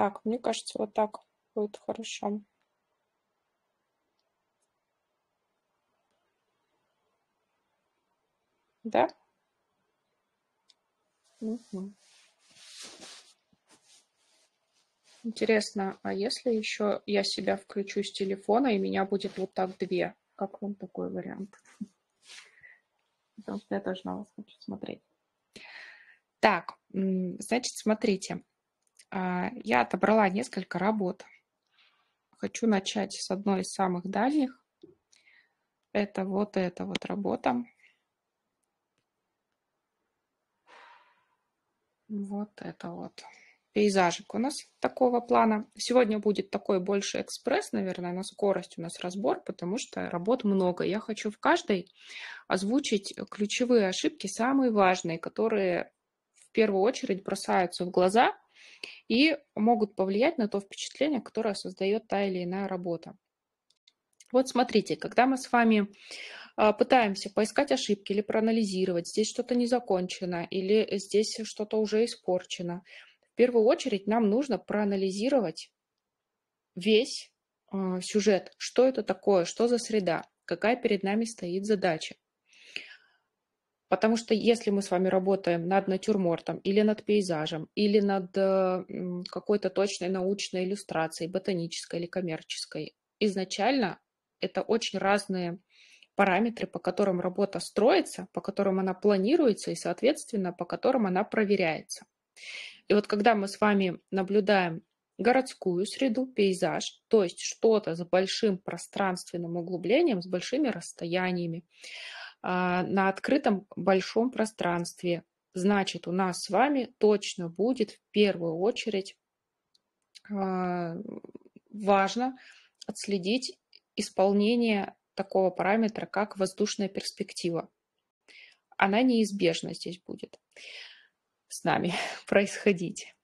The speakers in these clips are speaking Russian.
Так, мне кажется, вот так будет хорошо. Да? Мгм. Интересно, а если еще я себя включу с телефона, и меня будет вот так две? Как вам такой вариант? Потому что я тоже на вас хочу смотреть. Так, значит, смотрите. А, я отобрала несколько работ. Хочу начать с одной из самых дальних. Это вот эта вот работа. Вот это вот пейзажик у нас такого плана. Сегодня будет такой больше экспресс, наверное, на скорость у нас разбор, потому что работ много. Я хочу в каждой озвучить ключевые ошибки, самые важные, которые в первую очередь бросаются в глаза и могут повлиять на то впечатление, которое создает та или иная работа. Вот смотрите, когда мы с вами а, пытаемся поискать ошибки или проанализировать, здесь что-то не закончено или здесь что-то уже испорчено, в первую очередь нам нужно проанализировать весь а, сюжет, что это такое, что за среда, какая перед нами стоит задача. Потому что если мы с вами работаем над натюрмортом или над пейзажем, или над какой-то точной научной иллюстрацией, ботанической или коммерческой, изначально это очень разные параметры, по которым работа строится, по которым она планируется и, соответственно, по которым она проверяется. И вот когда мы с вами наблюдаем городскую среду, пейзаж, то есть что-то с большим пространственным углублением, с большими расстояниями, на открытом большом пространстве, значит, у нас с вами точно будет в первую очередь а, важно отследить исполнение такого параметра, как воздушная перспектива. Она неизбежно здесь будет с нами происходить.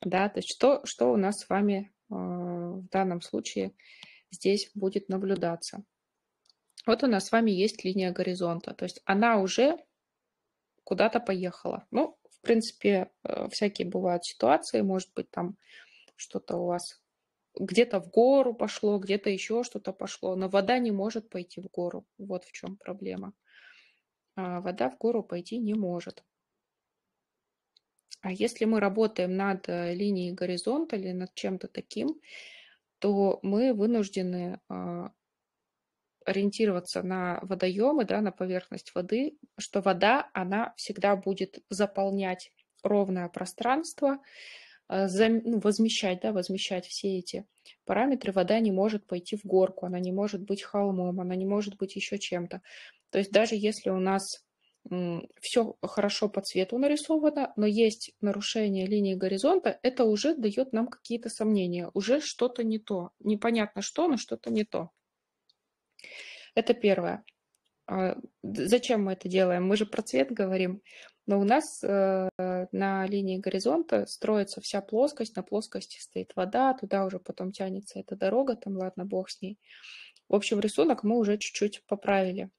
Да, то есть что, что у нас с вами э, в данном случае здесь будет наблюдаться. Вот у нас с вами есть линия горизонта, то есть она уже куда-то поехала. Ну, в принципе, э, всякие бывают ситуации, может быть, там что-то у вас где-то в гору пошло, где-то еще что-то пошло, но вода не может пойти в гору. Вот в чем проблема. А вода в гору пойти не может. А если мы работаем над э, линией горизонта или над чем-то таким, то мы вынуждены а, ориентироваться на водоемы, да, на поверхность воды, что вода, она всегда будет заполнять ровное пространство, а, ну, возмещать, да, возмещать все эти параметры, вода не может пойти в горку, она не может быть холмом, она не может быть еще чем-то. То есть даже если у нас все хорошо по цвету нарисовано, но есть нарушение линии горизонта, это уже дает нам какие-то сомнения, уже что-то не то. Непонятно что, но что-то не то. Это первое. А, зачем мы это делаем? Мы же про цвет говорим. Но у нас э, на линии горизонта строится вся плоскость, на плоскости стоит вода, туда уже потом тянется эта дорога, там ладно, бог с ней. В общем, рисунок мы уже чуть-чуть поправили.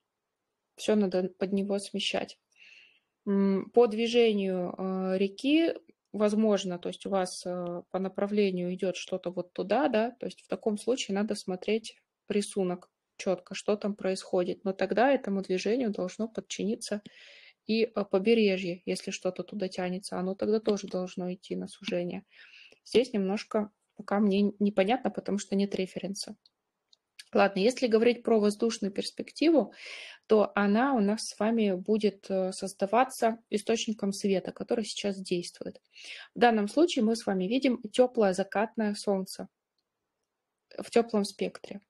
Все надо под него смещать. По движению э, реки возможно, то есть у вас э, по направлению идет что-то вот туда, да, то есть в таком случае надо смотреть рисунок четко, что там происходит. Но тогда этому движению должно подчиниться и э, побережье, если что-то туда тянется, оно тогда тоже должно идти на сужение. Здесь немножко пока мне непонятно, потому что нет референса. Ладно, если говорить про воздушную перспективу, то она у нас с вами будет э, создаваться источником света, который сейчас действует. В данном случае мы с вами видим теплое закатное солнце в теплом спектре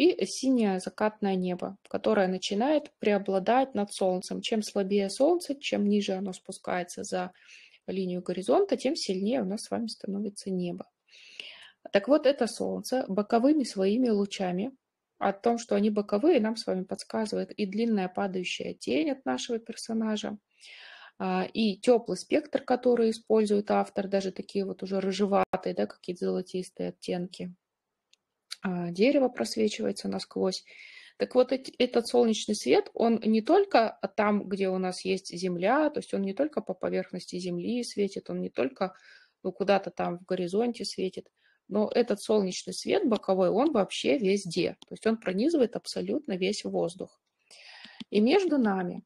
и синее закатное небо, которое начинает преобладать над Солнцем. Чем слабее Солнце, чем ниже оно спускается за линию горизонта, тем сильнее у нас с вами становится небо. Так вот, это Солнце боковыми своими лучами, о том, что они боковые, нам с вами подсказывает и длинная падающая тень от нашего персонажа, а, и теплый спектр, который использует автор, даже такие вот уже рыжеватые, да, какие-то золотистые оттенки. А, дерево просвечивается насквозь. Так вот, этот солнечный свет, он не только там, где у нас есть Земля, то есть он не только по поверхности Земли светит, он не только ну, куда-то там в горизонте светит. Но этот солнечный свет боковой, он вообще везде. То есть он пронизывает абсолютно весь воздух. И между нами,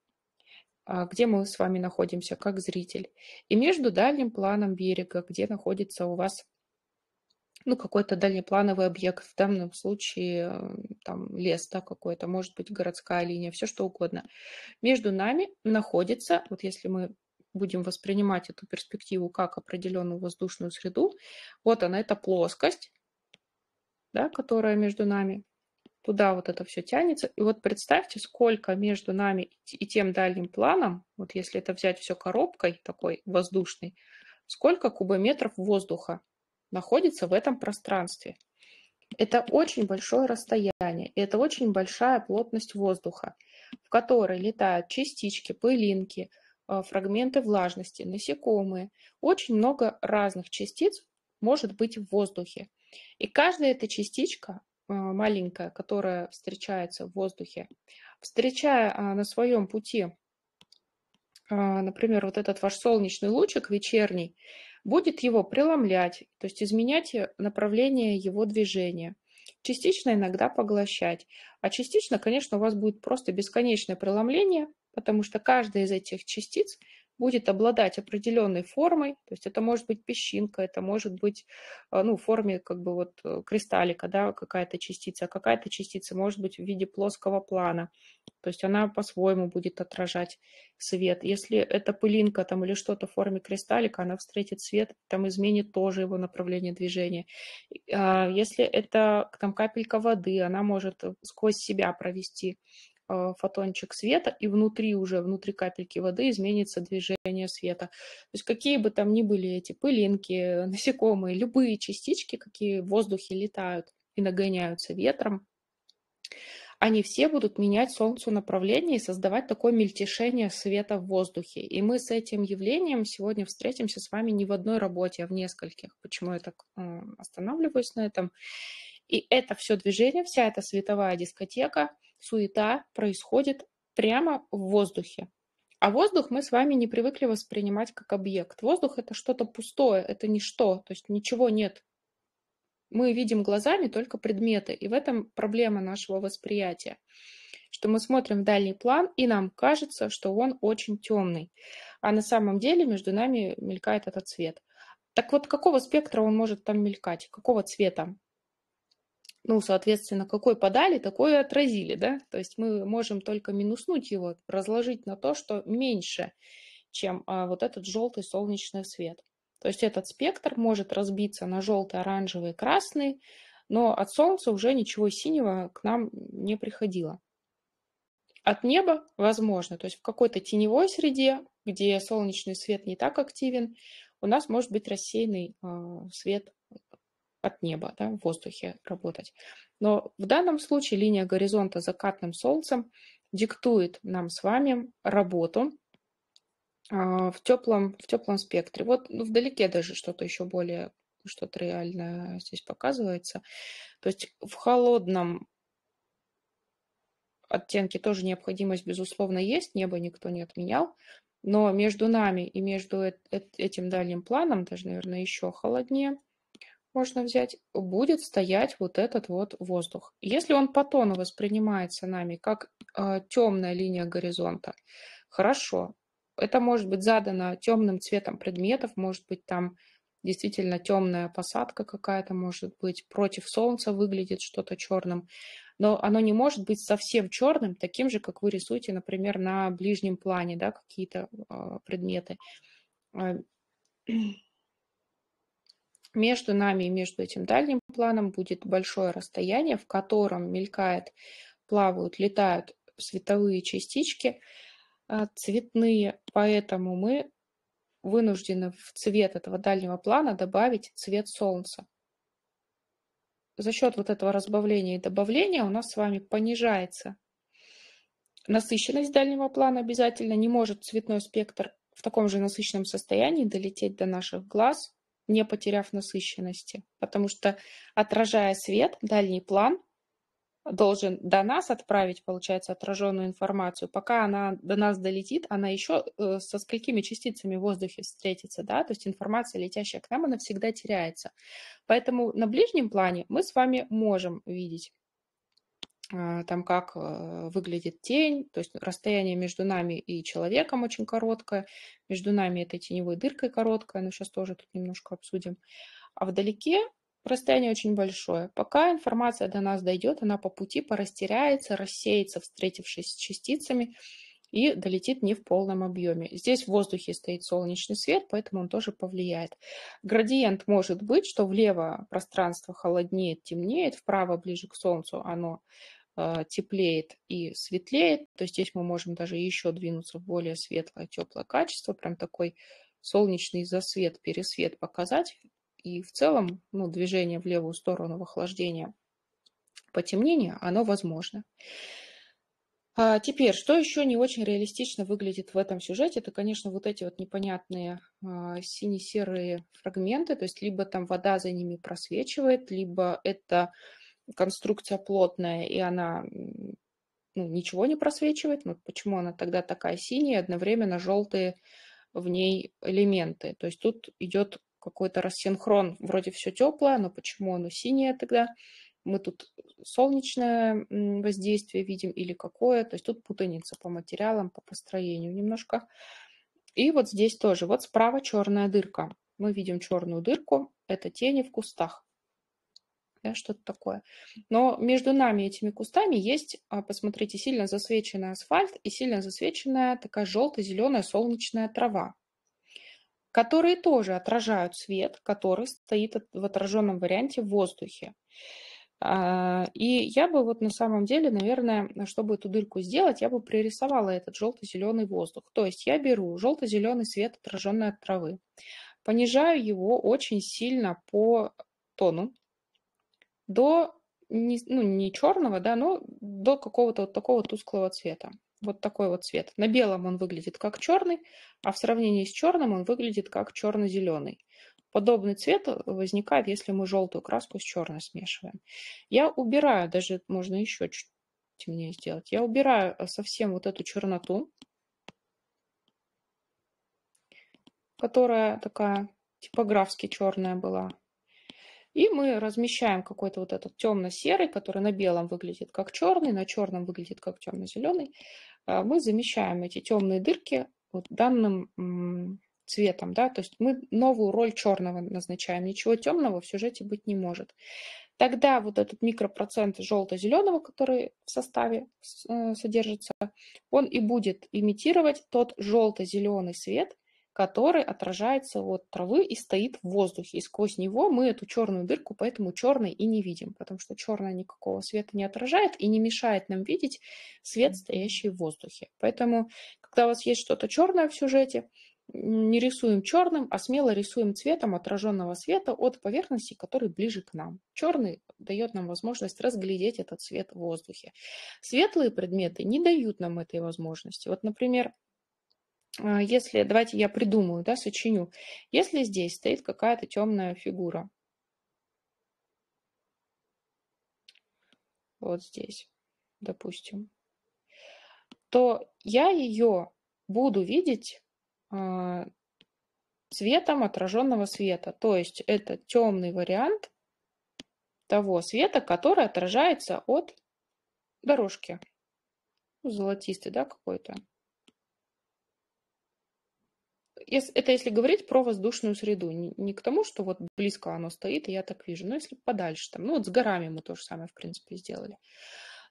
а, где мы с вами находимся как зритель, и между дальним планом берега, где находится у вас ну, какой-то дальнеплановый объект, в данном случае там лес, да, какой-то, может быть, городская линия, все что угодно. Между нами находится, вот если мы будем воспринимать эту перспективу как определенную воздушную среду, вот она, эта плоскость, да, которая между нами, туда вот это все тянется. И вот представьте, сколько между нами и тем дальним планом, вот если это взять все коробкой такой воздушной, сколько кубометров воздуха находится в этом пространстве. Это очень большое расстояние, и это очень большая плотность воздуха, в которой летают частички, пылинки, а, фрагменты влажности, насекомые. Очень много разных частиц может быть в воздухе. И каждая эта частичка а, маленькая, которая встречается в воздухе, встречая а, на своем пути, например, вот этот ваш солнечный лучик вечерний, будет его преломлять, то есть изменять э, направление его движения, частично иногда поглощать, а частично, конечно, у вас будет просто бесконечное преломление, потому что каждая из этих частиц будет обладать определенной формой, то есть это может быть песчинка, это может быть а, ну, в форме как бы вот э, кристаллика, да, какая-то частица, а какая-то частица может быть в виде плоского плана, то есть она по-своему будет отражать свет. Если это пылинка там или что-то в форме кристаллика, она встретит свет, там изменит тоже его направление движения. А, если это там капелька воды, она может сквозь себя провести фотончик света, и внутри уже, внутри капельки воды изменится движение света. То есть какие бы там ни были эти пылинки, насекомые, любые частички, какие в воздухе летают и нагоняются ветром, они все будут менять Солнцу направление и создавать такое мельтешение света в воздухе. И мы с этим явлением сегодня встретимся с вами не в одной работе, а в нескольких. Почему я так останавливаюсь на этом? И это все движение, вся эта световая дискотека, суета происходит прямо в воздухе. А воздух мы с вами не привыкли воспринимать как объект. Воздух это что-то пустое, это ничто, то есть ничего нет. Мы видим глазами только предметы, и в этом проблема нашего восприятия, что мы смотрим в дальний план, и нам кажется, что он очень темный, а на самом деле между нами мелькает этот цвет. Так вот, какого спектра он может там мелькать? Какого цвета? Ну, соответственно, какой подали, такой и отразили, да, то есть мы можем только минуснуть его, разложить на то, что меньше, чем а, вот этот желтый солнечный свет. То есть этот спектр может разбиться на желтый, оранжевый, красный, но от солнца уже ничего синего к нам не приходило. От неба возможно, то есть в какой-то теневой среде, где солнечный свет не так активен, у нас может быть рассеянный э, свет от неба, да, в воздухе работать. Но в данном случае линия горизонта закатным солнцем диктует нам с вами работу а, в теплом, в теплом спектре. Вот ну, вдалеке даже что-то еще более, что-то реальное здесь показывается. То есть в холодном оттенке тоже необходимость, безусловно, есть, небо никто не отменял, но между нами и между этим дальним планом, даже, наверное, еще холоднее – можно взять, будет стоять вот этот вот воздух. Если он по тону воспринимается нами как э, темная линия горизонта, хорошо. Это может быть задано темным цветом предметов, может быть там действительно темная посадка какая-то, может быть против солнца выглядит что-то черным, но оно не может быть совсем черным, таким же, как вы рисуете, например, на ближнем плане, да, какие-то э, предметы. Между нами и между этим дальним планом будет большое расстояние, в котором мелькает, плавают, летают световые частички а, цветные, поэтому мы вынуждены в цвет этого дальнего плана добавить цвет солнца. За счет вот этого разбавления и добавления у нас с вами понижается насыщенность дальнего плана обязательно. Не может цветной спектр в таком же насыщенном состоянии долететь до наших глаз, не потеряв насыщенности. Потому что, отражая свет, дальний план должен до нас отправить, получается, отраженную информацию. Пока она до нас долетит, она еще э, со сколькими частицами в воздухе встретится, да, то есть информация, летящая к нам, она всегда теряется. Поэтому на ближнем плане мы с вами можем видеть там как э, выглядит тень, то есть расстояние между нами и человеком очень короткое, между нами этой теневой дыркой короткая, но сейчас тоже тут немножко обсудим. А вдалеке расстояние очень большое. Пока информация до нас дойдет, она по пути порастеряется, рассеется, встретившись с частицами, и долетит не в полном объеме. Здесь в воздухе стоит солнечный свет, поэтому он тоже повлияет. Градиент может быть, что влево пространство холоднеет, темнеет, вправо ближе к солнцу оно э, теплеет и светлеет. То есть здесь мы можем даже еще двинуться в более светлое, теплое качество, прям такой солнечный засвет, пересвет показать. И в целом ну, движение в левую сторону в охлаждение, потемнение, оно возможно. А теперь, что еще не очень реалистично выглядит в этом сюжете, это, конечно, вот эти вот непонятные а, сине-серые фрагменты, то есть либо там вода за ними просвечивает, либо это конструкция плотная, и она ну, ничего не просвечивает. Ну, почему она тогда такая синяя, одновременно желтые в ней элементы. То есть тут идет какой-то рассинхрон, вроде все теплое, но почему оно синее тогда? мы тут солнечное воздействие видим или какое, то есть тут путаница по материалам, по построению немножко. И вот здесь тоже, вот справа черная дырка. Мы видим черную дырку, это тени в кустах. Да, что-то такое. Но между нами этими кустами есть, а, посмотрите, сильно засвеченный асфальт и сильно засвеченная такая желто-зеленая солнечная трава, которые тоже отражают свет, который стоит в отраженном варианте в воздухе. А, и я бы вот на самом деле, наверное, чтобы эту дырку сделать, я бы пририсовала этот желто-зеленый воздух. То есть я беру желто-зеленый свет, отраженный от травы, понижаю его очень сильно по тону до не, ну, не черного, да, но до какого-то вот такого тусклого цвета. Вот такой вот цвет. На белом он выглядит как черный, а в сравнении с черным он выглядит как черно-зеленый. Подобный цвет возникает, если мы желтую краску с черной смешиваем. Я убираю, даже можно еще чуть темнее сделать, я убираю э, совсем вот эту черноту, которая такая типографски черная была. И мы размещаем какой-то вот этот темно-серый, который на белом выглядит как черный, на черном выглядит как темно-зеленый. А мы замещаем эти темные дырки вот данным цветом, да, то есть мы новую роль черного назначаем, ничего темного в сюжете быть не может. Тогда вот этот микропроцент желто-зеленого, который в составе э, содержится, он и будет имитировать тот желто-зеленый свет, который отражается от травы и стоит в воздухе. И сквозь него мы эту черную дырку, поэтому черной и не видим, потому что черная никакого света не отражает и не мешает нам видеть свет, стоящий в воздухе. Поэтому, когда у вас есть что-то черное в сюжете, не рисуем черным, а смело рисуем цветом отраженного света от поверхности, который ближе к нам. Черный дает нам возможность разглядеть этот цвет в воздухе. Светлые предметы не дают нам этой возможности. Вот, например, а, если, давайте я придумаю, да, сочиню, если здесь стоит какая-то темная фигура, вот здесь, допустим, то я ее буду видеть цветом отраженного света. То есть это темный вариант того света, который отражается от дорожки. Ну, золотистый, да, какой-то. Это если говорить про воздушную среду, не к тому, что вот близко оно стоит, и я так вижу, но если подальше там, ну вот с горами мы то же самое, в принципе, сделали.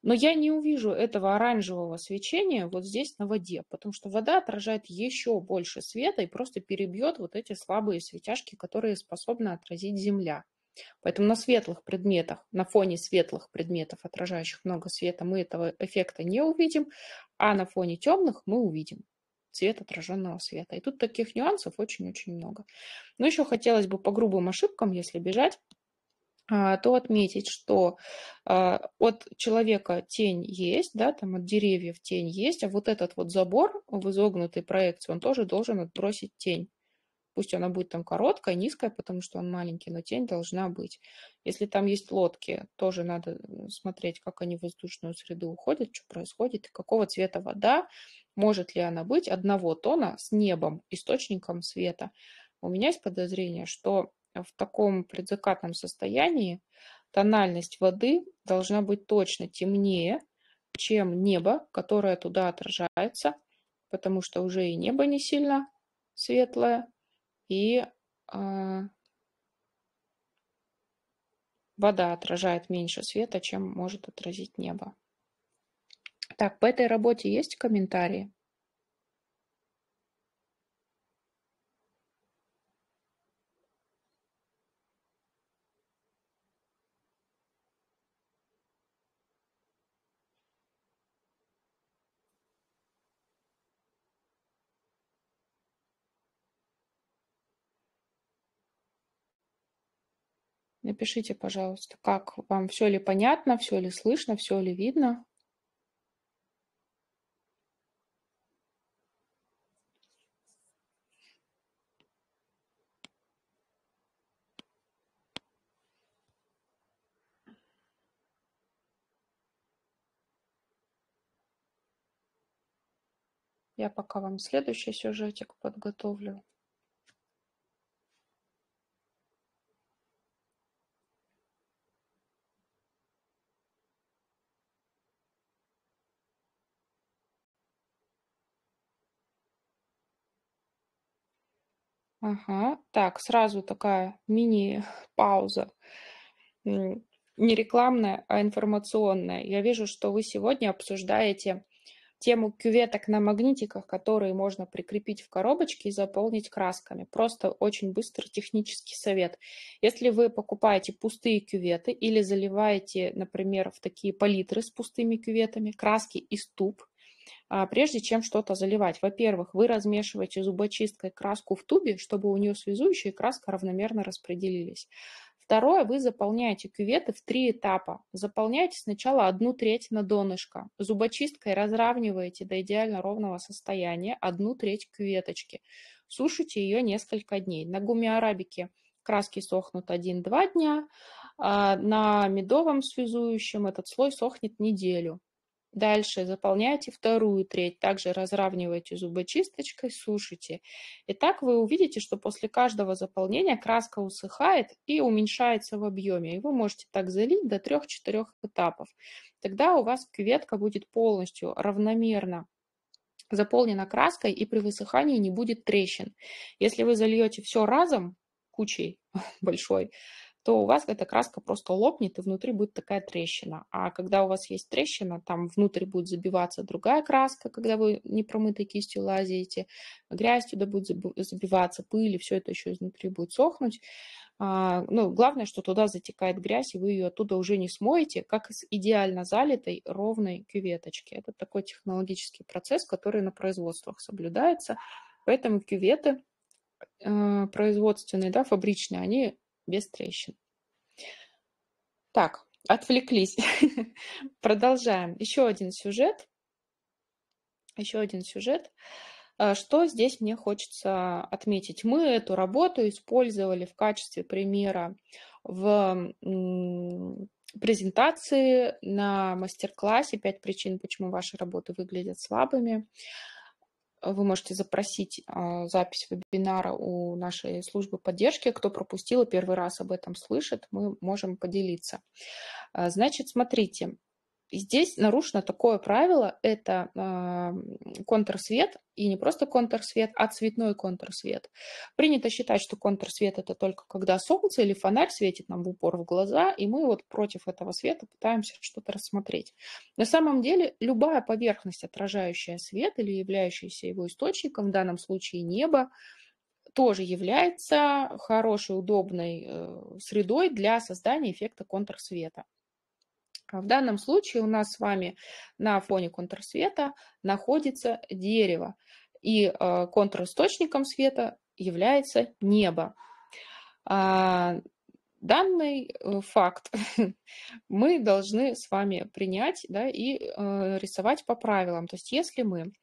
Но я не увижу этого оранжевого свечения вот здесь на воде, потому что вода отражает еще больше света и просто перебьет вот эти слабые светяшки, которые способна отразить Земля. Поэтому на светлых предметах, на фоне светлых предметов, отражающих много света, мы этого эффекта не увидим, а на фоне темных мы увидим цвет отраженного света. И тут таких нюансов очень-очень много. Но еще хотелось бы по грубым ошибкам, если бежать, то отметить, что а, от человека тень есть, да, там от деревьев тень есть, а вот этот вот забор в изогнутой проекции, он тоже должен отбросить тень Пусть она будет там короткая, низкая, потому что он маленький, но тень должна быть. Если там есть лодки, тоже надо смотреть, как они в воздушную среду уходят, что происходит, какого цвета вода, может ли она быть одного тона с небом, источником света. У меня есть подозрение, что в таком предзакатном состоянии тональность воды должна быть точно темнее, чем небо, которое туда отражается, потому что уже и небо не сильно светлое, и э, вода отражает меньше света, чем может отразить небо. Так, по этой работе есть комментарии? Напишите, пожалуйста, как вам, все ли понятно, все ли слышно, все ли видно. Я пока вам следующий сюжетик подготовлю. Ага, так, сразу такая мини-пауза. Не рекламная, а информационная. Я вижу, что вы сегодня обсуждаете тему кюветок на магнитиках, которые можно прикрепить в коробочке и заполнить красками. Просто очень быстрый технический совет. Если вы покупаете пустые кюветы или заливаете, например, в такие палитры с пустыми кюветами краски из туб, прежде чем что-то заливать. Во-первых, вы размешиваете зубочисткой краску в тубе, чтобы у нее связующая и краска равномерно распределились. Второе, вы заполняете кюветы в три этапа. Заполняете сначала одну треть на донышко. Зубочисткой разравниваете до идеально ровного состояния одну треть кюветочки. Сушите ее несколько дней. На гумиарабике краски сохнут 1-2 дня, а на медовом связующем этот слой сохнет неделю. Дальше заполняйте вторую треть, также разравнивайте зубочисточкой, сушите. И так вы увидите, что после каждого заполнения краска усыхает и уменьшается в объеме. И вы можете так залить до 3-4 этапов. Тогда у вас кюветка будет полностью равномерно заполнена краской и при высыхании не будет трещин. Если вы зальете все разом, кучей большой, то у вас эта краска просто лопнет, и внутри будет такая трещина. А когда у вас есть трещина, там внутрь будет забиваться другая краска, когда вы не промытой кистью лазите, грязь туда будет забиваться, пыль, и все это еще изнутри будет сохнуть. А, ну, главное, что туда затекает грязь, и вы ее оттуда уже не смоете, как из идеально залитой ровной кюветочки. Это такой технологический процесс, который на производствах соблюдается. Поэтому кюветы э, производственные, да, фабричные, они без трещин. Так, отвлеклись. Продолжаем. Еще один сюжет. Еще один сюжет. А, что здесь мне хочется отметить? Мы эту работу использовали в качестве примера в презентации на мастер-классе «Пять причин, почему ваши работы выглядят слабыми». Вы можете запросить а, запись вебинара у нашей службы поддержки. Кто пропустил и первый раз об этом слышит, мы можем поделиться. А, значит, смотрите, здесь нарушено такое правило, это э, контрсвет, и не просто контрсвет, а цветной контрсвет. Принято считать, что контрсвет это только когда солнце или фонарь светит нам в упор в глаза, и мы вот против этого света пытаемся что-то рассмотреть. На самом деле любая поверхность, отражающая свет или являющаяся его источником, в данном случае небо, тоже является хорошей, удобной э, средой для создания эффекта контрсвета. А в данном случае у нас с вами на фоне контрсвета находится дерево, и э, контристочником света является небо. А, данный э, факт мы должны с вами принять да, и э, рисовать по правилам. То есть если мы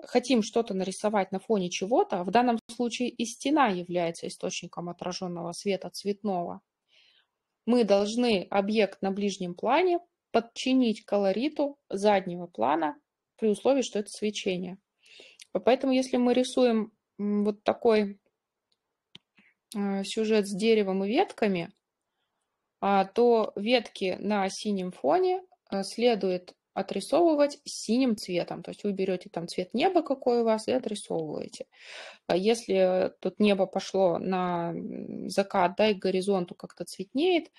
хотим что-то нарисовать на фоне чего-то, в данном случае и стена является источником отраженного света цветного, мы должны объект на ближнем плане подчинить колориту заднего плана при условии, что это свечение. Поэтому если мы рисуем вот такой э, сюжет с деревом и ветками, а, то ветки на синем фоне э, следует отрисовывать синим цветом. То есть вы берете там цвет неба, какой у вас, и отрисовываете. А если тут небо пошло на закат, да, и горизонту как-то цветнеет,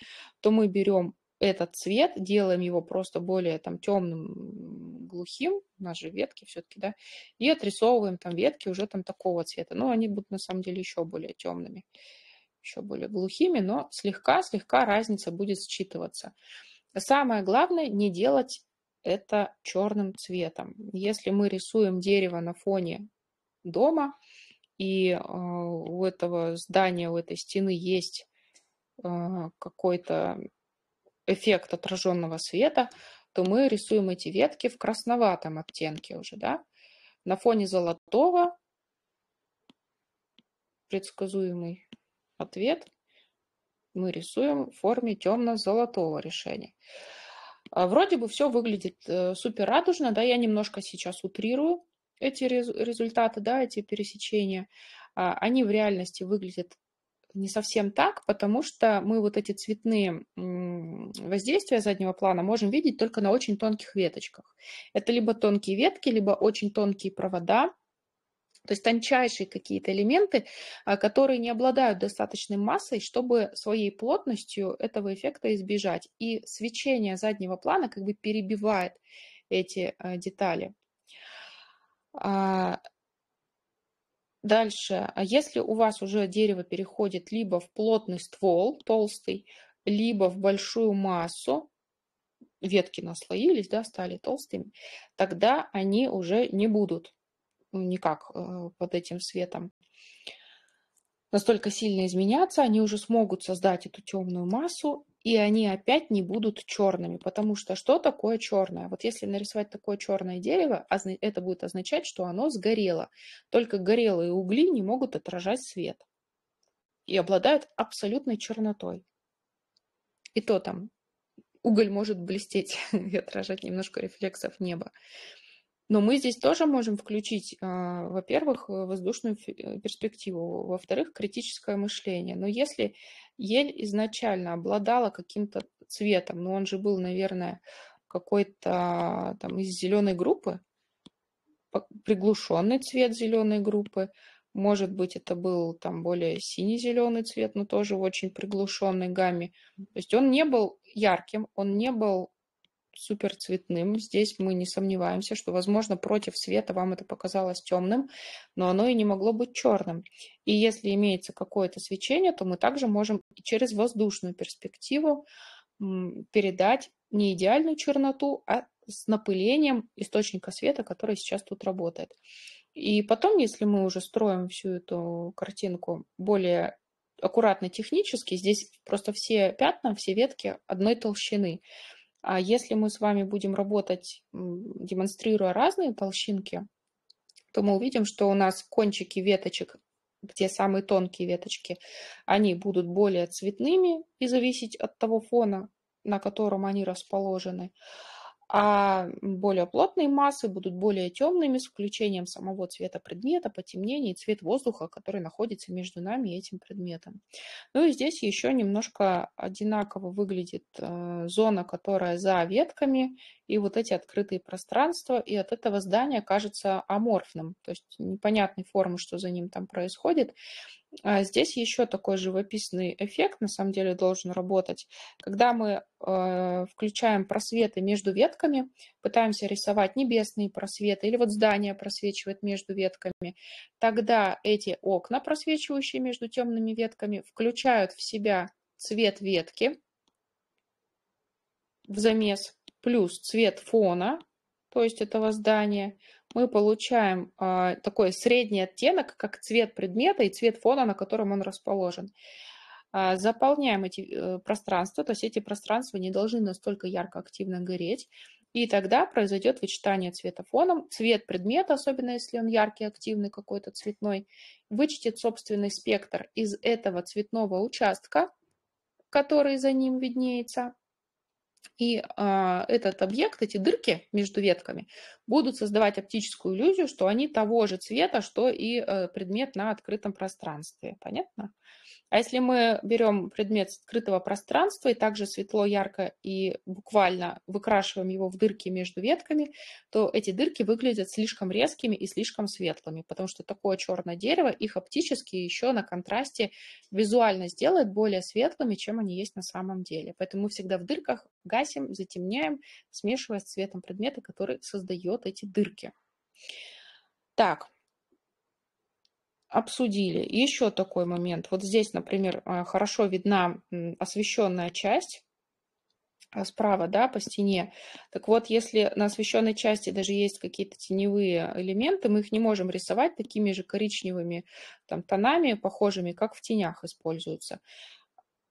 то мы берем этот цвет, делаем его просто более там темным, глухим, у нас же ветки все-таки, да, и отрисовываем там ветки уже там такого цвета. Но они будут на самом деле еще более темными, еще более глухими, но слегка-слегка разница будет считываться. Самое главное не делать это черным цветом. Если мы рисуем дерево на фоне дома, и э, у этого здания, у этой стены есть э, какой-то эффект отраженного света, то мы рисуем эти ветки в красноватом оттенке уже, да. На фоне золотого предсказуемый ответ мы рисуем в форме темно-золотого решения. А, вроде бы все выглядит э, супер радужно, да, я немножко сейчас утрирую эти результаты, да, эти пересечения. А, они в реальности выглядят не совсем так, потому что мы вот эти цветные воздействия заднего плана можем видеть только на очень тонких веточках. Это либо тонкие ветки, либо очень тонкие провода, то есть тончайшие какие-то элементы, а, которые не обладают достаточной массой, чтобы своей плотностью этого эффекта избежать. И свечение заднего плана как бы перебивает эти а, детали. А, дальше, если у вас уже дерево переходит либо в плотный ствол, толстый, либо в большую массу, ветки наслоились, да, стали толстыми, тогда они уже не будут никак э, под этим светом настолько сильно изменяться, они уже смогут создать эту темную массу, и они опять не будут черными, потому что что такое черное? Вот если нарисовать такое черное дерево, это будет означать, что оно сгорело. Только горелые угли не могут отражать свет и обладают абсолютной чернотой. И то там уголь может блестеть и отражать немножко рефлексов неба. Но мы здесь тоже можем включить, а, во-первых, э, воздушную э, перспективу, во-вторых, критическое мышление. Но если ель изначально обладала каким-то цветом, но он же был, наверное, какой-то там из зеленой группы, приглушенный цвет зеленой группы, может быть, это был там более синий-зеленый цвет, но тоже в очень приглушенной гамме. То есть он не был ярким, он не был супер цветным. Здесь мы не сомневаемся, что, возможно, против света вам это показалось темным, но оно и не могло быть черным. И если имеется какое-то свечение, то мы также можем через воздушную перспективу передать не идеальную черноту, а с напылением источника света, который сейчас тут работает. И потом, если мы уже строим всю эту картинку более аккуратно технически, здесь просто все пятна, все ветки одной толщины. А если мы с вами будем работать, демонстрируя разные толщинки, то мы увидим, что у нас кончики веточек, где самые тонкие веточки, они будут более цветными и зависеть от того фона, на котором они расположены а более плотные массы будут более темными с включением самого цвета предмета, потемнение и цвет воздуха, который находится между нами и этим предметом. Ну и здесь еще немножко одинаково выглядит э, зона, которая за ветками, и вот эти открытые пространства, и от этого здания кажется аморфным, то есть непонятной формы, что за ним там происходит. А здесь еще такой живописный эффект, на самом деле, должен работать. Когда мы э, включаем просветы между ветками, пытаемся рисовать небесные просветы, или вот здание просвечивает между ветками, тогда эти окна, просвечивающие между темными ветками, включают в себя цвет ветки в замес, плюс цвет фона, то есть этого здания, мы получаем э, такой средний оттенок, как цвет предмета и цвет фона, на котором он расположен. Э, заполняем эти э, пространства, то есть эти пространства не должны настолько ярко активно гореть. и тогда произойдет вычитание цвета фоном. Цвет предмета, особенно если он яркий, активный, какой-то цветной, вычтет собственный спектр из этого цветного участка, который за ним виднеется, и а, этот объект, эти дырки между ветками, будут создавать оптическую иллюзию, что они того же цвета, что и а, предмет на открытом пространстве. Понятно? А если мы берем предмет скрытого пространства и также светло, ярко и буквально выкрашиваем его в дырки между ветками, то эти дырки выглядят слишком резкими и слишком светлыми, потому что такое черное дерево их оптически еще на контрасте визуально сделает более светлыми, чем они есть на самом деле. Поэтому мы всегда в дырках гасим, затемняем, смешивая с цветом предмета, который создает эти дырки. Так, обсудили. еще такой момент. Вот здесь, например, а, хорошо видна освещенная часть а, справа, да, по стене. Так вот, если на освещенной части даже есть какие-то теневые элементы, мы их не можем рисовать такими же коричневыми там, тонами, похожими, как в тенях используются.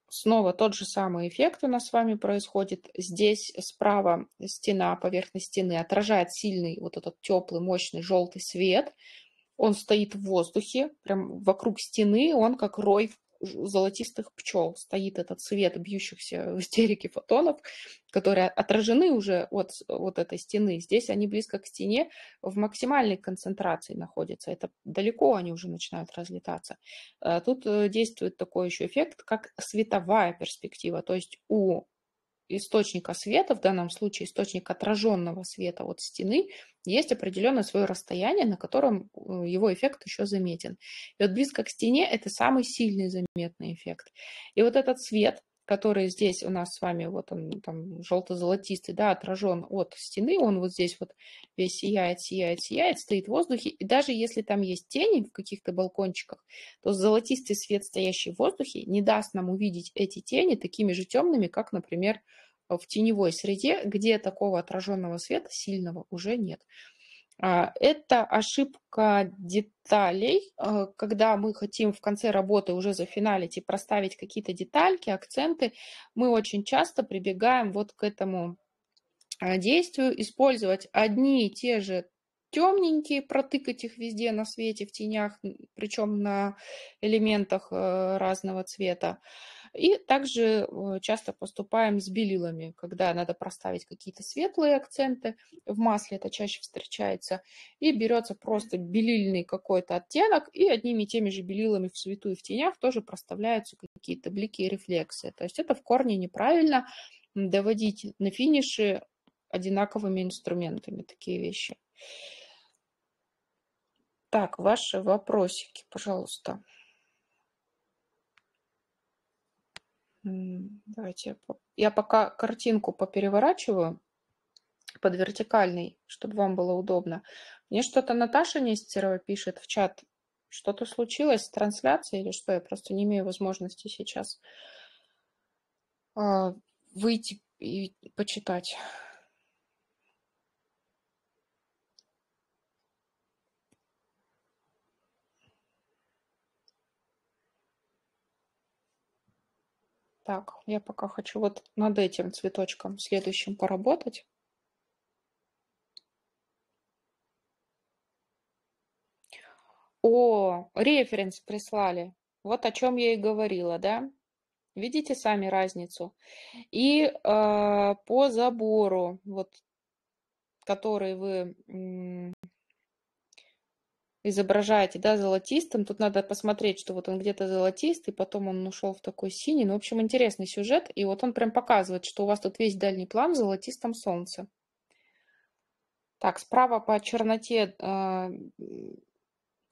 Снова тот же самый эффект у нас с вами происходит. Здесь справа стена, поверхность стены отражает сильный вот этот теплый, мощный желтый свет – он стоит в воздухе, прям вокруг стены, он как рой золотистых пчел. Стоит этот цвет бьющихся в истерике фотонов, которые отражены уже от вот этой стены. Здесь они близко к стене в максимальной концентрации находятся. Это далеко они уже начинают разлетаться. Э, тут э, действует такой еще эффект, как световая перспектива. То есть у источника света, в данном случае источник отраженного света от стены, есть определенное свое расстояние, на котором э, его эффект еще заметен. И вот близко к стене это самый сильный заметный эффект. И вот этот свет, который здесь у нас с вами, вот он там желто-золотистый, да, отражен от стены, он вот здесь вот весь сияет, сияет, сияет, стоит в воздухе, и даже если там есть тени в каких-то балкончиках, то золотистый свет, стоящий в воздухе, не даст нам увидеть эти тени такими же темными, как, например, в теневой среде, где такого отраженного света сильного уже нет. А, это ошибка деталей, а, когда мы хотим в конце работы уже зафиналить и проставить какие-то детальки, акценты, мы очень часто прибегаем вот к этому а, действию, использовать одни и те же темненькие, протыкать их везде на свете, в тенях, причем на элементах э, разного цвета. И также э, часто поступаем с белилами, когда надо проставить какие-то светлые акценты, в масле это чаще встречается, и берется просто белильный какой-то оттенок, и одними и теми же белилами в свету и в тенях тоже проставляются какие-то блики и рефлексы. То есть это в корне неправильно доводить на финише одинаковыми инструментами такие вещи. Так, ваши вопросики, пожалуйста. Давайте я пока картинку попереворачиваю под вертикальный, чтобы вам было удобно. Мне что-то Наташа Нестерова пишет в чат. Что-то случилось с трансляцией или что? Я просто не имею возможности сейчас а, выйти и почитать. Так, я пока хочу вот над этим цветочком следующим поработать. О, референс прислали. Вот о чем я и говорила, да? Видите сами разницу? И э, по забору, вот, который вы изображаете, да, золотистым. Тут надо посмотреть, что вот он где-то золотистый, потом он ушел в такой синий. Ну, в общем, интересный сюжет. И вот он прям показывает, что у вас тут весь дальний план в золотистом солнце. Так, справа по черноте э,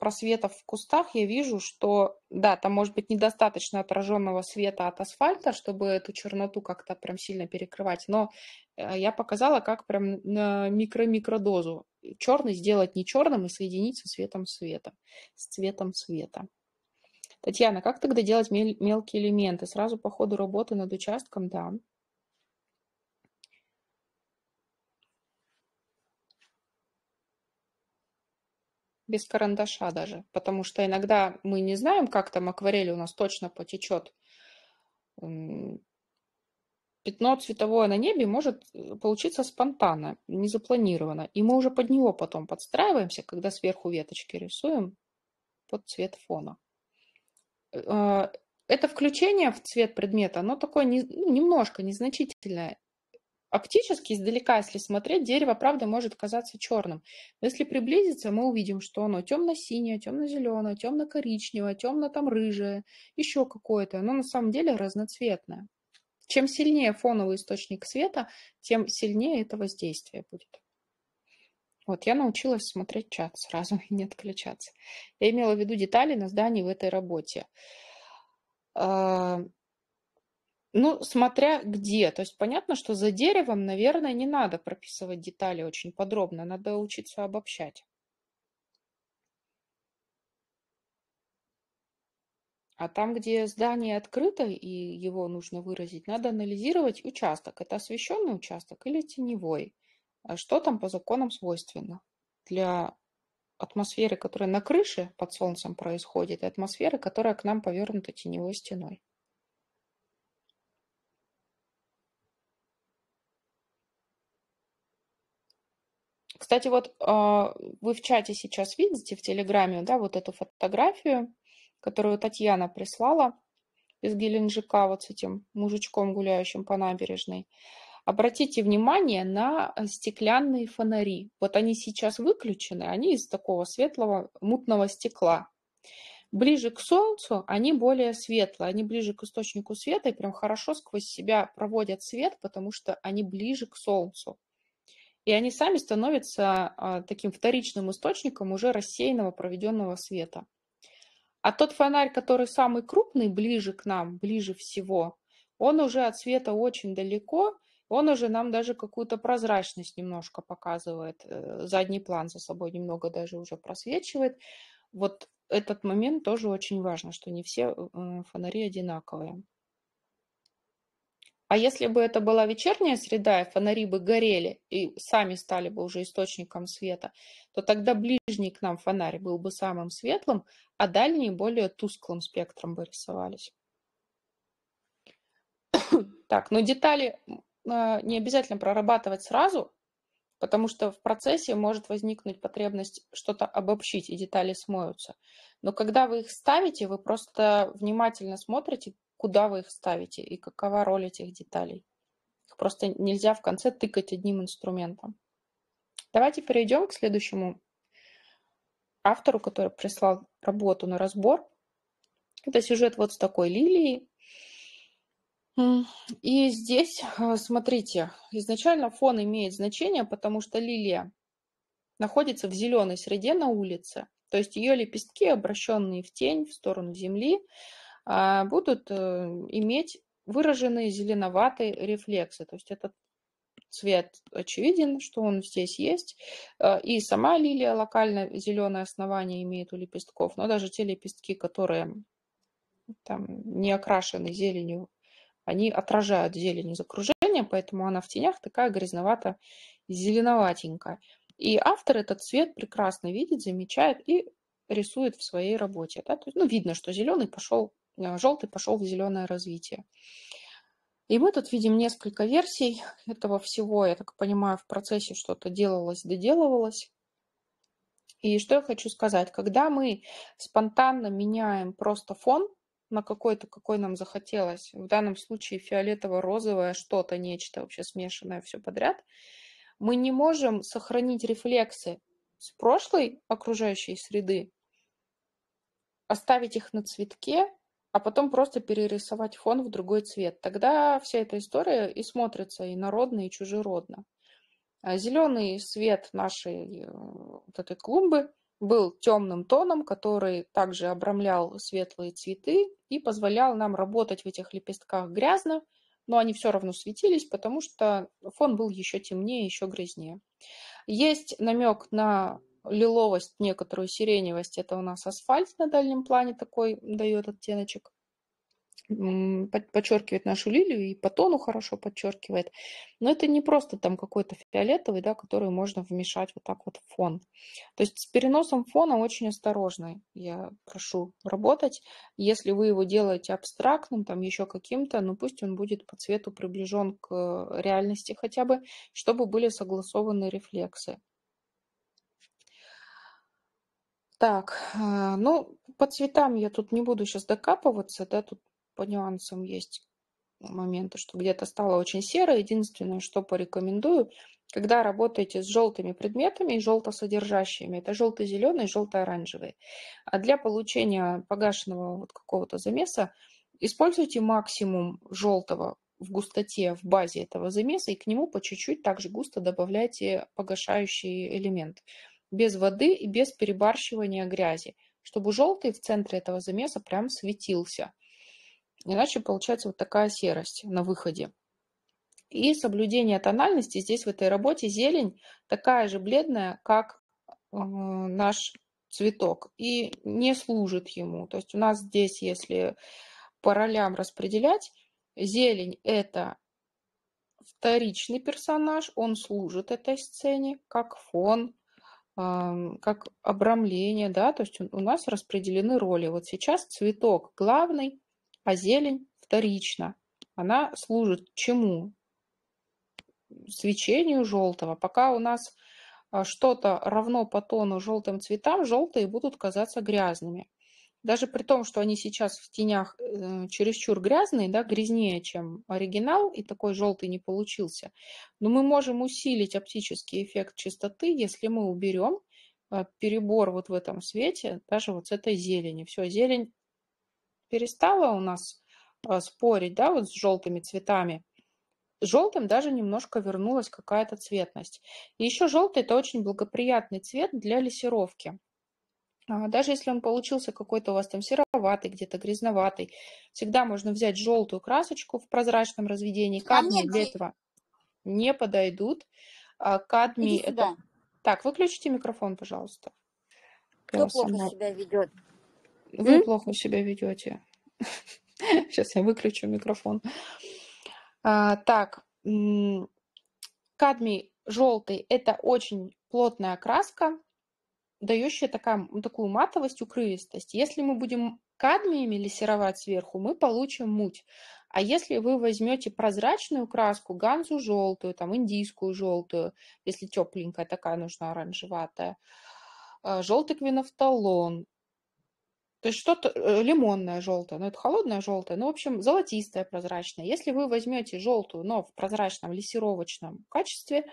просветов в кустах я вижу, что, да, там может быть недостаточно отраженного света от асфальта, чтобы эту черноту как-то прям сильно перекрывать, но э, я показала, как прям на микро-микродозу черный сделать не черным и соединить со светом света, с цветом света. Татьяна, как тогда делать мелкие элементы? Сразу по ходу работы над участком, да. Без карандаша даже, потому что иногда мы не знаем, как там акварель у нас точно потечет. пятно цветовое на небе может э, получиться спонтанно, не запланировано. И мы уже под него потом подстраиваемся, когда сверху веточки рисуем под цвет фона. Э, это включение в цвет предмета, оно такое не, ну, немножко незначительное. Оптически, издалека, если смотреть, дерево, правда, может казаться черным. Но если приблизиться, мы увидим, что оно темно-синее, темно-зеленое, темно-коричневое, темно-там рыжее, еще какое-то. Оно на самом деле разноцветное. Чем сильнее фоновый источник света, тем сильнее это воздействие будет. Вот, я научилась смотреть чат сразу и не отключаться. Я имела в виду детали на здании в этой работе. Ну, смотря где. То есть понятно, что за деревом, наверное, не надо прописывать детали очень подробно. Надо учиться обобщать. А там, где здание открыто и его нужно выразить, надо анализировать участок. Это освещенный участок или теневой? А что там по законам свойственно для атмосферы, которая на крыше под солнцем происходит, и атмосферы, которая к нам повернута теневой стеной. Кстати, вот а, вы в чате сейчас видите, в Телеграме, да, вот эту фотографию, которую Татьяна прислала из Геленджика вот с этим мужичком, гуляющим по набережной. Обратите внимание на э, стеклянные фонари. Вот они сейчас выключены, они из такого светлого мутного стекла. Ближе к солнцу они более светлые, они ближе к источнику света и прям хорошо сквозь себя проводят свет, потому что они ближе к солнцу. И они сами становятся а, таким вторичным источником уже рассеянного проведенного света. А тот фонарь, который самый крупный, ближе к нам, ближе всего, он уже от света очень далеко, он уже нам даже какую-то прозрачность немножко показывает, э, задний план за собой немного даже уже просвечивает. Вот этот момент тоже очень важно, что не все э, фонари одинаковые. А если бы это была вечерняя среда, и фонари бы горели и сами стали бы уже источником света, то тогда ближний к нам фонарь был бы самым светлым, а дальние более тусклым спектром бы рисовались. Так, но детали а, не обязательно прорабатывать сразу, потому что в процессе может возникнуть потребность что-то обобщить, и детали смоются. Но когда вы их ставите, вы просто внимательно смотрите, куда вы их ставите и какова роль этих деталей. Их просто нельзя в конце тыкать одним инструментом. Давайте перейдем к следующему автору, который прислал работу на разбор. Это сюжет вот с такой лилией. И здесь, а, смотрите, изначально фон имеет значение, потому что лилия находится в зеленой среде на улице. То есть ее лепестки, обращенные в тень, в сторону земли, будут э, иметь выраженные зеленоватые рефлексы. То есть этот цвет очевиден, что он здесь есть. А, и сама лилия локально зеленое основание имеет у лепестков, но даже те лепестки, которые там не окрашены зеленью, они отражают зелень из окружения, поэтому она в тенях такая грязновато-зеленоватенькая. И автор этот цвет прекрасно видит, замечает и рисует в своей работе. Да? То есть, ну, видно, что зеленый пошел, э, желтый пошел в зеленое развитие. И мы тут видим несколько версий этого всего. Я так понимаю, в процессе что-то делалось, доделывалось. И что я хочу сказать. Когда мы спонтанно меняем просто фон, на какой-то, какой нам захотелось. В данном случае фиолетово-розовое что-то, нечто вообще смешанное все подряд. Мы не можем сохранить рефлексы с прошлой окружающей среды, оставить их на цветке, а потом просто перерисовать фон в другой цвет. Тогда вся эта история и смотрится и народно, и чужеродно. А Зеленый свет нашей э, вот этой клумбы был темным тоном, который также обрамлял светлые цветы и позволял нам работать в этих лепестках грязно, но они все равно светились, потому что фон был еще темнее, еще грязнее. Есть намек на лиловость, некоторую сиреневость. Это у нас асфальт на дальнем плане такой дает оттеночек. подчеркивает нашу лилию и по тону хорошо подчеркивает. Но это не просто там какой-то фиолетовый, да, который можно вмешать вот так вот в фон. То есть с переносом фона очень осторожно я прошу работать. Если вы его делаете абстрактным, там еще каким-то, ну пусть он будет по цвету приближен к реальности хотя бы, чтобы были согласованы рефлексы. Так, а, ну, по цветам я тут не буду сейчас докапываться, да, тут по нюансам есть моменты, что где-то стало очень серо. Единственное, что порекомендую, когда работаете с желтыми предметами и желтосодержащими, это желто-зеленый, желто-оранжевый. А для получения погашенного вот какого-то замеса используйте максимум желтого в густоте в базе этого замеса и к нему по чуть-чуть также густо добавляйте погашающий элемент. Без воды и без перебарщивания грязи, чтобы желтый в центре этого замеса прям светился. Иначе получается вот такая серость на выходе. И соблюдение тональности здесь в этой работе зелень такая же бледная, как э, наш цветок и не служит ему. То есть у нас здесь, если по ролям распределять, зелень это вторичный персонаж, он служит этой сцене как фон, как обрамление, да, то есть у нас распределены роли. Вот сейчас цветок главный, а зелень вторична. Она служит чему? Свечению желтого. Пока у нас а, что-то равно по тону желтым цветам, желтые будут казаться грязными. Даже при том, что они сейчас в тенях э, чересчур грязные, да, грязнее, чем оригинал, и такой желтый не получился. Но мы можем усилить оптический эффект чистоты, если мы уберем э, перебор вот в этом свете, даже вот с этой зелени. Все, зелень перестала у нас а, спорить, да, вот с желтыми цветами. Желтым даже немножко вернулась какая-то цветность. И еще желтый – это очень благоприятный цвет для лессировки. А, даже если он получился какой-то у вас там сероватый, где-то грязноватый, всегда можно взять желтую красочку в прозрачном разведении. Кадмии для этого не подойдут. А, кадмий – это... Так, выключите микрофон, пожалуйста. Кто плохо сама... себя ведет? Вы М? плохо себя ведете. Сейчас я выключу микрофон. А, так, кадмий желтый – это очень плотная краска, дающая такая, такую матовость, укрывистость. Если мы будем кадмиями лессировать сверху, мы получим муть. А если вы возьмете прозрачную краску, ганзу желтую, там индийскую желтую, если тепленькая такая нужна, оранжеватая, а, желтый квинофталон, то есть что-то э, лимонное желтое, но это холодное желтое, ну, в общем, золотистое прозрачное. Если вы возьмете желтую, но в прозрачном лессировочном качестве,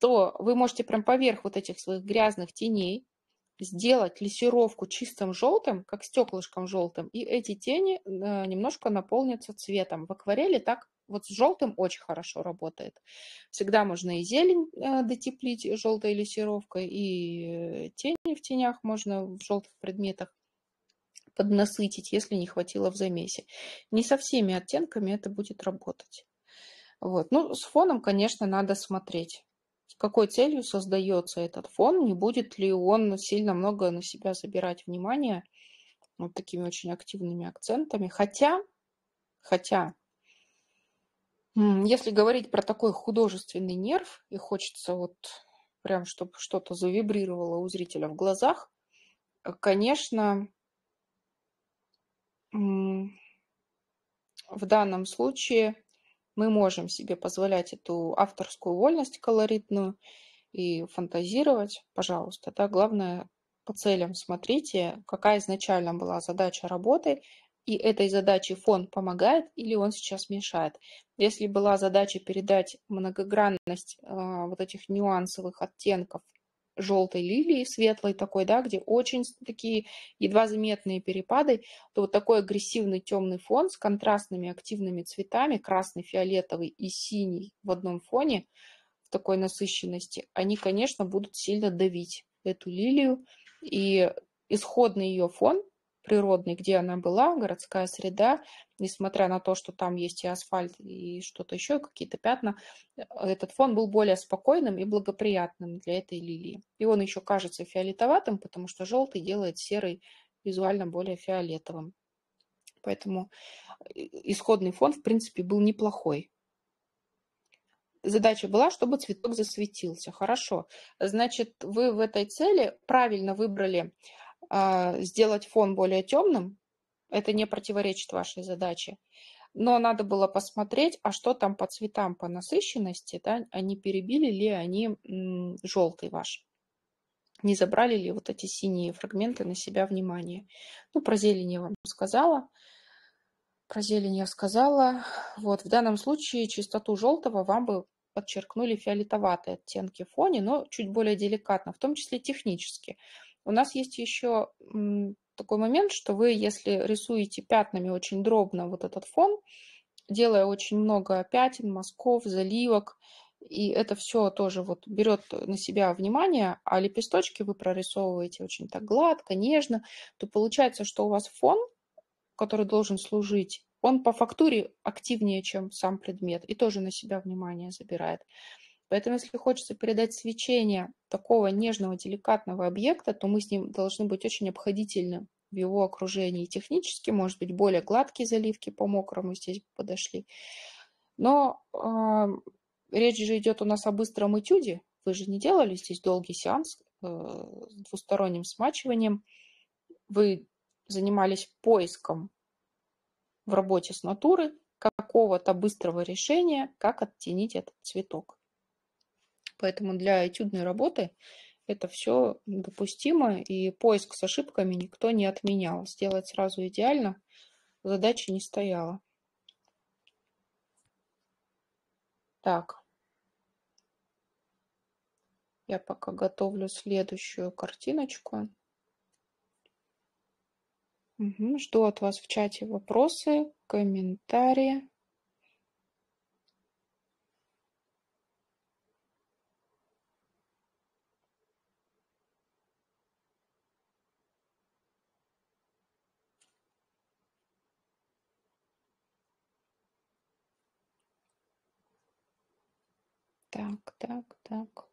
то вы можете прям поверх вот этих своих грязных теней сделать лессировку чистым желтым, как стеклышком желтым, и эти тени э, немножко наполнятся цветом. В акварели так вот с желтым очень хорошо работает. Всегда можно и зелень э, дотеплить желтой лессировкой, и тени в тенях можно в желтых предметах поднасытить, если не хватило в замесе. Не со всеми оттенками это будет работать. Вот. Ну, с фоном, конечно, надо смотреть, с какой целью создается этот фон, не будет ли он сильно много на себя забирать внимание вот такими очень активными акцентами. Хотя, хотя, если говорить про такой художественный нерв, и хочется вот прям, чтобы что-то завибрировало у зрителя в глазах, конечно, в данном случае мы можем себе позволять эту авторскую вольность колоритную и фантазировать, пожалуйста. Да? Главное, по целям смотрите, какая изначально была задача работы, и этой задаче фон помогает или он сейчас мешает. Если была задача передать многогранность э, вот этих нюансовых оттенков желтой лилии, светлой такой, да, где очень такие едва заметные перепады, то вот такой агрессивный темный фон с контрастными активными цветами, красный, фиолетовый и синий в одном фоне, в такой насыщенности, они, конечно, будут сильно давить эту лилию, и исходный ее фон природной, где она была, городская среда, несмотря на то, что там есть и асфальт, и что-то еще, какие-то пятна, э, этот фон был более спокойным и благоприятным для этой лилии. И он еще кажется фиолетоватым, потому что желтый делает серый визуально более фиолетовым. Поэтому исходный фон, в принципе, был неплохой. Задача была, чтобы цветок засветился. Хорошо. Значит, вы в этой цели правильно выбрали э, сделать фон более темным. Это не противоречит вашей задаче. Но надо было посмотреть, а что там по цветам, по насыщенности, да, они перебили ли они желтый ваш. Не забрали ли вот эти синие фрагменты на себя внимание. Ну, про зелень я вам сказала. Про зелень я сказала. Вот, в данном случае чистоту желтого вам бы подчеркнули фиолетоватые оттенки в фоне, но чуть более деликатно, в том числе технически. У нас есть еще такой момент, что вы, если рисуете пятнами очень дробно вот этот фон, делая очень много пятен, мазков, заливок, и это все тоже вот берет на себя внимание, а лепесточки вы прорисовываете очень так гладко, нежно, то получается, что у вас фон, который должен служить он по фактуре активнее, чем сам предмет, и тоже на себя внимание забирает. Поэтому, если хочется передать свечение такого нежного, деликатного объекта, то мы с ним должны быть очень обходительны в его окружении. Технически, может быть, более гладкие заливки по мокрому здесь подошли. Но э, речь же идет у нас о быстром этюде. Вы же не делали здесь долгий сеанс э, с двусторонним смачиванием. Вы занимались поиском в работе с натуры какого-то быстрого решения, как оттенить этот цветок. Поэтому для этюдной работы это все допустимо, и поиск с ошибками никто не отменял. Сделать сразу идеально задача не стояла. Так. Я пока готовлю следующую картиночку. Мгм. Жду от вас в чате вопросы, комментарии. Так, так, так.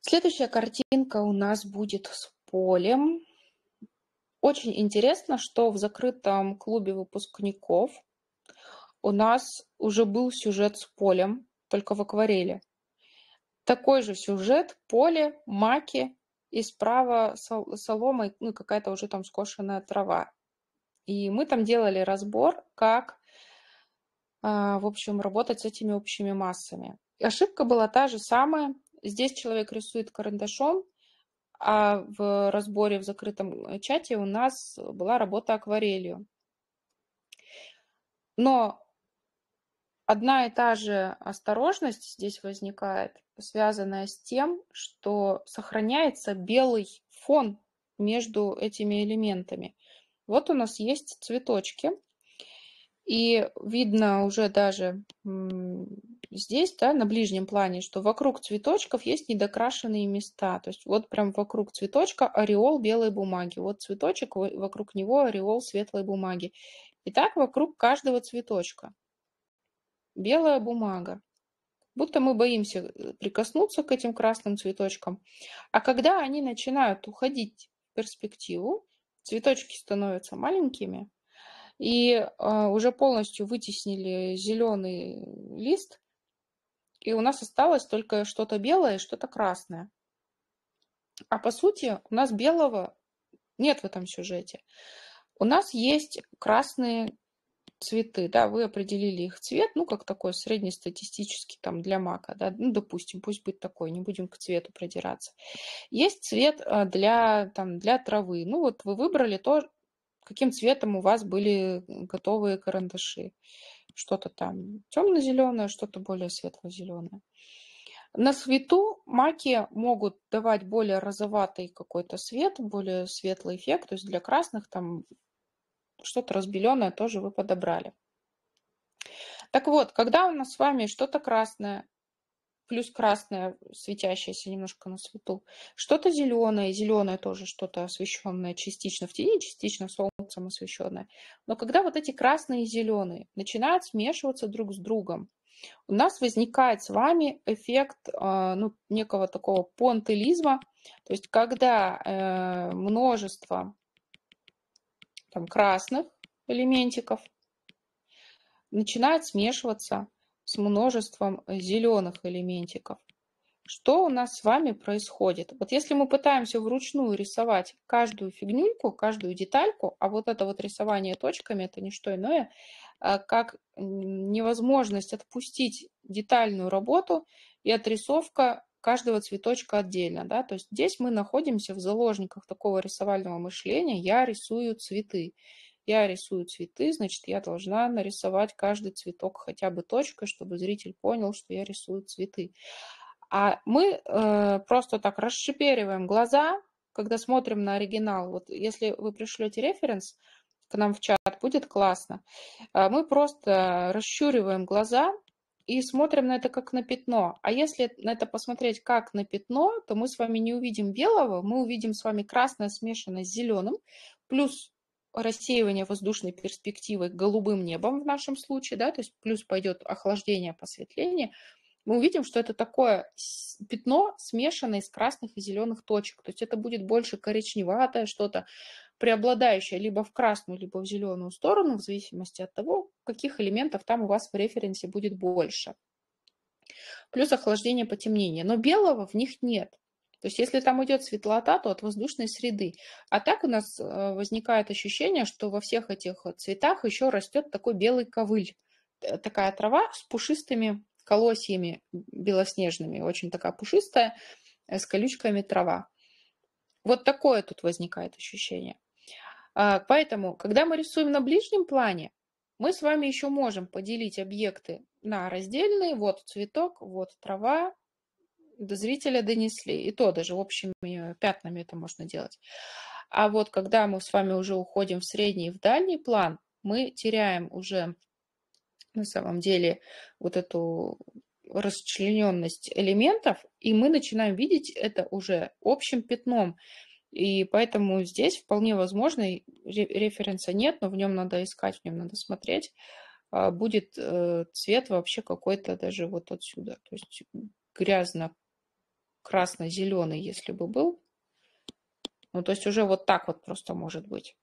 Следующая картинка у нас будет с полем. Очень интересно, что в закрытом клубе выпускников у нас уже был сюжет с полем, только в акварели. Такой же сюжет, поле, маки и справа солома, ну какая-то уже там скошенная трава. И мы там делали разбор, как, а, в общем, работать с этими общими массами. И ошибка была та же самая, Здесь человек рисует карандашом, а в разборе в закрытом э, чате у нас была работа акварелью. Но одна и та же осторожность здесь возникает, связанная с тем, что сохраняется белый фон между этими элементами. Вот у нас есть цветочки, и видно уже даже здесь, да, на ближнем плане, что вокруг цветочков есть недокрашенные места. То есть вот прям вокруг цветочка ореол белой бумаги. Вот цветочек, вокруг него ореол светлой бумаги. И так вокруг каждого цветочка. Белая бумага. Будто мы боимся э, прикоснуться к этим красным цветочкам. А когда они начинают уходить в перспективу, цветочки становятся маленькими, и а, уже полностью вытеснили зеленый лист, и у нас осталось только что-то белое и что-то красное. А по сути у нас белого нет в этом сюжете. У нас есть красные цветы, да, вы определили их цвет, ну, как такой среднестатистический там для мака, да, ну, допустим, пусть будет такой, не будем к цвету продираться. Есть цвет а, для, там, для травы, ну, вот вы выбрали то, каким цветом у вас были готовые карандаши. Что-то там темно-зеленое, что-то более светло-зеленое. На свету маки могут давать более розоватый какой-то свет, более светлый эффект. То есть для красных там что-то разбеленное тоже вы подобрали. Так вот, когда у нас с вами что-то красное, плюс красное, светящееся немножко на свету, что-то зеленое, зеленое тоже что-то освещенное частично в тени, частично солнцем освещенное. Но когда вот эти красные и зеленые начинают смешиваться друг с другом, у нас возникает с вами эффект а, ну, некого такого понтелизма, то есть когда э, множество там, красных элементиков начинает смешиваться с множеством зеленых элементиков. Что у нас с вами происходит? Вот если мы пытаемся вручную рисовать каждую фигнюльку, каждую детальку, а вот это вот рисование точками, это не что иное, а как невозможность отпустить детальную работу и отрисовка каждого цветочка отдельно. Да? То есть здесь мы находимся в заложниках такого рисовального мышления. Я рисую цветы. Я рисую цветы, значит, я должна нарисовать каждый цветок хотя бы точкой, чтобы зритель понял, что я рисую цветы. А мы э, просто так расшипериваем глаза, когда смотрим на оригинал. Вот если вы пришлете референс к нам в чат, будет классно. А мы просто расщуриваем глаза и смотрим на это как на пятно. А если на это посмотреть как на пятно, то мы с вами не увидим белого, мы увидим с вами красное смешанное с зеленым, плюс рассеивание воздушной перспективы голубым небом в нашем случае, да, то есть плюс пойдет охлаждение, посветление, мы увидим, что это такое пятно, смешанное из красных и зеленых точек. То есть это будет больше коричневатое что-то, преобладающее либо в красную, либо в зеленую сторону, в зависимости от того, каких элементов там у вас в референсе будет больше. Плюс охлаждение потемнения. Но белого в них нет. То есть если там идет светлота, то от воздушной среды. А так у нас э, возникает ощущение, что во всех этих цветах еще растет такой белый ковыль. Такая трава с пушистыми колосьями белоснежными, очень такая пушистая, э, с колючками трава. Вот такое тут возникает ощущение. А, поэтому, когда мы рисуем на ближнем плане, мы с вами еще можем поделить объекты на раздельные. Вот цветок, вот трава, до зрителя донесли. И то даже общими пятнами это можно делать. А вот когда мы с вами уже уходим в средний и в дальний план, мы теряем уже на самом деле вот эту расчлененность элементов, и мы начинаем видеть это уже общим пятном. И поэтому здесь вполне возможно, референса нет, но в нем надо искать, в нем надо смотреть, а, будет э, цвет вообще какой-то даже вот отсюда. То есть грязно-красно-зеленый, если бы был. Ну, то есть уже вот так вот просто может быть.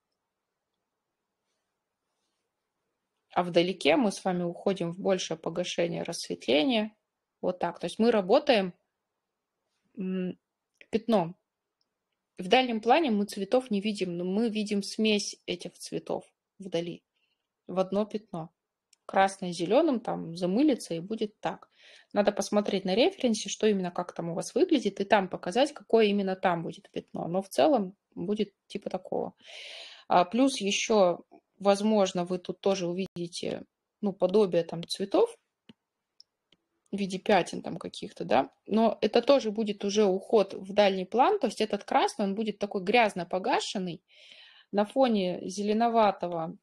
а вдалеке мы с вами уходим в большее погашение рассветления. Вот так. То есть мы работаем пятном. В дальнем плане мы цветов не видим, но мы видим смесь этих цветов вдали в одно пятно. Красное с зеленым там замылится и будет так. Надо посмотреть на референсе, что именно как там у вас выглядит, и там показать, какое именно там будет пятно. Но в целом будет типа такого. А плюс еще возможно, вы тут тоже увидите, ну, подобие там цветов в виде пятен там каких-то, да, но это тоже будет уже уход в дальний план, то есть этот красный, он будет такой грязно погашенный. На фоне зеленоватого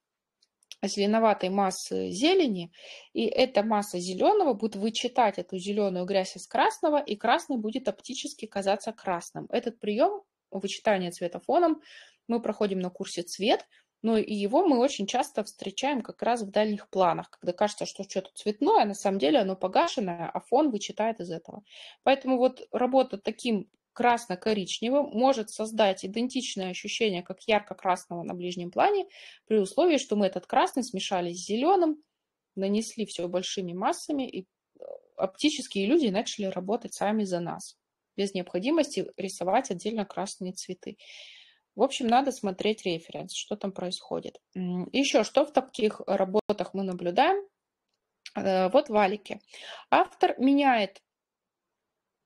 зеленоватой массы зелени, и эта масса зеленого будет вычитать эту зеленую грязь из красного, и красный будет оптически казаться красным. Этот прием вычитания цвета фоном мы проходим на курсе «Цвет», но и его мы очень часто встречаем как раз в дальних планах, когда кажется, что что-то цветное, а на самом деле оно погашенное, а фон вычитает из этого. Поэтому вот работа таким красно-коричневым может создать идентичное ощущение, как ярко-красного на ближнем плане, при условии, что мы этот красный смешали с зеленым, нанесли все большими массами, и э, оптические иллюзии начали работать сами за нас, без необходимости рисовать отдельно красные цветы. В общем, надо смотреть референс, что там происходит. Еще что в таких работах мы наблюдаем? Э, вот валики. Автор меняет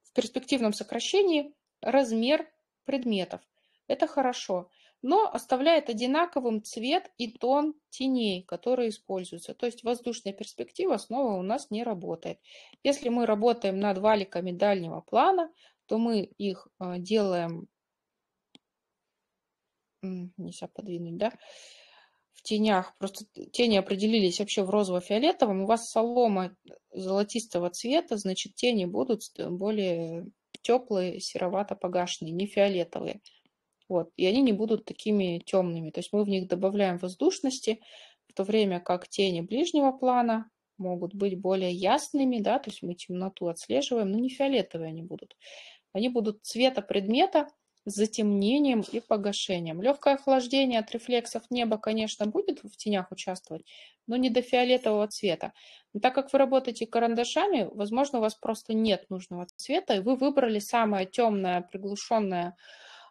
в перспективном сокращении размер предметов. Это хорошо, но оставляет одинаковым цвет и тон теней, которые используются. То есть воздушная перспектива снова у нас не работает. Если мы работаем над валиками дальнего плана, то мы их э, делаем нельзя подвинуть, да, в тенях, просто тени определились вообще в розово-фиолетовом, у вас солома золотистого цвета, значит, тени будут более теплые, серовато-погашенные, не фиолетовые. Вот, и они не будут такими темными. То есть мы в них добавляем воздушности, в то время как тени ближнего плана могут быть более ясными, да, то есть мы темноту отслеживаем, но не фиолетовые они будут. Они будут цвета предмета затемнением и погашением. Легкое охлаждение от рефлексов неба, конечно, будет в тенях участвовать, но не до фиолетового цвета. Но так как вы работаете карандашами, возможно, у вас просто нет нужного цвета, и вы выбрали самое темное, приглушенное,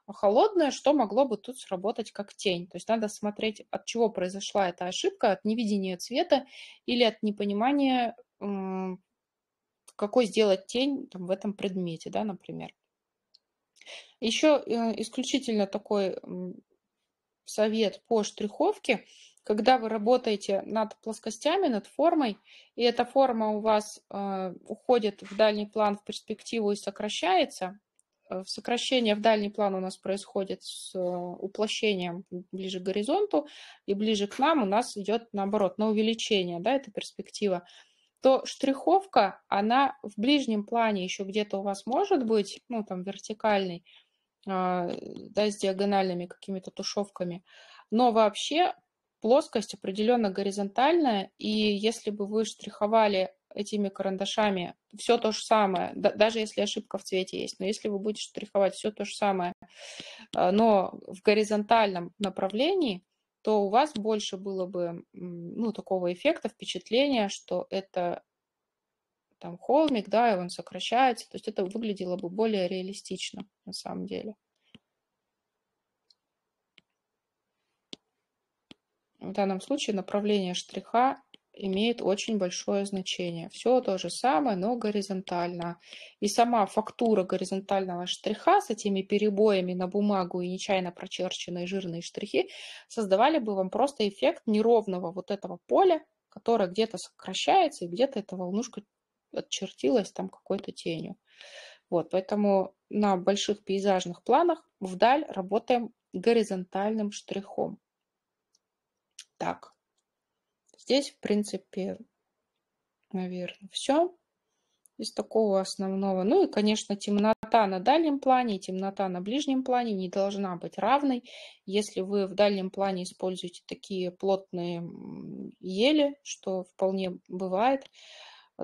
холодное, что могло бы тут сработать как тень. То есть надо смотреть, от чего произошла эта ошибка, от невидения цвета или от непонимания, какой сделать тень там, в этом предмете, да, например. Еще э, исключительно такой совет по штриховке. Когда вы работаете над плоскостями, над формой, и эта форма у вас э, уходит в дальний план, в перспективу и сокращается, э, сокращение в дальний план у нас происходит с уплощением ближе к горизонту, и ближе к нам у нас идет наоборот, на увеличение, да, эта перспектива то штриховка, она в ближнем плане еще где-то у вас может быть, ну, там, вертикальный, а, да, с диагональными какими-то тушевками, но вообще плоскость определенно горизонтальная, и если бы вы штриховали этими карандашами все то же самое, даже если ошибка в цвете есть, но если вы будете штриховать все то же самое, а, но в горизонтальном направлении, то у вас больше было бы ну, такого эффекта, впечатления, что это там холмик, да, и он сокращается. То есть это выглядело бы более реалистично на самом деле. В данном случае направление штриха имеет очень большое значение. Все то же самое, но горизонтально. И сама фактура горизонтального штриха с этими перебоями на бумагу и нечаянно прочерченные жирные штрихи создавали бы вам просто эффект неровного вот этого поля, которое где-то сокращается, и где-то эта волнушка отчертилась там какой-то тенью. Вот, поэтому на больших пейзажных планах вдаль работаем горизонтальным штрихом. Так, Здесь, в принципе, наверное, все из такого основного. Ну и, конечно, темнота на дальнем плане темнота на ближнем плане не должна быть равной. Если вы в дальнем плане используете такие плотные ели, что вполне бывает,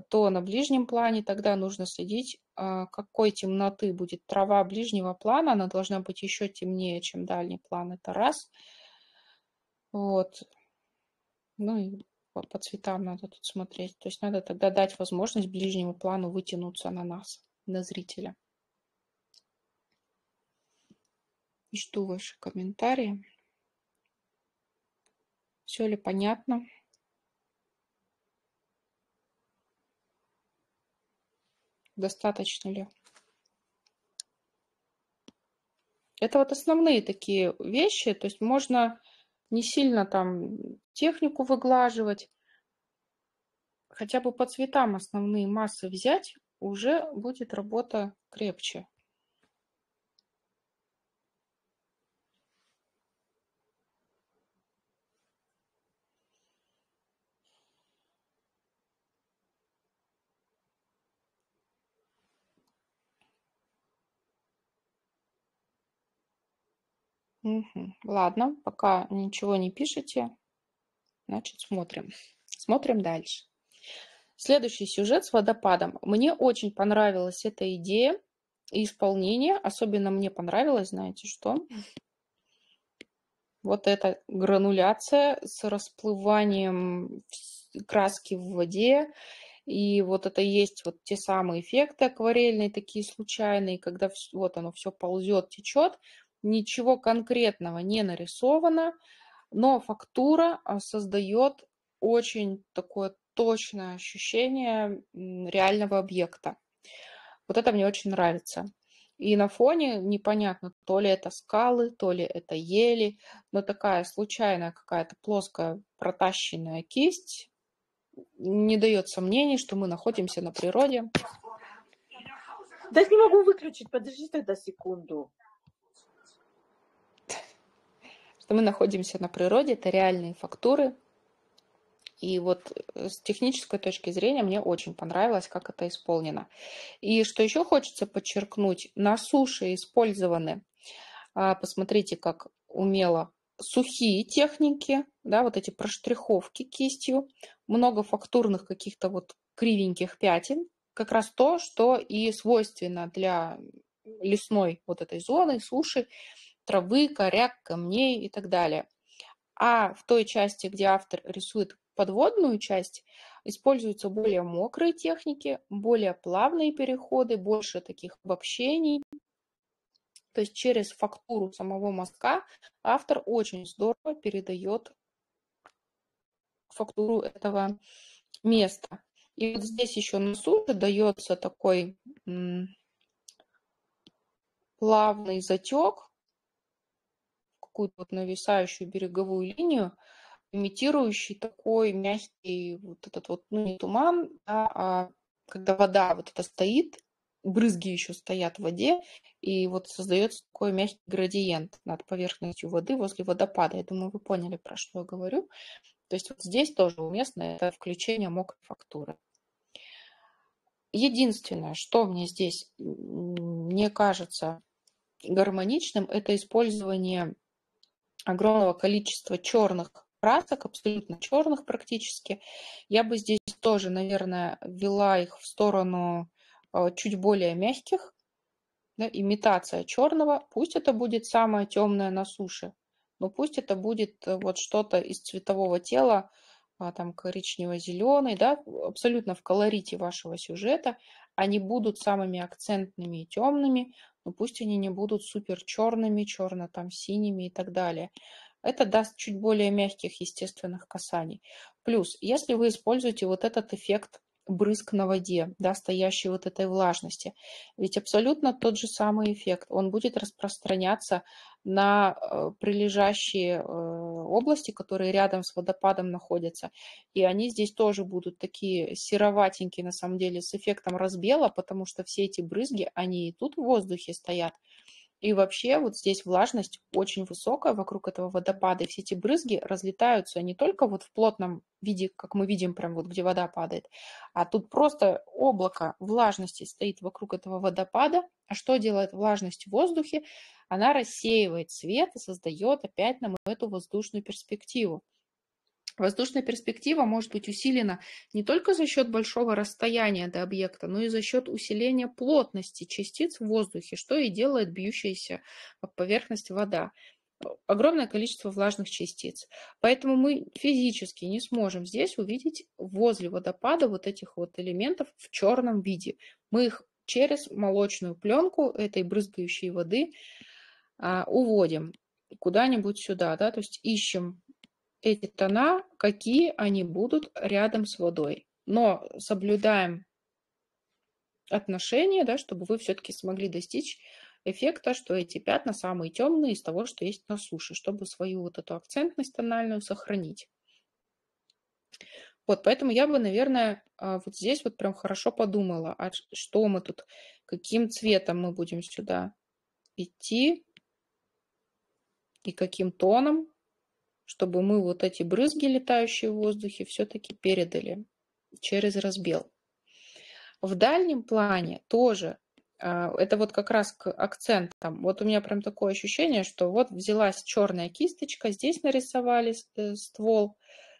то на ближнем плане тогда нужно следить, а, какой темноты будет трава ближнего плана. Она должна быть еще темнее, чем дальний план. Это раз. Вот. Ну и по, цветам надо тут смотреть. То есть надо тогда дать возможность ближнему плану вытянуться на нас, на зрителя. Жду ваши комментарии. Все ли понятно? Достаточно ли? Это вот основные такие вещи. То есть можно не сильно там технику выглаживать, хотя бы по цветам основные массы взять, уже будет работа крепче. Мгм. Ладно, пока ничего не пишете, значит смотрим. Смотрим дальше. Следующий сюжет с водопадом. Мне очень понравилась эта идея и исполнение. Особенно мне понравилось, знаете что? Вот эта грануляция с расплыванием краски в воде. И вот это есть вот те самые эффекты акварельные, такие случайные, когда вот оно все ползет, течет ничего конкретного не нарисовано, но фактура а, создает очень такое точное ощущение реального объекта. Вот это мне очень нравится. И на фоне непонятно, то ли это скалы, то ли это ели, но такая случайная какая-то плоская протащенная кисть не дает сомнений, что мы находимся на природе. Да не могу выключить, подожди тогда секунду. Что мы находимся на природе, это реальные фактуры. И вот э, с технической точки зрения мне очень понравилось, как это исполнено. И что еще хочется подчеркнуть, на суше использованы, а, посмотрите, как умело сухие техники, да, вот эти проштриховки кистью, многофактурных каких-то вот кривеньких пятен, как раз то, что и свойственно для лесной вот этой зоны, суши, травы, коряк, камней и так далее. А в той части, где автор рисует подводную часть, используются более мокрые техники, более плавные переходы, больше таких обобщений, то есть через фактуру самого мазка автор очень здорово передает фактуру этого места. И вот здесь еще на суше дается такой плавный затек, какую-то вот нависающую береговую линию, имитирующий такой мягкий вот этот вот, ну не туман, да, а когда вода вот это стоит, брызги еще стоят в воде, и вот создается такой мягкий градиент над поверхностью воды возле водопада. Я думаю, вы поняли, про что я говорю. То есть вот здесь тоже уместно это включение мокрой фактуры. Единственное, что мне здесь не кажется гармоничным, это использование огромного количества черных красок, абсолютно черных практически. Я бы здесь тоже, наверное, ввела их в сторону а, чуть более мягких, да, имитация черного. Пусть это будет самое темное на суше, но пусть это будет э, вот что-то из цветового тела, а, там коричнево-зеленый, да, абсолютно в колорите вашего сюжета. Они будут самыми акцентными и темными, но пусть они не будут супер черными, черно там синими и так далее. Это даст чуть более мягких естественных касаний. Плюс, если вы используете вот этот эффект брызг на воде, да, стоящей вот этой влажности. Ведь абсолютно тот же самый эффект. Он будет распространяться на э, прилежащие э, области, которые рядом с водопадом находятся. И они здесь тоже будут такие сероватенькие, на самом деле, с эффектом разбела, потому что все эти брызги, они и тут в воздухе стоят, и вообще вот здесь влажность очень высокая вокруг этого водопада, и все эти брызги разлетаются не только вот в плотном виде, как мы видим, прям вот где вода падает, а тут просто облако влажности стоит вокруг этого водопада. А что делает влажность в воздухе? Она рассеивает свет и создает опять нам эту воздушную перспективу. Воздушная перспектива может быть усилена не только за счет большого расстояния до объекта, но и за счет усиления плотности частиц в воздухе, что и делает бьющаяся поверхность вода. Огромное количество влажных частиц. Поэтому мы физически не сможем здесь увидеть возле водопада вот этих вот элементов в черном виде. Мы их через молочную пленку этой брызгающей воды а, уводим куда-нибудь сюда, да, то есть ищем эти тона, какие они будут рядом с водой. Но соблюдаем отношения, да, чтобы вы все-таки смогли достичь эффекта, что эти пятна самые темные из того, что есть на суше, чтобы свою вот эту акцентность тональную сохранить. Вот, поэтому я бы, наверное, а, вот здесь вот прям хорошо подумала, а что мы тут, каким цветом мы будем сюда идти и каким тоном, чтобы мы вот эти брызги, летающие в воздухе, все-таки передали через разбел. В дальнем плане тоже а, это вот как раз к акцентам. Вот у меня прям такое ощущение, что вот взялась черная кисточка, здесь нарисовали э, ствол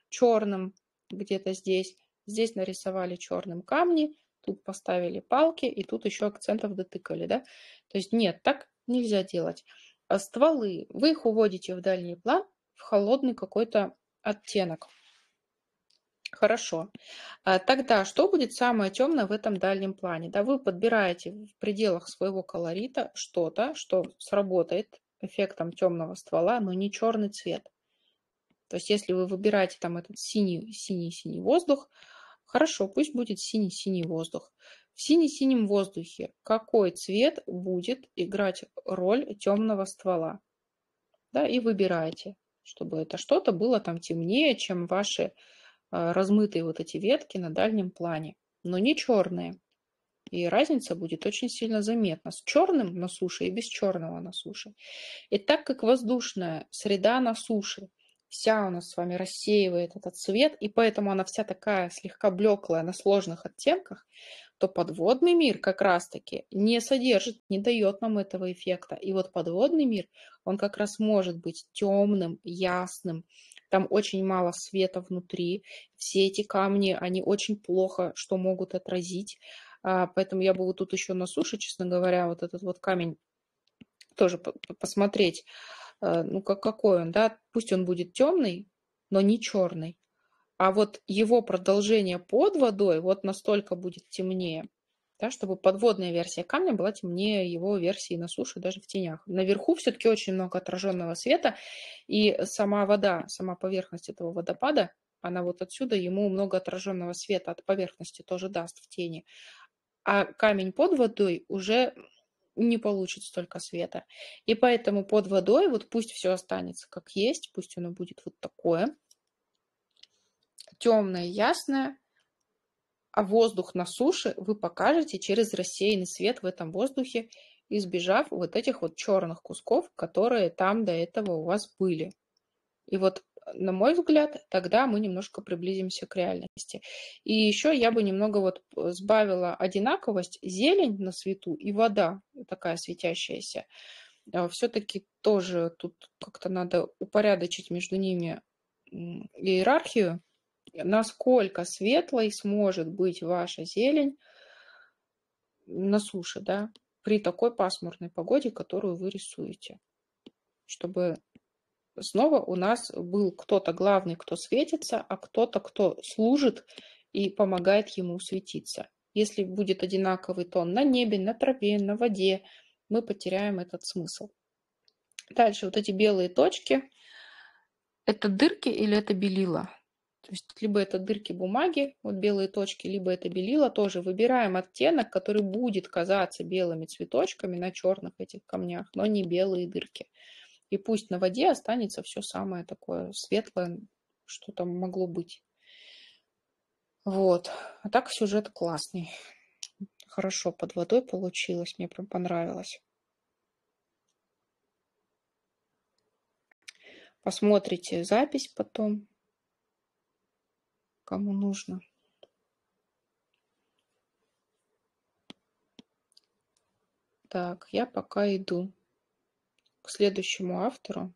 черным, где-то здесь, здесь нарисовали черным камни, тут поставили палки, и тут еще акцентов дотыкали, да? То есть нет, так нельзя делать. А стволы, вы их уводите в дальний план, холодный какой-то оттенок. Хорошо. А тогда что будет самое темное в этом дальнем плане? Да, вы подбираете в пределах своего колорита что-то, что сработает эффектом темного ствола, но не черный цвет. То есть если вы выбираете там этот синий, синий, синий воздух, хорошо, пусть будет синий-синий воздух. В сине-синем воздухе какой цвет будет играть роль темного ствола? Да, и выбираете чтобы это что-то было там темнее, чем ваши а, размытые вот эти ветки на дальнем плане, но не черные. И разница будет очень сильно заметна с черным на суше и без черного на суше. И так как воздушная среда на суше вся у нас с вами рассеивает этот цвет, и поэтому она вся такая слегка блеклая на сложных оттенках, то подводный мир как раз-таки не содержит, не дает нам этого эффекта. И вот подводный мир, он как раз может быть темным, ясным, там очень мало света внутри, все эти камни, они очень плохо что могут отразить, а, поэтому я вот тут еще на суше, честно говоря, вот этот вот камень тоже посмотреть, ну как какой он, да, пусть он будет темный, но не черный, а вот его продолжение под водой вот настолько будет темнее, да, чтобы подводная версия камня была темнее его версии на суше, даже в тенях. Наверху все-таки очень много отраженного света, и сама вода, сама поверхность этого водопада, она вот отсюда ему много отраженного света от поверхности тоже даст в тени. А камень под водой уже не получит столько света. И поэтому под водой вот пусть все останется как есть, пусть оно будет вот такое, темное, ясное, а воздух на суше вы покажете через рассеянный свет в этом воздухе, избежав вот этих вот черных кусков, которые там до этого у вас были. И вот, на мой взгляд, тогда мы немножко приблизимся к реальности. И еще я бы немного вот сбавила одинаковость зелень на свету и вода такая светящаяся. А, Все-таки тоже тут как-то надо упорядочить между ними иерархию, насколько светлой сможет быть ваша зелень на суше, да, при такой пасмурной погоде, которую вы рисуете. Чтобы снова у нас был кто-то главный, кто светится, а кто-то, кто служит и помогает ему светиться. Если будет одинаковый тон на небе, на траве, на воде, мы потеряем этот смысл. Дальше вот эти белые точки. Это дырки или это белила? То есть либо это дырки бумаги, вот белые точки, либо это белила. Тоже выбираем оттенок, который будет казаться белыми цветочками на черных этих камнях, но не белые дырки. И пусть на воде останется все самое такое светлое, что там могло быть. Вот. А так сюжет классный. Хорошо под водой получилось, мне прям понравилось. Посмотрите запись потом кому нужно. Так, я пока иду к следующему автору.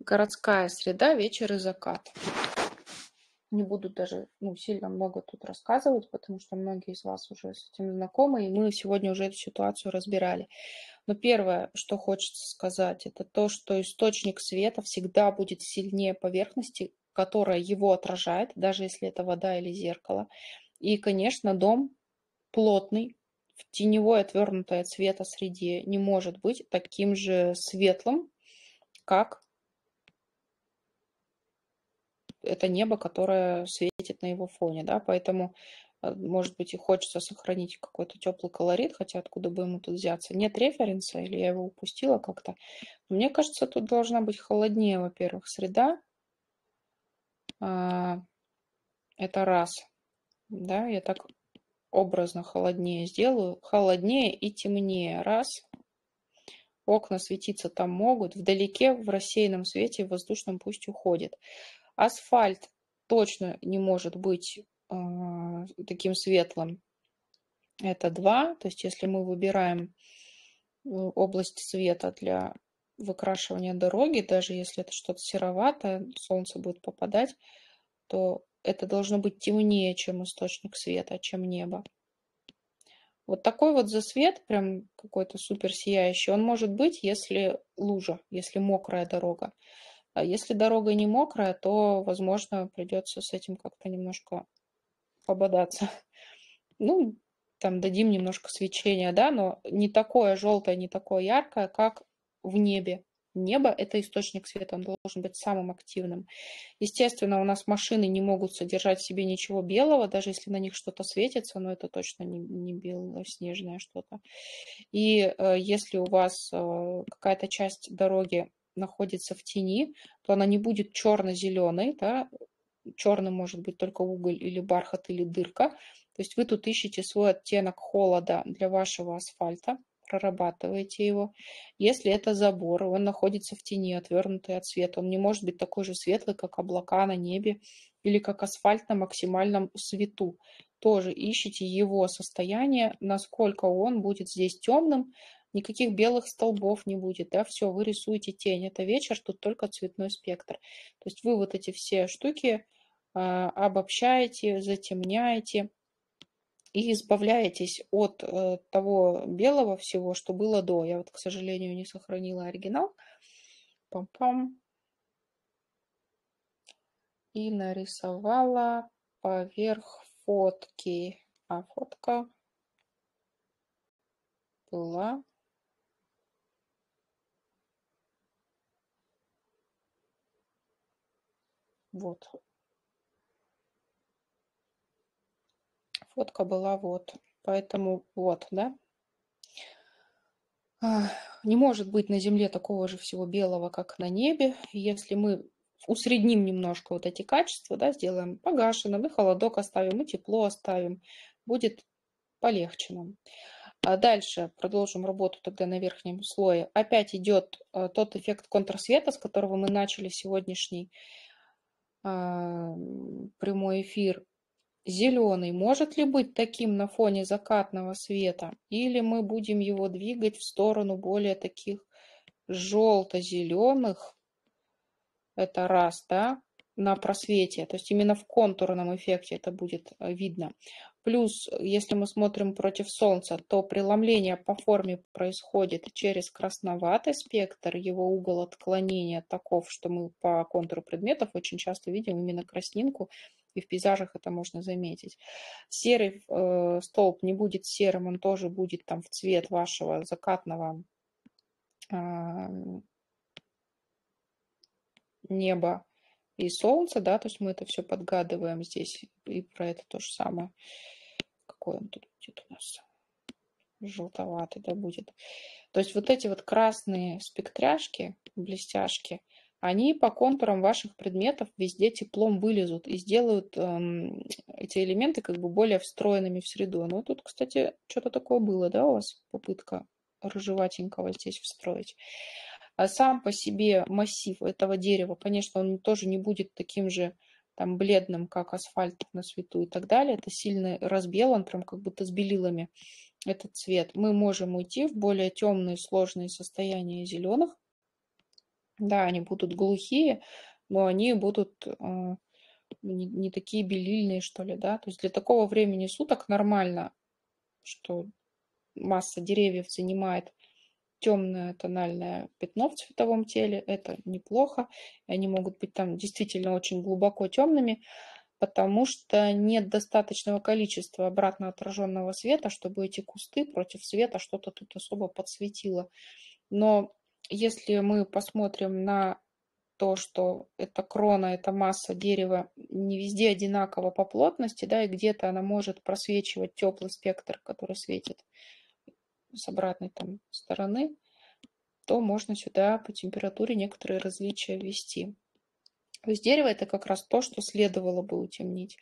Городская среда, вечер и закат. Не буду даже ну, сильно много тут рассказывать, потому что многие из вас уже с этим знакомы, и мы сегодня уже эту ситуацию разбирали. Но первое, что хочется сказать, это то, что источник света всегда будет сильнее поверхности, которая его отражает, даже если это вода или зеркало. И, конечно, дом плотный, в теневой отвернутой от света среде не может быть таким же светлым, как это небо, которое светит на его фоне, да, поэтому, может быть, и хочется сохранить какой-то теплый колорит, хотя откуда бы ему тут взяться. Нет референса, или я его упустила как-то. Мне кажется, тут должна быть холоднее, во-первых, среда. А, это раз, да, я так образно холоднее сделаю. Холоднее и темнее, раз. Окна светиться там могут. Вдалеке в рассеянном свете в воздушном пусть уходит. Асфальт точно не может быть таким светлым. Это 2. То есть если мы выбираем э, область цвета для выкрашивания дороги, даже если это что-то сероватое, солнце будет попадать, то это должно быть темнее, чем источник света, чем небо. Вот такой вот засвет, прям какой-то супер сияющий, он может быть, если лужа, если мокрая дорога. А если дорога не мокрая, то, возможно, придется с этим как-то немножко пободаться. Ну, там дадим немножко свечения, да, но не такое желтое, не такое яркое, как в небе. Небо – это источник света, он должен быть самым активным. Естественно, у нас машины не могут содержать в себе ничего белого, даже если на них что-то светится, но это точно не, не белое, снежное что-то. И э, если у вас э, какая-то часть дороги находится в тени, то она не будет черно-зеленой, да, черным может быть только уголь или бархат или дырка. То есть вы тут ищете свой оттенок холода для вашего асфальта, прорабатываете его. Если это забор, он находится в тени, отвернутый от света, он не может быть такой же светлый, как облака на небе или как асфальт на максимальном свету. Тоже ищите его состояние, насколько он будет здесь темным, никаких белых столбов не будет, да, все, вы рисуете тень. Это вечер, тут только цветной спектр. То есть вы вот эти все штуки э, обобщаете, затемняете и избавляетесь от э, того белого всего, что было до. Я вот, к сожалению, не сохранила оригинал. Пам-пам. И нарисовала поверх фотки. А фотка была вот фотка была вот. Поэтому вот, да. Не может быть на Земле такого же всего белого, как на небе. Если мы усредним немножко вот эти качества, да, сделаем погашенным, и холодок оставим, и тепло оставим, будет полегче нам. А дальше продолжим работу тогда на верхнем слое. Опять идет э, тот эффект контрсвета, с которого мы начали сегодняшний прямой эфир зеленый может ли быть таким на фоне закатного света? Или мы будем его двигать в сторону более таких желто-зеленых? Это раз, да, на просвете. То есть именно в контурном эффекте это будет э, видно. Плюс, если мы смотрим против Солнца, то преломление по форме происходит через красноватый спектр, его угол отклонения таков, что мы по контуру предметов очень часто видим именно краснинку, и в пейзажах это можно заметить. Серый э, столб не будет серым, он тоже будет там в цвет вашего закатного э, неба и солнца, да, то есть мы это все подгадываем здесь, и про это то же самое. Какой он тут будет у нас? Желтоватый, да, будет. То есть вот эти вот красные спектряшки, блестяшки, они по контурам ваших предметов везде теплом вылезут и сделают эм, эти элементы как бы более встроенными в среду. Ну, тут, кстати, что-то такое было, да, у вас попытка рыжеватенького здесь встроить. А сам по себе массив этого дерева, конечно, он тоже не будет таким же там бледным, как асфальт на свету и так далее. Это сильный разбел, он прям как будто с белилами этот цвет. Мы можем уйти в более темные сложные состояния зеленых, да, они будут глухие, но они будут э, не, не такие белильные, что ли, да. То есть для такого времени суток нормально, что масса деревьев занимает темное тональное пятно в цветовом теле, это неплохо. И они могут быть там действительно очень глубоко темными, потому что нет достаточного количества обратно отраженного света, чтобы эти кусты против света что-то тут особо подсветило. Но если мы посмотрим на то, что эта крона, эта масса дерева не везде одинаково по плотности, да, и где-то она может просвечивать теплый спектр, который светит с обратной там стороны, то можно сюда по температуре некоторые различия ввести. То есть дерево это как раз то, что следовало бы утемнить.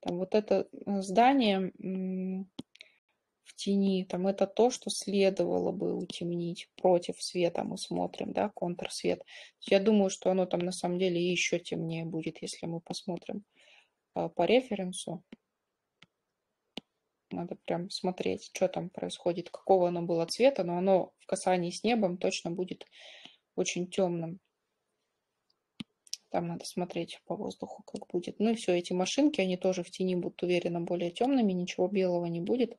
Там вот это здание тени, там это то, что следовало бы утемнить против света, мы смотрим, да, контрсвет. Я думаю, что оно там на самом деле еще темнее будет, если мы посмотрим а, по референсу. Надо прям смотреть, что там происходит, какого оно было цвета, но оно в касании с небом точно будет очень темным. Там надо смотреть по воздуху, как будет. Ну и все, эти машинки, они тоже в тени будут уверенно более темными, ничего белого не будет.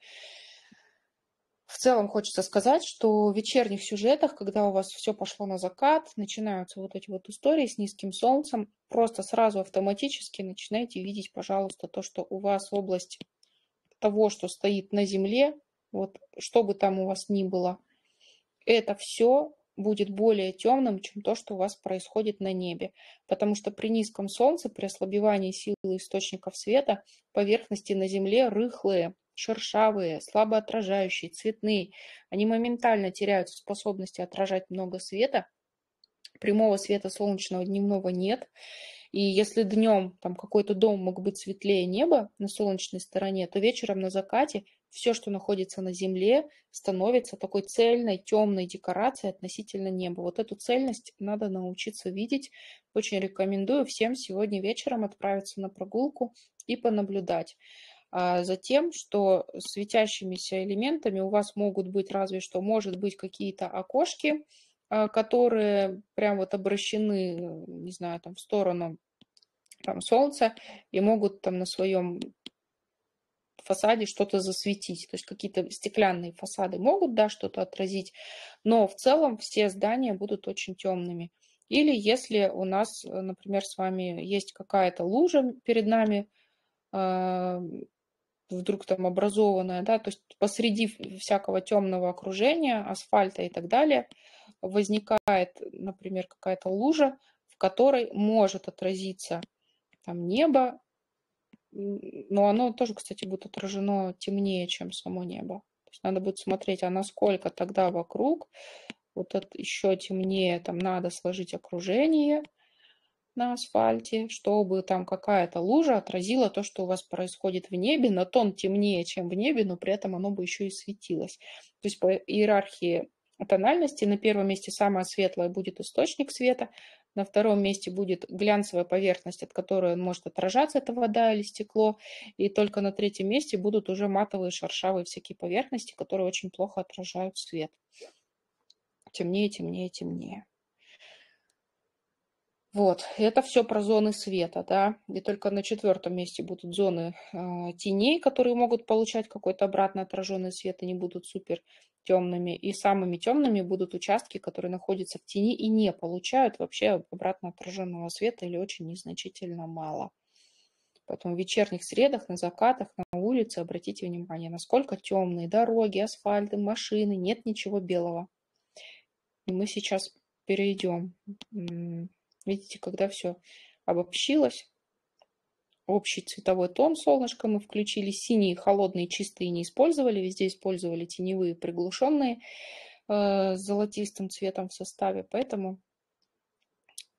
В целом хочется сказать, что в вечерних сюжетах, когда у вас все пошло на закат, начинаются вот эти вот истории с низким солнцем, просто сразу автоматически начинаете видеть, пожалуйста, то, что у вас область того, что стоит на земле, вот что бы там у вас ни было, это все будет более темным, чем то, что у вас происходит на небе. Потому что при низком солнце, при ослабевании силы источников света, поверхности на Земле рыхлые, шершавые, слабо отражающие, цветные. Они моментально теряют способности отражать много света, прямого света солнечного дневного нет. И если днем там какой-то дом мог быть светлее неба на солнечной стороне, то вечером на закате все, что находится на Земле, становится такой цельной, темной декорацией относительно неба. Вот эту цельность надо научиться видеть. Очень рекомендую всем сегодня вечером отправиться на прогулку и понаблюдать а за тем, что светящимися элементами у вас могут быть разве что, может быть, какие-то окошки, которые прям вот обращены, не знаю, там в сторону там, солнца и могут там на своем фасаде что-то засветить. То есть какие-то стеклянные фасады могут, да, что-то отразить, но в целом все здания будут очень темными. Или если у нас, например, с вами есть какая-то лужа перед нами, а, вдруг там образованная, да, то есть посреди всякого темного окружения, асфальта и так далее, возникает, например, какая-то лужа, в которой может отразиться там небо, но оно тоже, кстати, будет отражено темнее, чем само небо. То есть надо будет смотреть, а насколько тогда вокруг, вот это еще темнее, там надо сложить окружение – на асфальте, чтобы там какая-то лужа отразила то, что у вас происходит в небе, на тон темнее, чем в небе, но при этом оно бы еще и светилось. То есть по иерархии тональности на первом месте самое светлое будет источник света, на втором месте будет глянцевая поверхность, от которой может отражаться эта вода или стекло, и только на третьем месте будут уже матовые, шершавые всякие поверхности, которые очень плохо отражают свет. Темнее, темнее, темнее. Вот, это все про зоны света, да, и только на четвертом месте будут зоны э, теней, которые могут получать какой-то обратно отраженный свет и не будут супер темными. И самыми темными будут участки, которые находятся в тени и не получают вообще обратно отраженного света или очень незначительно мало. Поэтому в вечерних средах, на закатах, на улице обратите внимание, насколько темные дороги, асфальты, машины, нет ничего белого. И мы сейчас перейдем Видите, когда все обобщилось, общий цветовой тон солнышко мы включили, синие, холодные, чистые не использовали, везде использовали теневые, приглушенные э, с золотистым цветом в составе, поэтому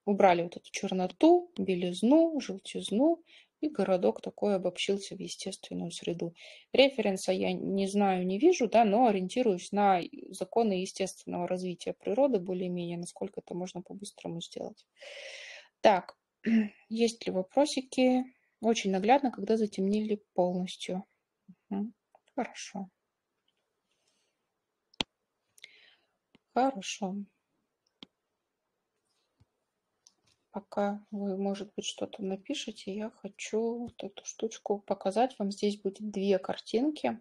убрали вот эту черноту, белизну, желтизну, и городок такой обобщился в естественную среду. Референса я не знаю, не вижу, да, но ориентируюсь на законы естественного развития природы более-менее, насколько это можно по-быстрому сделать. Так, есть ли вопросики? Очень наглядно, когда затемнили полностью. Хорошо. Хорошо. Пока вы, может быть, что-то напишите, я хочу вот эту штучку показать вам. Здесь будет две картинки.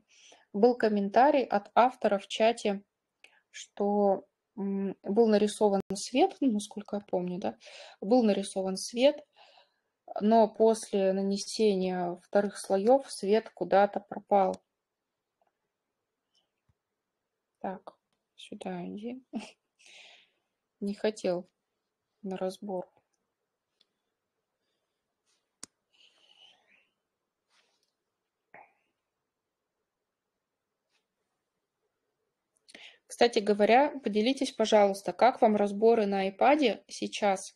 Был комментарий от автора в чате, что был нарисован свет, ну, насколько я помню, да, был нарисован свет, но после нанесения вторых слоев свет куда-то пропал. Так, сюда иди. Не хотел на разбор. Кстати говоря, поделитесь, пожалуйста, как вам разборы на iPad сейчас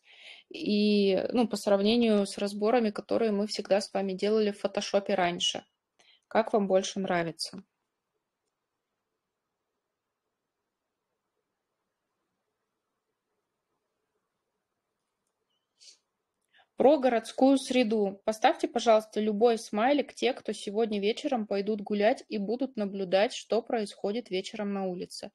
и ну, по сравнению с разборами, которые мы всегда с вами делали в фотошопе раньше. Как вам больше нравится? Про городскую среду. Поставьте, пожалуйста, любой смайлик те, кто сегодня вечером пойдут гулять и будут наблюдать, что происходит вечером на улице.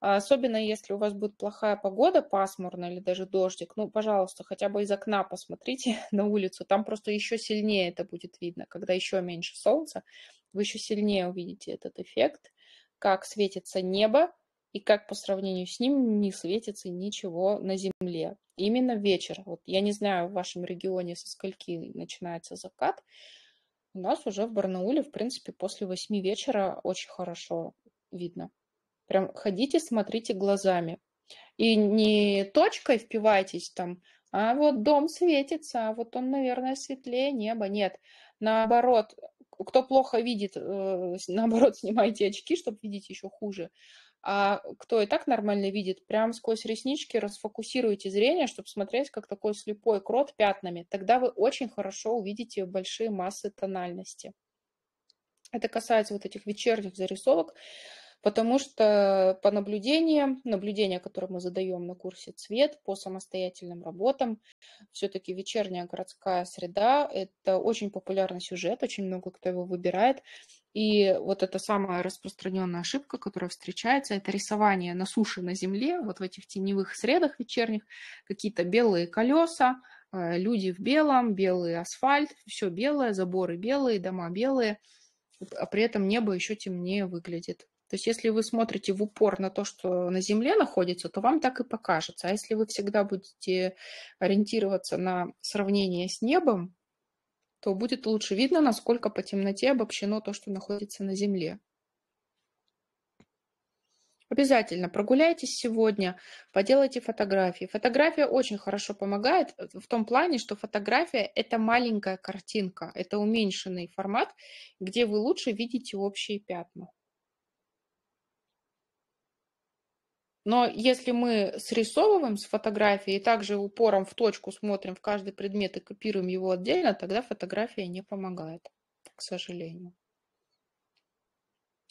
А особенно если у вас будет плохая погода, пасмурно или даже дождик, ну, пожалуйста, хотя бы из окна посмотрите на улицу, там просто еще сильнее это будет видно, когда еще меньше солнца, вы еще сильнее увидите этот эффект, как светится небо, и как по сравнению с ним не светится ничего на земле. Именно вечер. Вот я не знаю, в вашем регионе со скольки начинается закат. У нас уже в Барнауле, в принципе, после восьми вечера очень хорошо видно. Прям ходите, смотрите глазами. И не точкой впивайтесь там, а вот дом светится, а вот он, наверное, светлее неба. Нет, наоборот, кто плохо видит, э, наоборот, снимайте очки, чтобы видеть еще хуже. А кто и так нормально видит, прям сквозь реснички расфокусируйте зрение, чтобы смотреть, как такой слепой крот пятнами. Тогда вы очень хорошо увидите большие массы тональности. Это касается вот этих вечерних зарисовок, потому что по наблюдениям, наблюдения, которые мы задаем на курсе «Цвет» по самостоятельным работам, все-таки вечерняя городская среда – это очень популярный сюжет, очень много кто его выбирает. И вот это самая распространенная ошибка, которая встречается, это рисование на суше на земле, вот в этих теневых средах вечерних, какие-то белые колеса, э, люди в белом, белый асфальт, все белое, заборы белые, дома белые – а при этом небо еще темнее выглядит. То есть если вы смотрите в упор на то, что на Земле находится, то вам так и покажется. А если вы всегда будете ориентироваться на сравнение с небом, то будет лучше видно, насколько по темноте обобщено то, что находится на Земле. Обязательно прогуляйтесь сегодня, поделайте фотографии. Фотография очень хорошо помогает в том плане, что фотография – это маленькая картинка, это уменьшенный формат, где вы лучше видите общие пятна. Но если мы срисовываем с фотографией и также упором в точку смотрим в каждый предмет и копируем его отдельно, тогда фотография не помогает, к сожалению.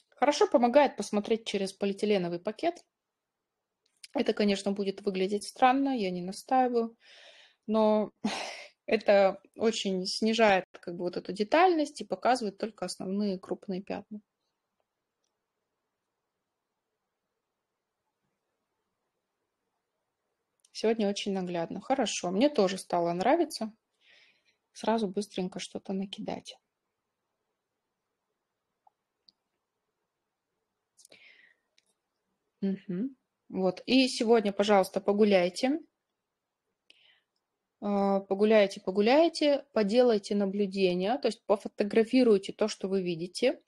Хорошо помогает посмотреть через полиэтиленовый пакет. Это, конечно, будет выглядеть странно, я не настаиваю, но это очень снижает как бы вот эту детальность и показывает только основные крупные пятна. Сегодня очень наглядно. Хорошо, мне тоже стало нравиться. Сразу быстренько что-то накидать. Мгм. Вот. И сегодня, пожалуйста, погуляйте. А, погуляйте, погуляйте, поделайте наблюдения, то есть пофотографируйте то, что вы видите.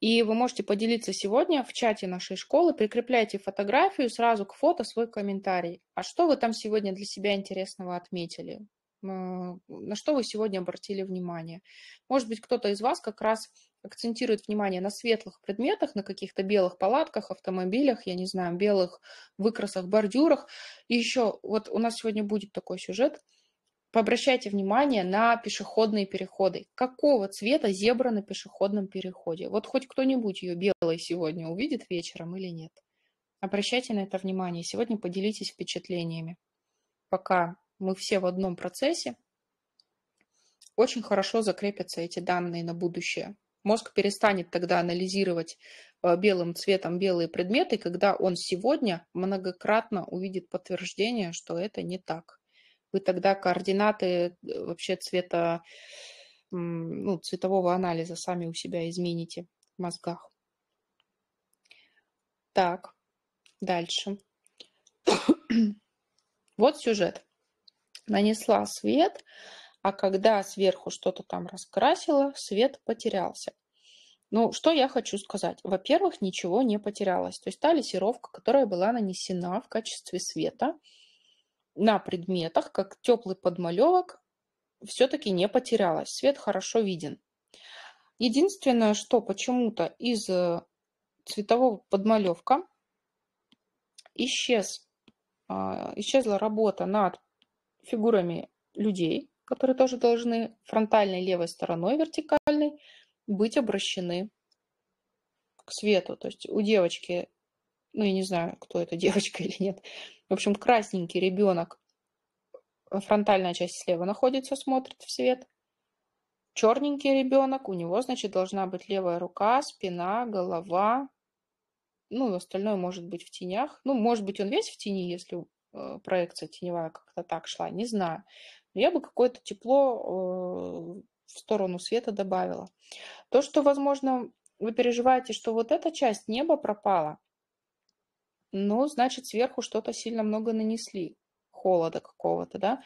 И вы можете поделиться сегодня в чате нашей школы, прикрепляйте фотографию сразу к фото свой комментарий. А что вы там сегодня для себя интересного отметили? На что вы сегодня обратили внимание? Может быть, кто-то из вас как раз акцентирует внимание на светлых предметах, на каких-то белых палатках, автомобилях, я не знаю, белых выкрасах, бордюрах. И еще, вот у нас сегодня будет такой сюжет. Пообращайте внимание на пешеходные переходы. Какого цвета зебра на пешеходном переходе? Вот хоть кто-нибудь ее белой сегодня увидит вечером или нет? Обращайте на это внимание. Сегодня поделитесь впечатлениями. Пока мы все в одном процессе, очень хорошо закрепятся эти данные на будущее. Мозг перестанет тогда анализировать э, белым цветом белые предметы, когда он сегодня многократно увидит подтверждение, что это не так. Вы тогда координаты э, вообще цвета, ну, цветового анализа сами у себя измените в мозгах. Так, дальше. Вот сюжет. Нанесла свет, а когда сверху что-то там раскрасила, свет потерялся. Ну, что я хочу сказать? Во-первых, ничего не потерялось. То есть та лессировка, которая была нанесена в качестве света на предметах, как теплый подмалевок, все-таки не потерялась. Свет хорошо виден. Единственное, что почему-то из э, цветового подмалевка исчез, а, исчезла работа над фигурами людей, которые тоже должны фронтальной левой стороной вертикальной быть обращены к свету. То есть у девочки, ну я не знаю, кто это, девочка или нет, в общем, красненький ребенок, фронтальная часть слева находится, смотрит в свет. Черненький ребенок, у него, значит, должна быть левая рука, спина, голова, ну остальное может быть в тенях. Ну, может быть, он весь в тени, если э, проекция теневая как-то так шла, не знаю я бы какое-то тепло э, в сторону света добавила. То, что, возможно, вы переживаете, что вот эта часть неба пропала, ну, значит, сверху что-то сильно много нанесли, холода какого-то, да.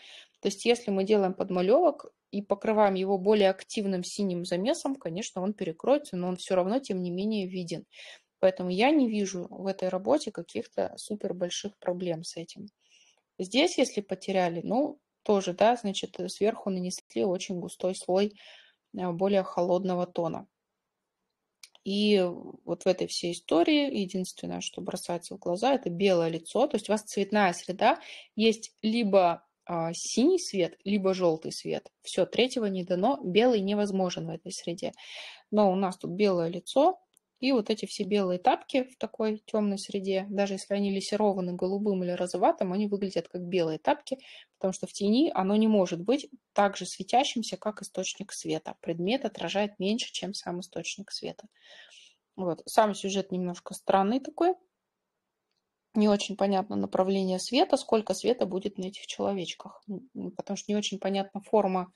То есть, если мы делаем подмалевок и покрываем его более активным синим замесом, конечно, он перекроется, но он все равно, тем не менее, виден. Поэтому я не вижу в этой работе каких-то супер больших проблем с этим. Здесь, если потеряли, ну, тоже, да, значит, сверху нанесли очень густой слой э, более холодного тона. И вот в этой всей истории единственное, что бросается в глаза, это белое лицо. То есть у вас цветная среда. Есть либо а, синий свет, либо желтый свет. Все, третьего не дано. Белый невозможен в этой среде. Но у нас тут белое лицо, и вот эти все белые тапки в такой темной среде, даже если они лессированы голубым или розоватым, они выглядят как белые тапки, потому что в тени оно не может быть так же светящимся, как источник света. Предмет отражает меньше, чем сам источник света. Вот. Сам сюжет немножко странный такой. Не очень понятно направление света, сколько света будет на этих человечках. Потому что не очень понятна форма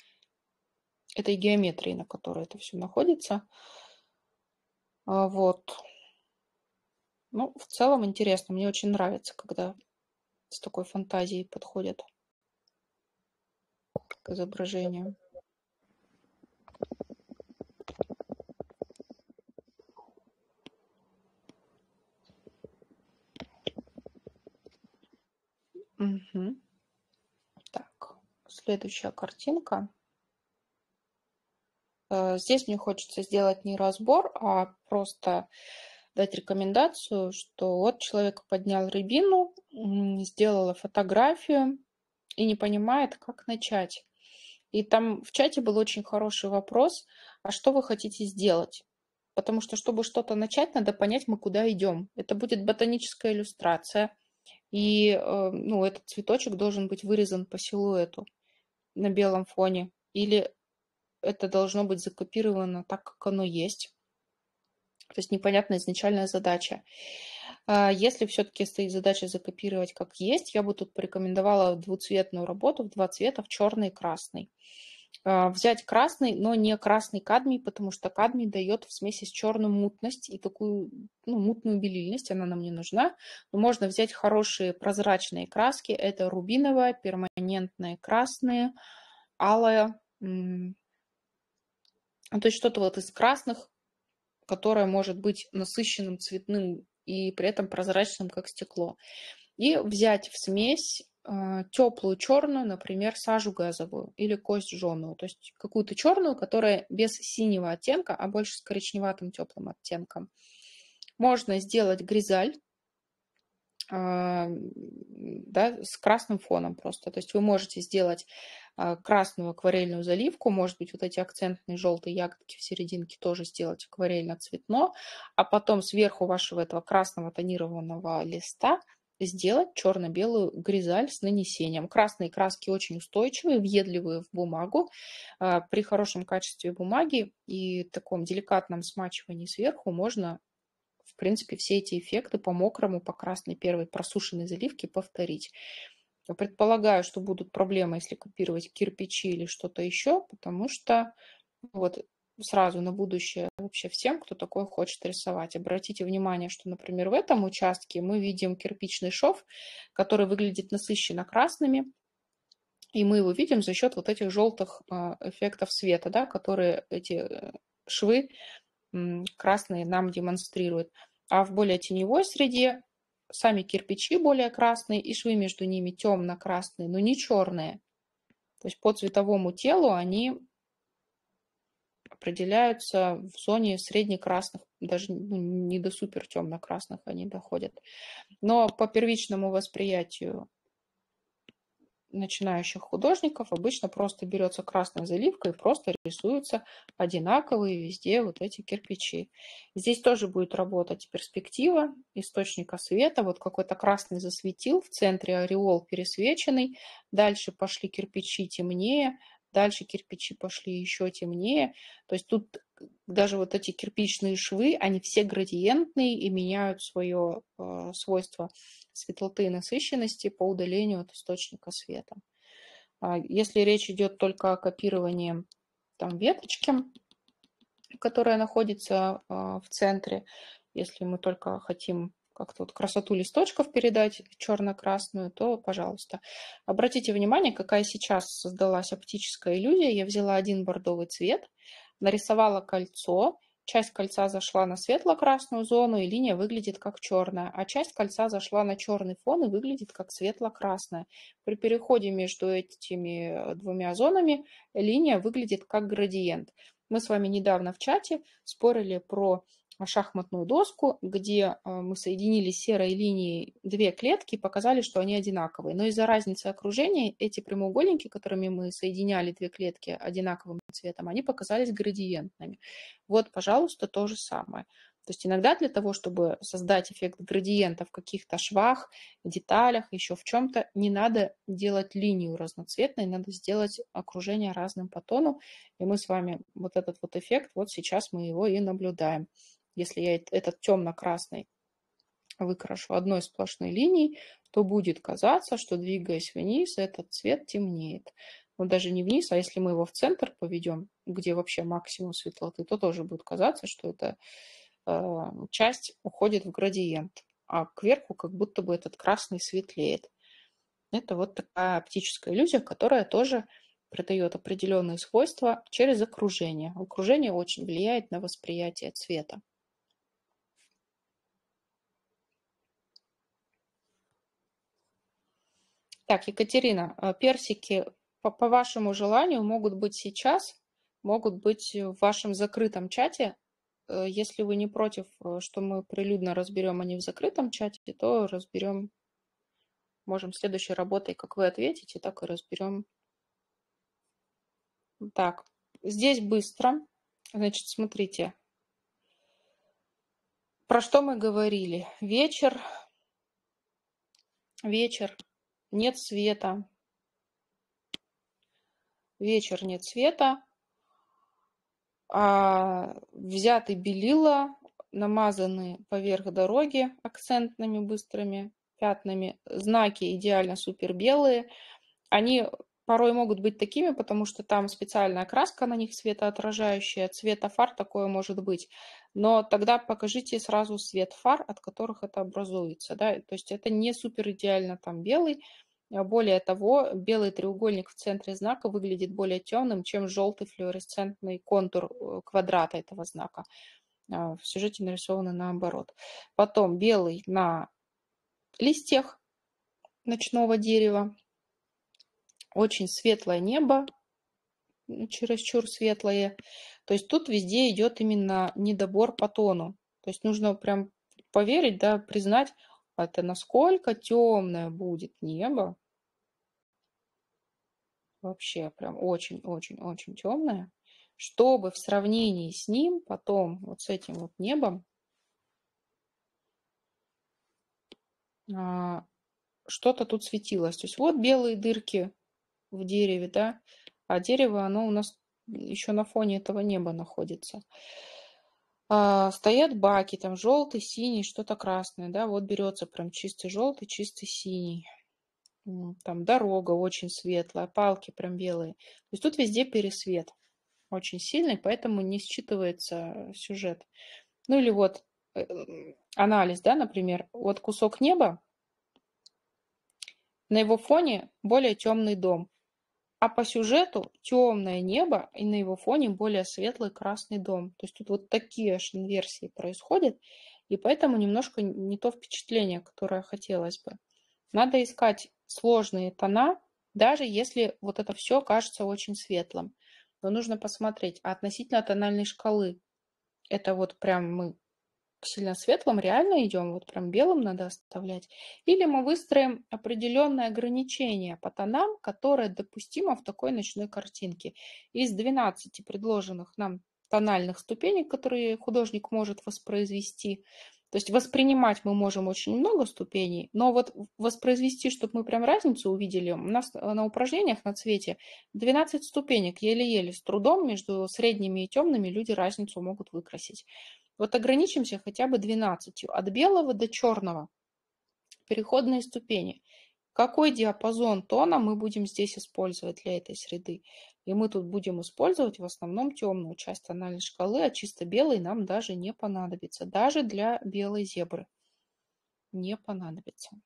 этой геометрии, на которой это все находится. А, вот. Ну, в целом интересно. Мне очень нравится, когда с такой фантазией подходят к изображению. Угу. Так, следующая картинка. Э, здесь мне хочется сделать не разбор, а просто дать рекомендацию, что вот человек поднял рябину, сделала фотографию и не понимает, как начать. И там в чате был очень хороший вопрос, а что вы хотите сделать? Потому что, чтобы что-то начать, надо понять, мы куда идем. Это будет ботаническая иллюстрация, и э, ну, этот цветочек должен быть вырезан по силуэту на белом фоне. Или это должно быть закопировано так, как оно есть. То есть непонятная изначальная задача. А если все-таки стоит задача закопировать как есть, я бы тут порекомендовала двуцветную работу в два цвета, в черный и красный. А, взять красный, но не красный кадмий, потому что кадмий дает в смеси с черным мутность и такую ну, мутную белильность, она нам не нужна. Но можно взять хорошие прозрачные краски, это рубиновая, перманентные красные, алая, ну, то есть что-то вот из красных, которое может быть насыщенным цветным и при этом прозрачным, как стекло. И взять в смесь э, теплую черную, например, сажу газовую или кость жженую. То есть какую-то черную, которая без синего оттенка, а больше с коричневатым теплым оттенком. Можно сделать гризаль, да, с красным фоном просто. То есть вы можете сделать а, красную акварельную заливку, может быть, вот эти акцентные желтые ягодки в серединке тоже сделать акварельно-цветно, а потом сверху вашего этого красного тонированного листа сделать черно-белую гризаль с нанесением. Красные краски очень устойчивые, въедливые в бумагу. А, при хорошем качестве бумаги и таком деликатном смачивании сверху можно принципе, все эти эффекты по мокрому, по красной первой просушенной заливке повторить. Предполагаю, что будут проблемы, если копировать кирпичи или что-то еще, потому что вот сразу на будущее вообще всем, кто такое хочет рисовать. Обратите внимание, что, например, в этом участке мы видим кирпичный шов, который выглядит насыщенно красными, и мы его видим за счет вот этих желтых а, эффектов света, да, которые эти э, швы красные нам демонстрируют. А в более теневой среде сами кирпичи более красные и швы между ними темно-красные, но не черные. То есть по цветовому телу они определяются в зоне среднекрасных, даже ну, не до супер темно-красных они доходят. Но по первичному восприятию начинающих художников обычно просто берется красная заливка и просто рисуются одинаковые везде вот эти кирпичи. Здесь тоже будет работать перспектива источника света. Вот какой-то красный засветил, в центре ореол пересвеченный, дальше пошли кирпичи темнее, дальше кирпичи пошли еще темнее. То есть тут даже вот эти кирпичные швы, они все градиентные и меняют свое э, свойство светлоты и насыщенности по удалению от источника света. А если речь идет только о копировании там, веточки, которая находится э, в центре, если мы только хотим как-то вот красоту листочков передать черно-красную, то, пожалуйста. Обратите внимание, какая сейчас создалась оптическая иллюзия. Я взяла один бордовый цвет, нарисовала кольцо, часть кольца зашла на светло-красную зону, и линия выглядит как черная, а часть кольца зашла на черный фон и выглядит как светло-красная. При переходе между этими двумя зонами линия выглядит как градиент. Мы с вами недавно в чате спорили про шахматную доску, где а, мы соединили серой линией две клетки и показали, что они одинаковые. Но из-за разницы окружения эти прямоугольники, которыми мы соединяли две клетки одинаковым цветом, они показались градиентными. Вот, пожалуйста, то же самое. То есть иногда для того, чтобы создать эффект градиента в каких-то швах, деталях, еще в чем-то, не надо делать линию разноцветной, надо сделать окружение разным по тону. И мы с вами вот этот вот эффект, вот сейчас мы его и наблюдаем. Если я этот темно-красный выкрашу одной сплошной линией, то будет казаться, что двигаясь вниз, этот цвет темнеет. Но даже не вниз, а если мы его в центр поведем, где вообще максимум светлоты, то тоже будет казаться, что это Э, часть уходит в градиент, а кверху как будто бы этот красный светлеет. Это вот такая оптическая иллюзия, которая тоже придает определенные свойства через окружение. Окружение очень влияет на восприятие цвета. Так, Екатерина, э, персики по, по вашему желанию могут быть сейчас, могут быть в вашем закрытом чате Э, если вы не против, э, что мы прилюдно разберем, а не в закрытом чате, то разберем, можем следующей работой, как вы ответите, так и разберем. Так, здесь быстро. Значит, смотрите. Про что мы говорили? Вечер, вечер, нет света. Вечер, нет света а взяты белила, намазаны поверх дороги акцентными быстрыми пятнами, знаки идеально супер белые. Они порой могут быть такими, потому что там специальная краска на них светоотражающая, цвета фар такое может быть. Но тогда покажите сразу цвет фар, от которых это образуется. Да? То есть это не супер идеально там белый, а более того, белый треугольник в центре знака выглядит более темным, чем желтый флуоресцентный контур э, квадрата этого знака. А, в сюжете нарисовано наоборот. Потом белый на листьях ночного дерева. Очень светлое небо, чересчур светлое. То есть тут везде идет именно недобор по тону. То есть нужно прям поверить, да, признать, это насколько темное будет небо. Вообще прям очень-очень-очень темное. Чтобы в сравнении с ним потом, вот с этим вот небом, а, что-то тут светилось. То есть вот белые дырки в дереве, да, а дерево, оно у нас еще на фоне этого неба находится. А, стоят баки, там желтый, синий, что-то красное, да, вот берется прям чистый желтый, чистый синий. Там дорога очень светлая, палки прям белые. То есть тут везде пересвет очень сильный, поэтому не считывается сюжет. Ну или вот э, анализ, да, например, вот кусок неба, на его фоне более темный дом. А по сюжету темное небо, и на его фоне более светлый красный дом. То есть тут вот такие аж инверсии происходят, и поэтому немножко не то впечатление, которое хотелось бы. Надо искать сложные тона, даже если вот это все кажется очень светлым. Но нужно посмотреть, а относительно тональной шкалы, это вот прям мы сильно светлым реально идем, вот прям белым надо оставлять, или мы выстроим определенное ограничение по тонам, которое допустимо в такой ночной картинке. Из 12 предложенных нам тональных ступенек, которые художник может воспроизвести, то есть воспринимать мы можем очень много ступеней, но вот воспроизвести, чтобы мы прям разницу увидели, у нас на упражнениях на цвете 12 ступенек, еле-еле, с трудом между средними и темными люди разницу могут выкрасить. Вот ограничимся хотя бы 12, от белого до черного, переходные ступени. Какой диапазон тона мы будем здесь использовать для этой среды? И мы тут будем использовать в основном темную часть тональной шкалы, а чисто белый нам даже не понадобится. Даже для белой зебры не понадобится.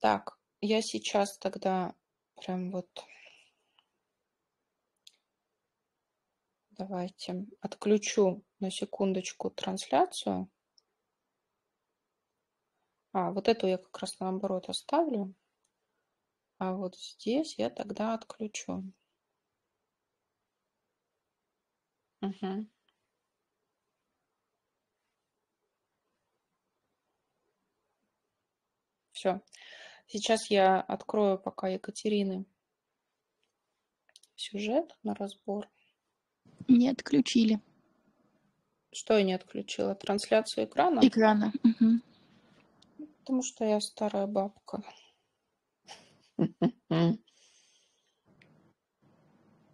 Так, я сейчас тогда прям вот Давайте отключу на секундочку трансляцию. А, вот эту я как раз наоборот оставлю. А вот здесь я тогда отключу. Угу. Все. Сейчас я открою пока Екатерины сюжет на разбор. Не отключили. Что я не отключила? Трансляцию экрана? Экрана. Угу. Потому что я старая бабка.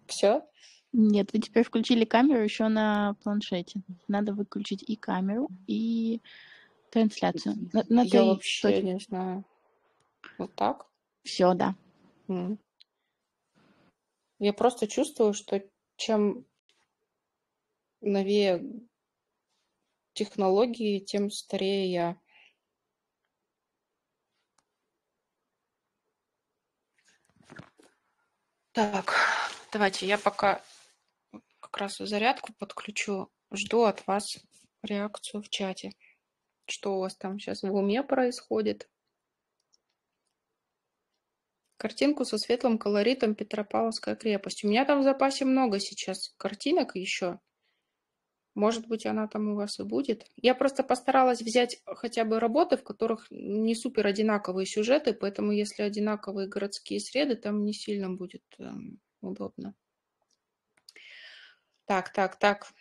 Все? Нет, вы теперь включили камеру еще на планшете. Надо выключить и камеру, и трансляцию. На, на Я вообще не знаю. Вот так? Все, да. Я просто чувствую, что чем новее технологии, тем старее я. Так, давайте я пока как раз зарядку подключу. Жду от вас реакцию в чате. Что у вас там сейчас в уме происходит? Картинку со светлым колоритом Петропавловская крепость. У меня там в запасе много сейчас картинок еще. Может быть, она там у вас и будет. Я просто постаралась взять хотя бы работы, в которых не супер одинаковые сюжеты, поэтому если одинаковые городские среды, там не сильно будет э, удобно. Так, так, так.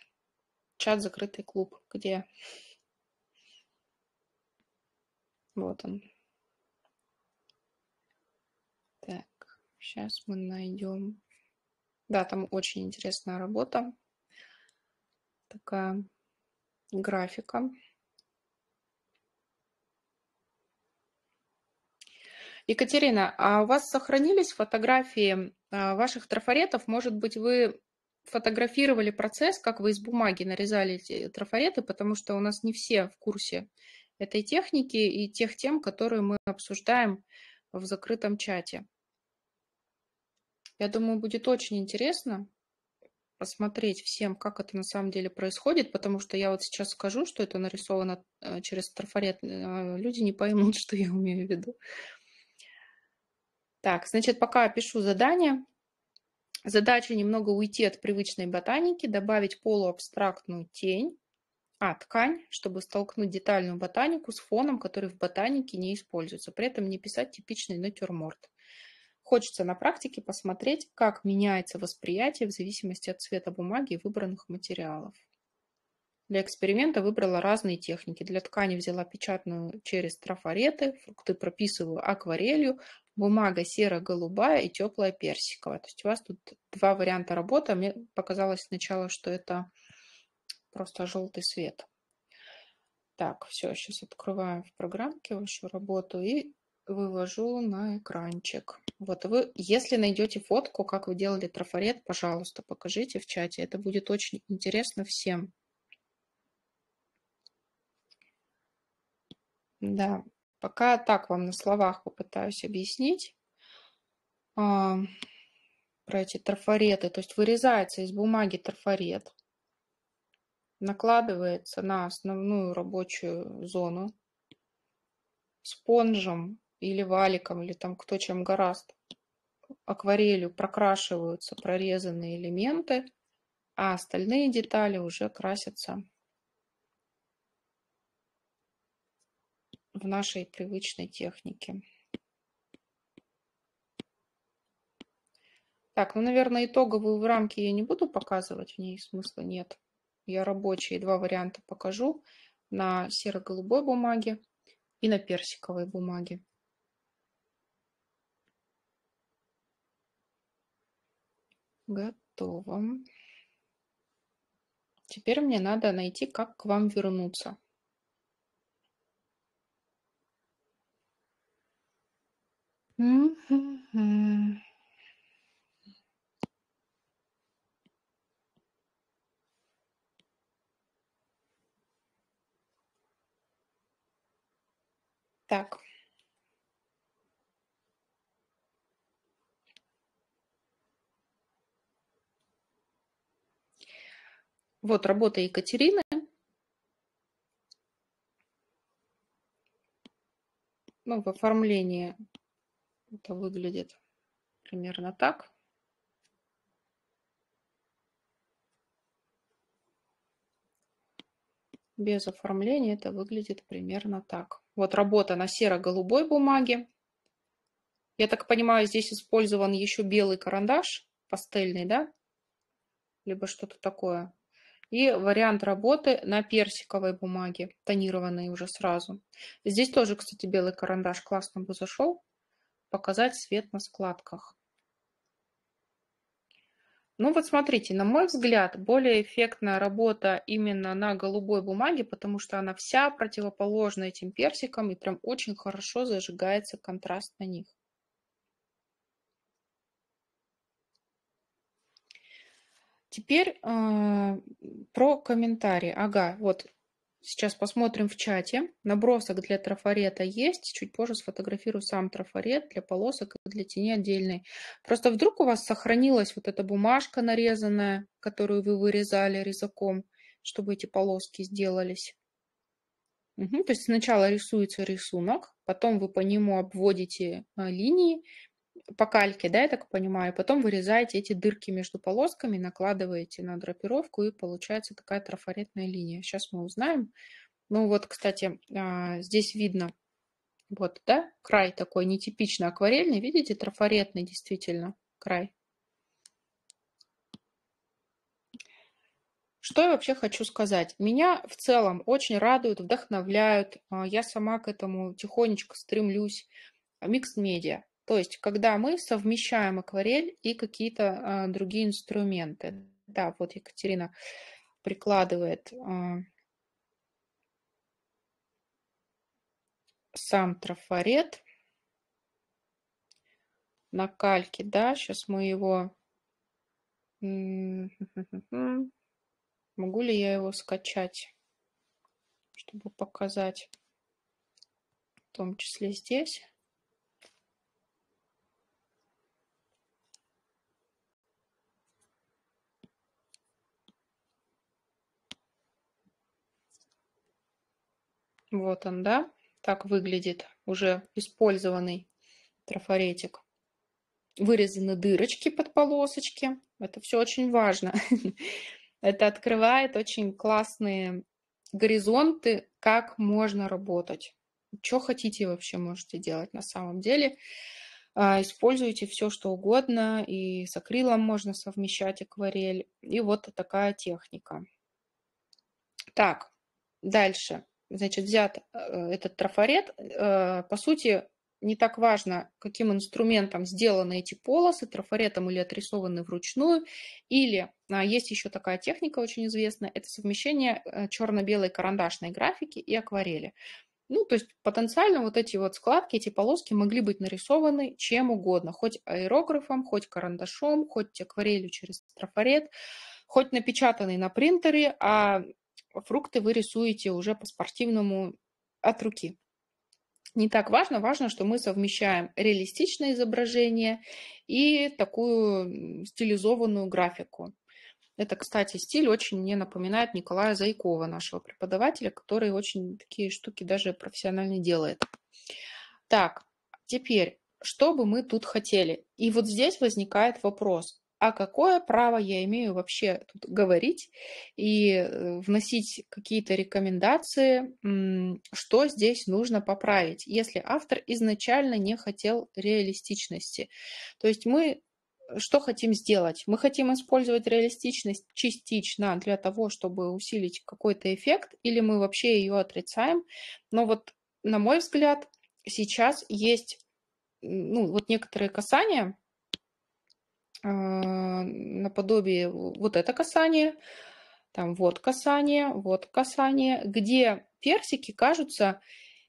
Чат «Закрытый клуб». Где? Вот он. Так, сейчас мы найдем. Да, там очень интересная работа такая графика. Екатерина, а у вас сохранились фотографии а, ваших трафаретов? Может быть, вы фотографировали процесс, как вы из бумаги нарезали эти трафареты, потому что у нас не все в курсе этой техники и тех тем, которые мы обсуждаем в закрытом чате. Я думаю, будет очень интересно посмотреть всем, как это на самом деле происходит, потому что я вот сейчас скажу, что это нарисовано э, через трафарет, а люди не поймут, что я имею в виду. Так, значит, пока опишу задание. Задача немного уйти от привычной ботаники, добавить полуабстрактную тень, а, ткань, чтобы столкнуть детальную ботанику с фоном, который в ботанике не используется. При этом не писать типичный натюрморт. Хочется на практике посмотреть, как меняется восприятие в зависимости от цвета бумаги и выбранных материалов. Для эксперимента выбрала разные техники. Для ткани взяла печатную через трафареты, фрукты прописываю акварелью, бумага серо-голубая и теплая персиковая. То есть у вас тут два варианта работы. Мне показалось сначала, что это просто желтый свет. Так, все, сейчас открываю в программке вашу работу и вывожу на экранчик. Вот вы, если найдете фотку, как вы делали трафарет, пожалуйста, покажите в чате. Это будет очень интересно всем. Да, пока так вам на словах попытаюсь объяснить а, про эти трафареты. То есть вырезается из бумаги трафарет, накладывается на основную рабочую зону спонжем или валиком, или там кто чем гораст, акварелью прокрашиваются прорезанные элементы, а остальные детали уже красятся в нашей привычной технике. Так, ну, наверное, итоговую в рамке я не буду показывать, в ней смысла нет. Я рабочие два варианта покажу на серо-голубой бумаге и на персиковой бумаге. Готово. Теперь мне надо найти, как к вам вернуться. Так. Вот работа Екатерины. Ну, в оформлении это выглядит примерно так. Без оформления это выглядит примерно так. Вот работа на серо-голубой бумаге. Я так понимаю, здесь использован еще белый карандаш, пастельный, да? Либо что-то такое. И вариант работы на персиковой бумаге, тонированной уже сразу. Здесь тоже, кстати, белый карандаш классно бы зашел. Показать цвет на складках. Ну вот смотрите, на мой взгляд, более эффектная работа именно на голубой бумаге, потому что она вся противоположна этим персикам и прям очень хорошо зажигается контраст на них. Теперь э, про комментарии. Ага, вот сейчас посмотрим в чате. Набросок для трафарета есть. Чуть позже сфотографирую сам трафарет для полосок и для тени отдельной. Просто вдруг у вас сохранилась вот эта бумажка нарезанная, которую вы вырезали резаком, чтобы эти полоски сделались. Угу, то есть сначала рисуется рисунок, потом вы по нему обводите а, линии, по кальке, да, я так понимаю, потом вырезаете эти дырки между полосками, накладываете на драпировку, и получается такая трафаретная линия. Сейчас мы узнаем. Ну вот, кстати, а, здесь видно, вот, да, край такой нетипично акварельный, видите, трафаретный действительно край. Что я вообще хочу сказать? Меня в целом очень радуют, вдохновляют. А, я сама к этому тихонечко стремлюсь. Mixed media. То есть, когда мы совмещаем акварель и какие-то а, другие инструменты. Да, вот Екатерина прикладывает а, сам трафарет на кальке, да, сейчас мы его... Могу ли я его скачать, чтобы показать, в том числе здесь? Вот он, да? Так выглядит уже использованный трафаретик. Вырезаны дырочки под полосочки. Это все очень важно. Это открывает очень классные горизонты, как можно работать. Что хотите вообще можете делать на самом деле. А, используйте все, что угодно. И с акрилом можно совмещать акварель. И вот такая техника. Так, дальше значит, взят э, этот трафарет, э, по сути, не так важно, каким инструментом сделаны эти полосы, трафаретом или отрисованы вручную, или а, есть еще такая техника очень известная, это совмещение э, черно-белой карандашной графики и акварели. Ну, то есть потенциально вот эти вот складки, эти полоски могли быть нарисованы чем угодно, хоть аэрографом, хоть карандашом, хоть акварелью через трафарет, хоть напечатанный на принтере, а фрукты вы рисуете уже по-спортивному от руки. Не так важно, важно, что мы совмещаем реалистичное изображение и такую стилизованную графику. Это, кстати, стиль очень мне напоминает Николая Зайкова, нашего преподавателя, который очень такие штуки даже профессионально делает. Так, теперь, что бы мы тут хотели? И вот здесь возникает вопрос а какое право я имею вообще тут говорить и э, вносить какие-то рекомендации, что здесь нужно поправить, если автор изначально не хотел реалистичности. То есть мы что хотим сделать? Мы хотим использовать реалистичность частично для того, чтобы усилить какой-то эффект, или мы вообще ее отрицаем. Но вот, на мой взгляд, сейчас есть ну, вот некоторые касания, наподобие вот это касание, там вот касание, вот касание, где персики кажутся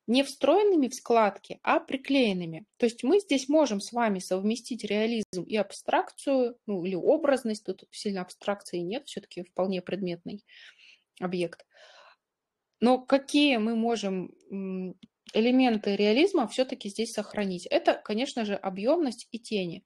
не встроенными в складки, а приклеенными. То есть мы здесь можем с вами совместить реализм и абстракцию, ну или образность, тут сильно абстракции нет, все-таки вполне предметный объект. Но какие мы можем элементы реализма все-таки здесь сохранить? Это, конечно же, объемность и тени.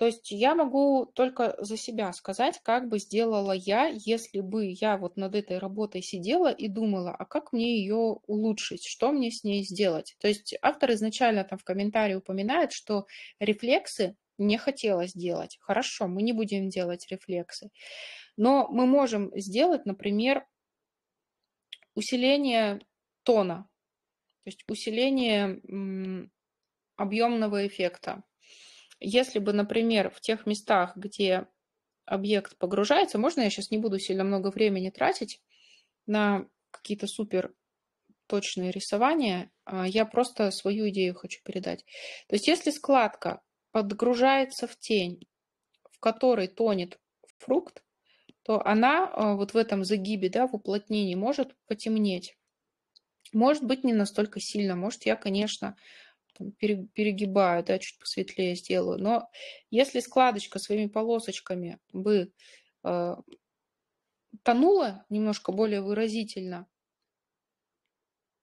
То есть я могу только за себя сказать, как бы сделала я, если бы я вот над этой работой сидела и думала, а как мне ее улучшить, что мне с ней сделать. То есть автор изначально там в комментарии упоминает, что рефлексы не хотелось делать. Хорошо, мы не будем делать рефлексы. Но мы можем сделать, например, усиление тона то есть усиление объемного эффекта. Если бы, например, в тех местах, где объект погружается, можно я сейчас не буду сильно много времени тратить на какие-то супер точные рисования, а я просто свою идею хочу передать. То есть если складка подгружается в тень, в которой тонет фрукт, то она а, вот в этом загибе, да, в уплотнении может потемнеть. Может быть, не настолько сильно. Может, я, конечно, перегибаю, да, чуть посветлее сделаю. Но если складочка своими полосочками бы э, тонула немножко более выразительно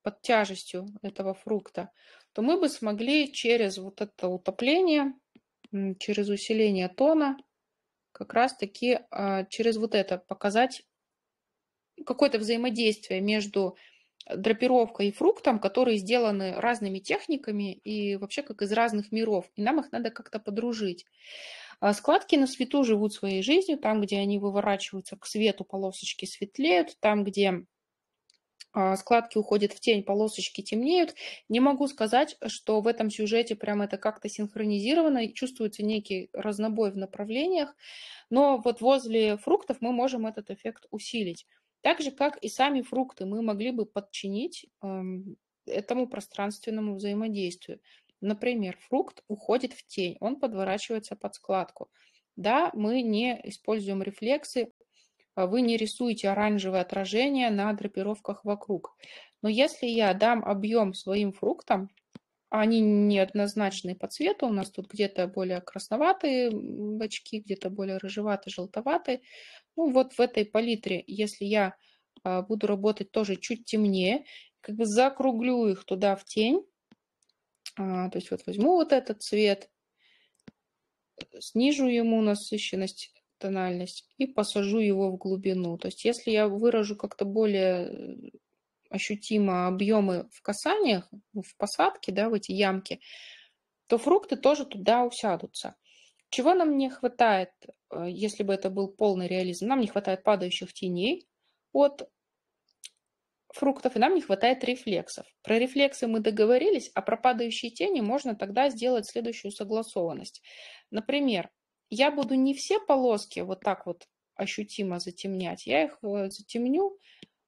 под тяжестью этого фрукта, то мы бы смогли через вот это утопление, через усиление тона, как раз-таки э, через вот это показать какое-то взаимодействие между драпировкой и фруктом, которые сделаны разными техниками и вообще как из разных миров. И нам их надо как-то подружить. А складки на свету живут своей жизнью, там, где они выворачиваются к свету, полосочки светлеют, там, где а, складки уходят в тень, полосочки темнеют. Не могу сказать, что в этом сюжете прям это как-то синхронизировано, чувствуется некий разнобой в направлениях, но вот возле фруктов мы можем этот эффект усилить. Так же, как и сами фрукты, мы могли бы подчинить эм, этому пространственному взаимодействию. Например, фрукт уходит в тень, он подворачивается под складку. Да, мы не используем рефлексы, а вы не рисуете оранжевое отражение на драпировках вокруг. Но если я дам объем своим фруктам, они неоднозначные по цвету, у нас тут где-то более красноватые бочки, где-то более рыжеватые, желтоватые, ну, вот в этой палитре, если я а, буду работать тоже чуть темнее, как бы закруглю их туда в тень, а, то есть вот возьму вот этот цвет, снижу ему насыщенность, тональность и посажу его в глубину. То есть если я выражу как-то более э, ощутимо объемы в касаниях, в посадке, да, в эти ямки, то фрукты тоже туда усядутся. Чего нам не хватает, э, если бы это был полный реализм? Нам не хватает падающих теней от фруктов, и нам не хватает рефлексов. Про рефлексы мы договорились, а про падающие тени можно тогда сделать следующую согласованность. Например, я буду не все полоски вот так вот ощутимо затемнять, я их э, затемню,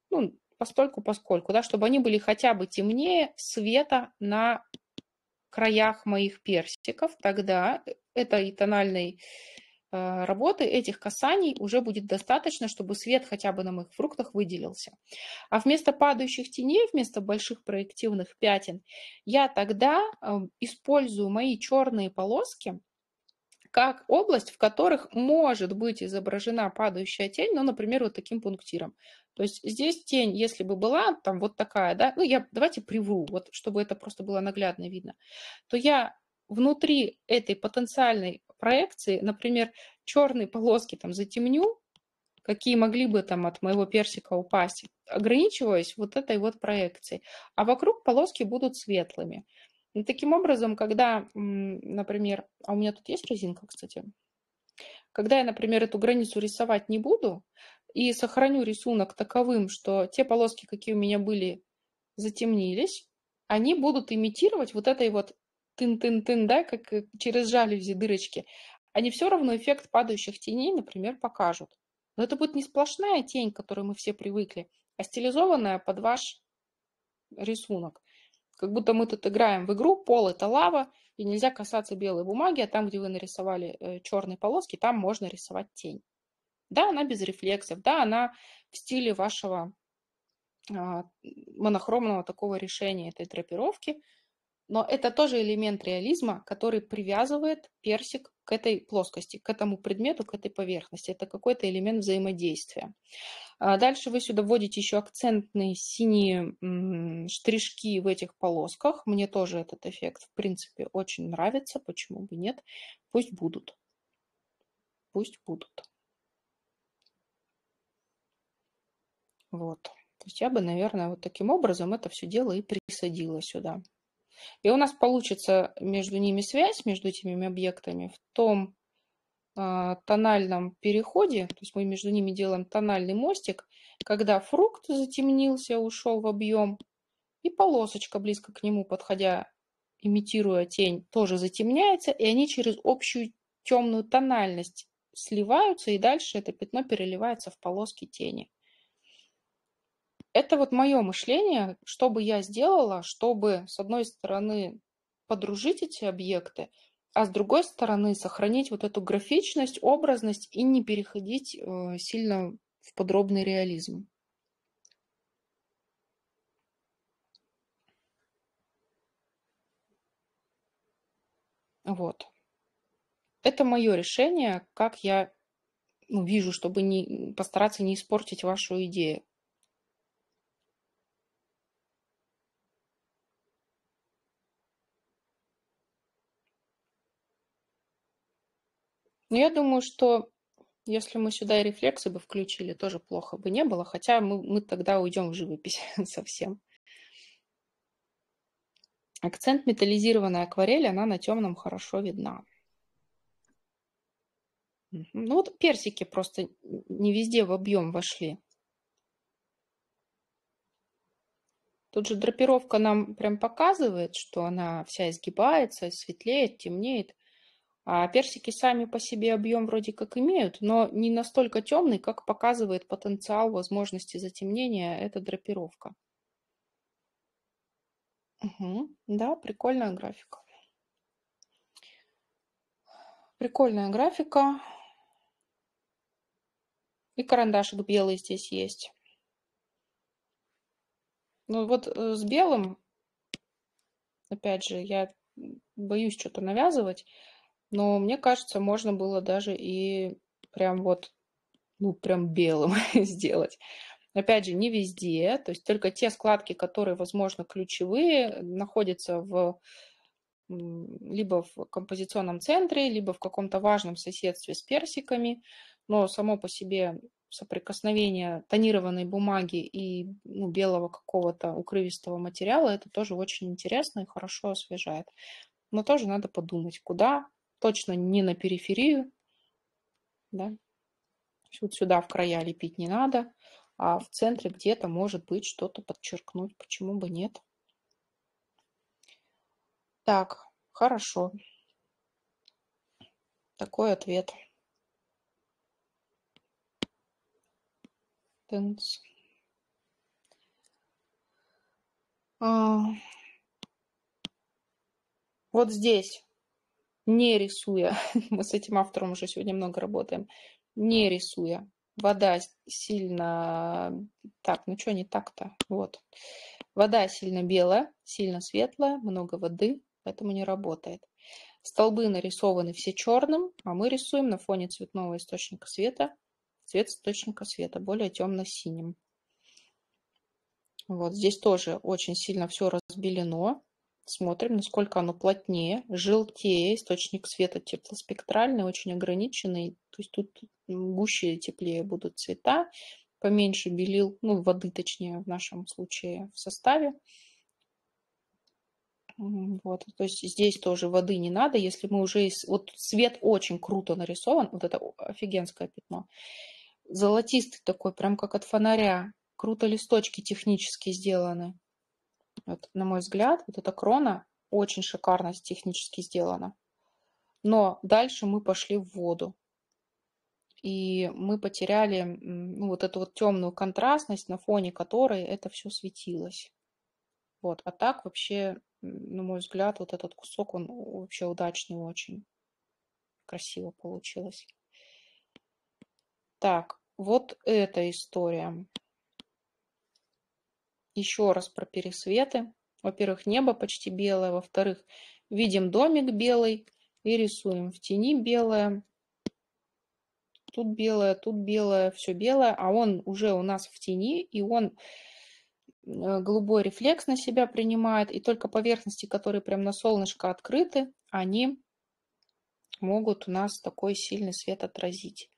ну, постольку поскольку, да, чтобы они были хотя бы темнее света на краях моих персиков, тогда этой тональной э, работы, этих касаний уже будет достаточно, чтобы свет хотя бы на моих фруктах выделился. А вместо падающих теней, вместо больших проективных пятен, я тогда эм, использую мои черные полоски как область, в которых может быть изображена падающая тень, ну, например, вот таким пунктиром. То есть здесь тень, если бы была там вот такая, да, ну, я давайте привру, вот чтобы это просто было наглядно видно, то я внутри этой потенциальной проекции, например, черные полоски там затемню, какие могли бы там от моего персика упасть, ограничиваясь вот этой вот проекцией, а вокруг полоски будут светлыми. И таким образом, когда, например, а у меня тут есть резинка, кстати, когда я, например, эту границу рисовать не буду и сохраню рисунок таковым, что те полоски, какие у меня были, затемнились, они будут имитировать вот этой вот тын-тын-тын, да, как э, через жалюзи дырочки, они все равно эффект падающих теней, например, покажут. Но это будет не сплошная тень, к которой мы все привыкли, а стилизованная под ваш рисунок. Как будто мы тут играем в игру, пол это лава, и нельзя касаться белой бумаги, а там, где вы нарисовали э, черные полоски, там можно рисовать тень. Да, она без рефлексов, да, она в стиле вашего а, монохромного такого решения этой драпировки, но это тоже элемент реализма, который привязывает персик к этой плоскости, к этому предмету, к этой поверхности. Это какой-то элемент взаимодействия. А дальше вы сюда вводите еще акцентные синие штришки в этих полосках. Мне тоже этот эффект, в принципе, очень нравится. Почему бы нет? Пусть будут. Пусть будут. Вот. То есть я бы, наверное, вот таким образом это все дело и присадила сюда. И у нас получится между ними связь, между этими объектами в том э, тональном переходе, то есть мы между ними делаем тональный мостик, когда фрукт затемнился, ушел в объем, и полосочка близко к нему, подходя, имитируя тень, тоже затемняется, и они через общую темную тональность сливаются, и дальше это пятно переливается в полоски тени. Это вот мое мышление, что бы я сделала, чтобы, с одной стороны, подружить эти объекты, а с другой стороны, сохранить вот эту графичность, образность и не переходить э, сильно в подробный реализм. Вот. Это мое решение, как я ну, вижу, чтобы не, постараться не испортить вашу идею. Но я думаю, что если мы сюда и рефлексы бы включили, тоже плохо бы не было, хотя мы, мы тогда уйдем в живопись совсем. Акцент металлизированной акварели, она на темном хорошо видна. Ну вот персики просто не везде в объем вошли. Тут же драпировка нам прям показывает, что она вся изгибается, светлеет, темнеет. А персики сами по себе объем вроде как имеют, но не настолько темный, как показывает потенциал возможности затемнения эта драпировка. Угу. Да, прикольная графика. Прикольная графика. И карандашик белый здесь есть. Ну вот э, с белым, опять же, я боюсь что-то навязывать, но мне кажется, можно было даже и прям вот, ну, прям белым сделать. Опять же, не везде, то есть только те складки, которые, возможно, ключевые, находятся в либо в композиционном центре, либо в каком-то важном соседстве с персиками, но само по себе соприкосновение тонированной бумаги и ну, белого какого-то укрывистого материала, это тоже очень интересно и хорошо освежает. Но тоже надо подумать, куда, точно не на периферию, да, вот сюда в края лепить не надо, а в центре где-то может быть что-то подчеркнуть, почему бы нет. Так, хорошо. Такой ответ. А, вот здесь, не рисуя, мы с этим автором уже сегодня много работаем, не рисуя вода сильно... Так, ну что не так-то? Вот. Вода сильно белая, сильно светлая, много воды, поэтому не работает. Столбы нарисованы все черным, а мы рисуем на фоне цветного источника света цвет источника света, более темно-синим. Вот здесь тоже очень сильно все разбелено. Смотрим, насколько оно плотнее, желтее, источник света теплоспектральный, очень ограниченный. То есть тут гуще теплее будут цвета, поменьше белил, ну, воды точнее в нашем случае в составе. Вот, то есть здесь тоже воды не надо, если мы уже... Вот цвет очень круто нарисован, вот это офигенское пятно. Золотистый такой, прям как от фонаря. Круто листочки технически сделаны. Вот, на мой взгляд, вот эта крона очень шикарно технически сделана. Но дальше мы пошли в воду. И мы потеряли ну, вот эту вот темную контрастность, на фоне которой это все светилось. Вот. А так вообще, на мой взгляд, вот этот кусок, он вообще удачный очень. Красиво получилось. Так, вот эта история. Еще раз про пересветы. Во-первых, небо почти белое. Во-вторых, видим домик белый и рисуем в тени белое. Тут белое, тут белое, все белое, а он уже у нас в тени, и он э, голубой рефлекс на себя принимает, и только поверхности, которые прям на солнышко открыты, они могут у нас такой сильный свет отразить.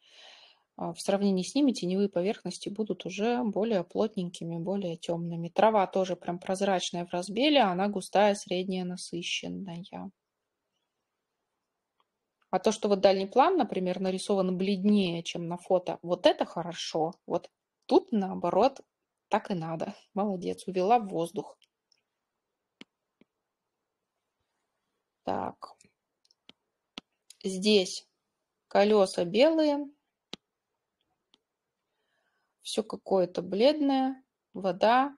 А в сравнении с ними теневые поверхности будут уже более плотненькими, более темными. Трава тоже прям прозрачная в разбеле, а она густая, средняя, насыщенная. А то, что вот дальний план, например, нарисован бледнее, чем на фото, вот это хорошо. Вот тут, наоборот, так и надо. Молодец, увела в воздух. Так. Здесь колеса белые, все какое-то бледное. Вода.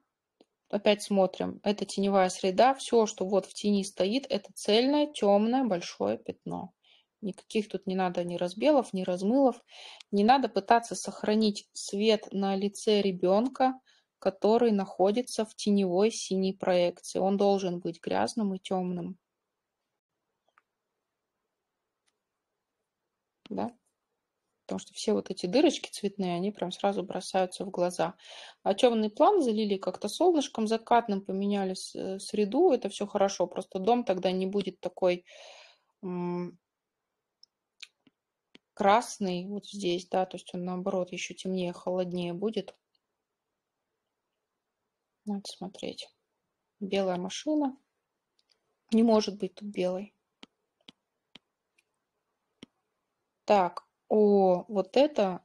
Опять смотрим. Это теневая среда. Все, что вот в тени стоит, это цельное, темное, большое пятно. Никаких тут не надо ни разбелов, ни размылов. Не надо пытаться сохранить свет на лице ребенка, который находится в теневой синей проекции. Он должен быть грязным и темным. Да? Потому что все вот эти дырочки цветные, они прям сразу бросаются в глаза. А темный план залили как-то солнышком закатным, поменяли э, среду, это все хорошо. Просто дом тогда не будет такой красный вот здесь, да, то есть он наоборот еще темнее, холоднее будет. Надо смотреть. Белая машина. Не может быть тут белой. Так, о, вот это,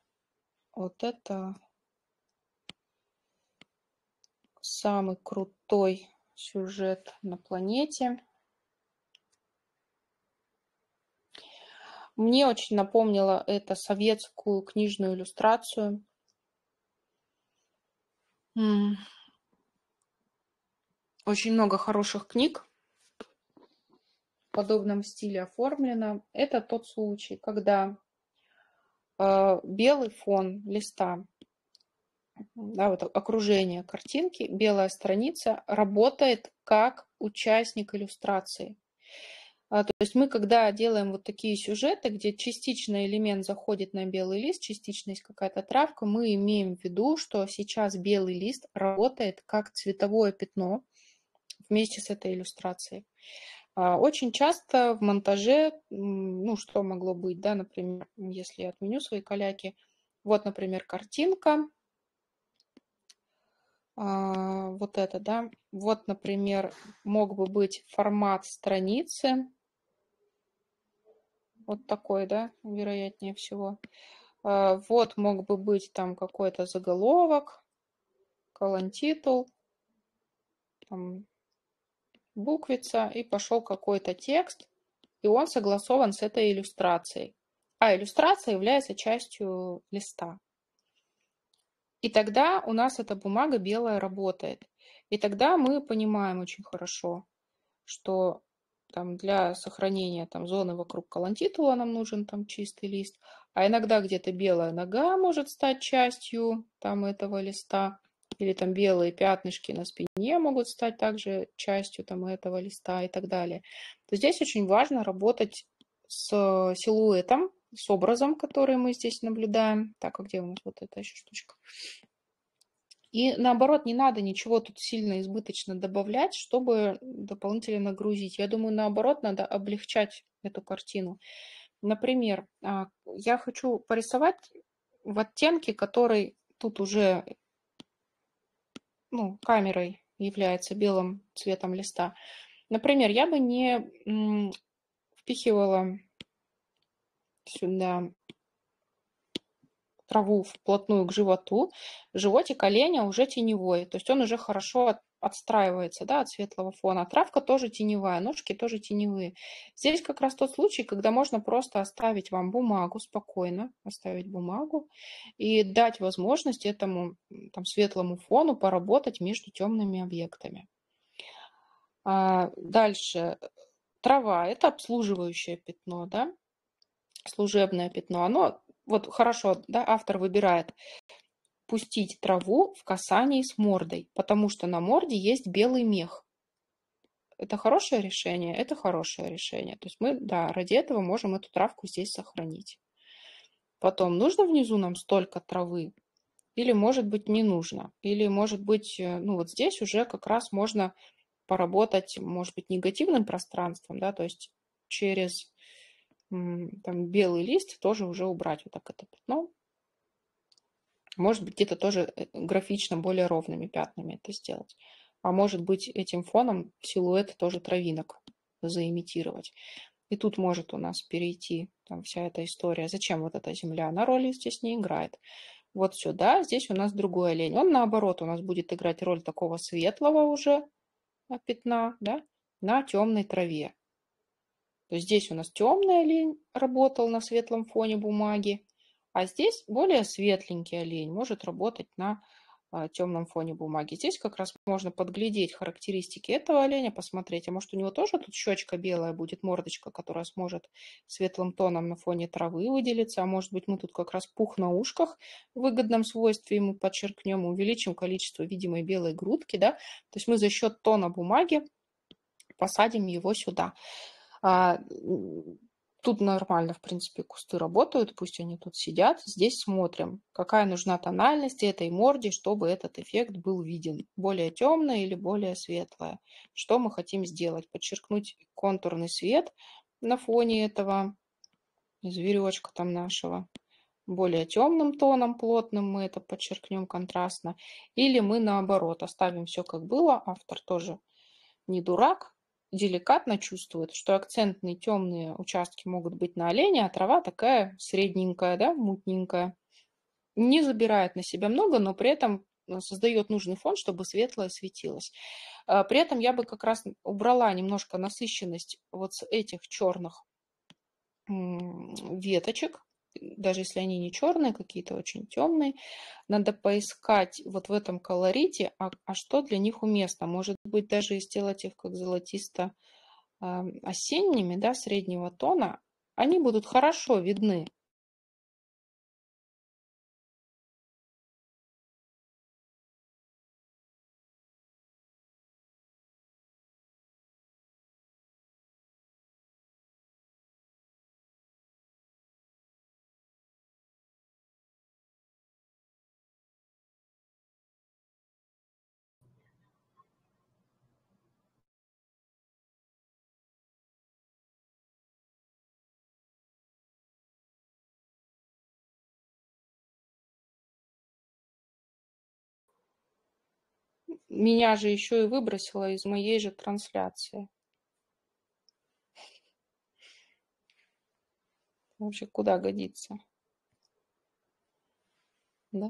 вот это самый крутой сюжет на планете. Мне очень напомнило это советскую книжную иллюстрацию. Очень много хороших книг в подобном стиле оформлено. Это тот случай, когда белый фон листа, да, вот окружение картинки, белая страница работает как участник иллюстрации. А, то есть мы, когда делаем вот такие сюжеты, где частично элемент заходит на белый лист, частично есть какая-то травка, мы имеем в виду, что сейчас белый лист работает как цветовое пятно вместе с этой иллюстрацией. А, очень часто в монтаже, ну, что могло быть, да, например, если я отменю свои каляки, вот, например, картинка, а, вот это, да, вот, например, мог бы быть формат страницы, вот такой, да, вероятнее всего. А, вот мог бы быть там какой-то заголовок, колонтитул, там, буквица, и пошел какой-то текст, и он согласован с этой иллюстрацией. А иллюстрация является частью листа. И тогда у нас эта бумага белая работает. И тогда мы понимаем очень хорошо, что там для сохранения там зоны вокруг колонтитула нам нужен там чистый лист, а иногда где-то белая нога может стать частью там этого листа, или там белые пятнышки на спине могут стать также частью там этого листа и так далее. То здесь очень важно работать с силуэтом, с образом, который мы здесь наблюдаем. Так, а где у нас вот эта еще штучка? И наоборот, не надо ничего тут сильно избыточно добавлять, чтобы дополнительно нагрузить. Я думаю, наоборот, надо облегчать эту картину. Например, а, я хочу порисовать в оттенке, который тут уже ну, камерой является белым цветом листа. Например, я бы не впихивала сюда траву вплотную к животу, животик оленя уже теневой, то есть он уже хорошо отстраивается да, от светлого фона. Травка тоже теневая, ножки тоже теневые. Здесь как раз тот случай, когда можно просто оставить вам бумагу, спокойно оставить бумагу и дать возможность этому там, светлому фону поработать между темными объектами. А дальше. Трава – это обслуживающее пятно, да, служебное пятно. Оно вот хорошо, да, автор выбирает пустить траву в касании с мордой, потому что на морде есть белый мех. Это хорошее решение? Это хорошее решение. То есть мы, да, ради этого можем эту травку здесь сохранить. Потом, нужно внизу нам столько травы? Или, может быть, не нужно? Или, может быть, э, ну вот здесь уже как раз можно поработать, может быть, негативным пространством, да, то есть через там белый лист тоже уже убрать вот так это пятно. Может быть, где-то тоже э, графично более ровными пятнами это сделать. А может быть, этим фоном силуэт тоже травинок заимитировать. И тут может у нас перейти там вся эта история. Зачем вот эта земля? Она роли здесь не играет. Вот сюда, здесь у нас другой олень. Он наоборот у нас будет играть роль такого светлого уже пятна, да, на темной траве. То есть здесь у нас темный олень работал на светлом фоне бумаги, а здесь более светленький олень может работать на а, темном фоне бумаги. Здесь как раз можно подглядеть характеристики этого оленя, посмотреть, а может у него тоже тут щечка белая будет, мордочка, которая сможет светлым тоном на фоне травы выделиться, а может быть мы тут как раз пух на ушках в выгодном свойстве ему подчеркнем, увеличим количество видимой белой грудки, да, то есть мы за счет тона бумаги посадим его сюда. Тут нормально, в принципе, кусты работают, пусть они тут сидят. Здесь смотрим, какая нужна тональность этой морде, чтобы этот эффект был виден. Более темная или более светлая. Что мы хотим сделать? Подчеркнуть контурный свет на фоне этого зверечка там нашего. Более темным тоном, плотным мы это подчеркнем контрастно. Или мы наоборот оставим все как было. Автор тоже не дурак, деликатно чувствует, что акцентные темные участки могут быть на олене, а трава такая средненькая, да, мутненькая. Не забирает на себя много, но при этом э, создает нужный фон, чтобы светлое светилось. А, при этом я бы как раз убрала немножко насыщенность вот с этих черных веточек, даже если они не черные, какие-то очень темные, надо поискать вот в этом колорите, а, а что для них уместно. Может быть, даже сделать их как золотисто-осенними, да, среднего тона, они будут хорошо видны Меня же еще и выбросило из моей же трансляции. Вообще куда годится? Да?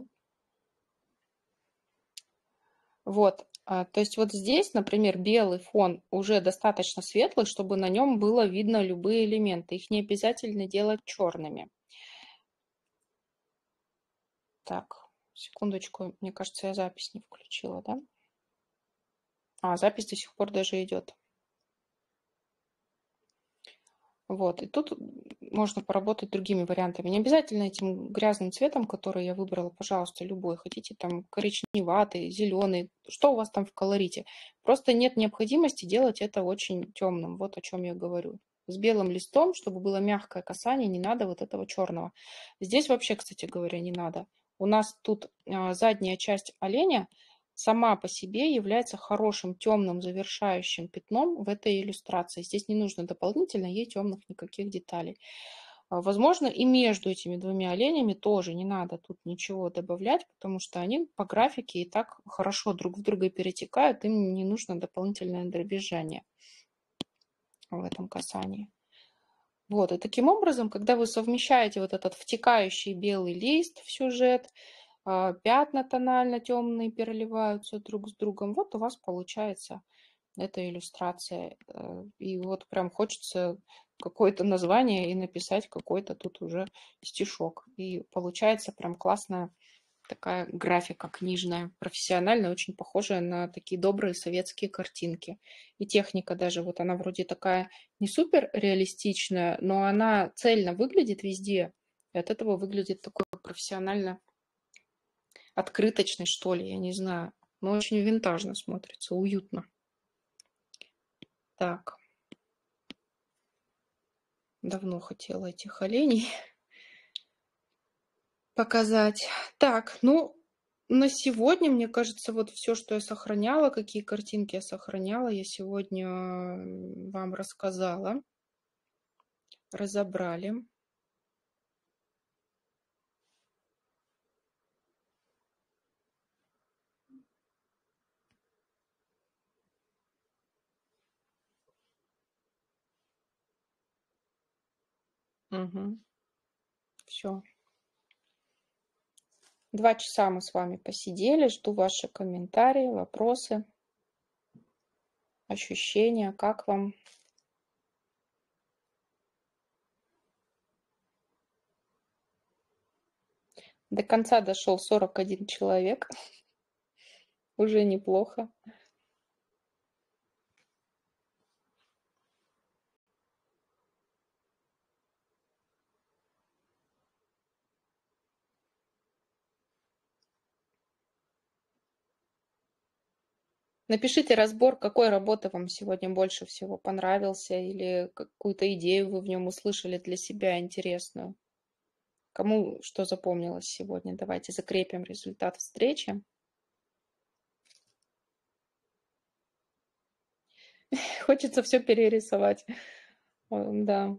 Вот, а, то есть вот здесь, например, белый фон уже достаточно светлый, чтобы на нем было видно любые элементы. Их не обязательно делать черными. Так, секундочку, мне кажется, я запись не включила, да? А, запись до сих пор даже идет. Вот, и тут можно поработать другими вариантами. Не обязательно этим грязным цветом, который я выбрала, пожалуйста, любой. Хотите там коричневатый, зеленый, что у вас там в колорите. Просто нет необходимости делать это очень темным. Вот о чем я говорю. С белым листом, чтобы было мягкое касание, не надо вот этого черного. Здесь вообще, кстати говоря, не надо. У нас тут а, задняя часть оленя – сама по себе является хорошим темным завершающим пятном в этой иллюстрации. Здесь не нужно дополнительно ей темных никаких деталей. А, возможно, и между этими двумя оленями тоже не надо тут ничего добавлять, потому что они по графике и так хорошо друг в друга перетекают, им не нужно дополнительное дробежание в этом касании. Вот, и таким образом, когда вы совмещаете вот этот втекающий белый лист в сюжет, пятна тонально темные переливаются друг с другом. Вот у вас получается эта иллюстрация. Э, и вот прям хочется какое-то название и написать какой-то тут уже стишок. И получается прям классная такая графика книжная, профессиональная, очень похожая на такие добрые советские картинки. И техника даже, вот она вроде такая не супер реалистичная, но она цельно выглядит везде. И от этого выглядит такой профессионально открыточный, что ли, я не знаю. Но очень винтажно смотрится, уютно. Так. Давно хотела этих оленей показать. Так, ну, на сегодня, мне кажется, вот все, что я сохраняла, какие картинки я сохраняла, я сегодня вам рассказала, разобрали. Угу. Все. Два часа мы с вами посидели. Жду ваши комментарии, вопросы, ощущения. Как вам? До конца дошел 41 человек. Уже неплохо. Напишите разбор, какой работы вам сегодня больше всего понравился или какую-то идею вы в нем услышали для себя интересную. Кому что запомнилось сегодня? Давайте закрепим результат встречи. Хочется все перерисовать. Да.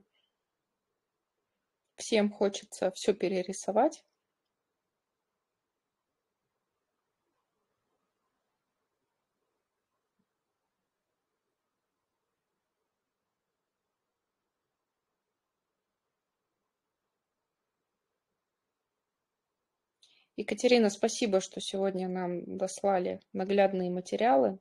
Всем хочется все перерисовать. Екатерина, спасибо, что сегодня нам дослали наглядные материалы.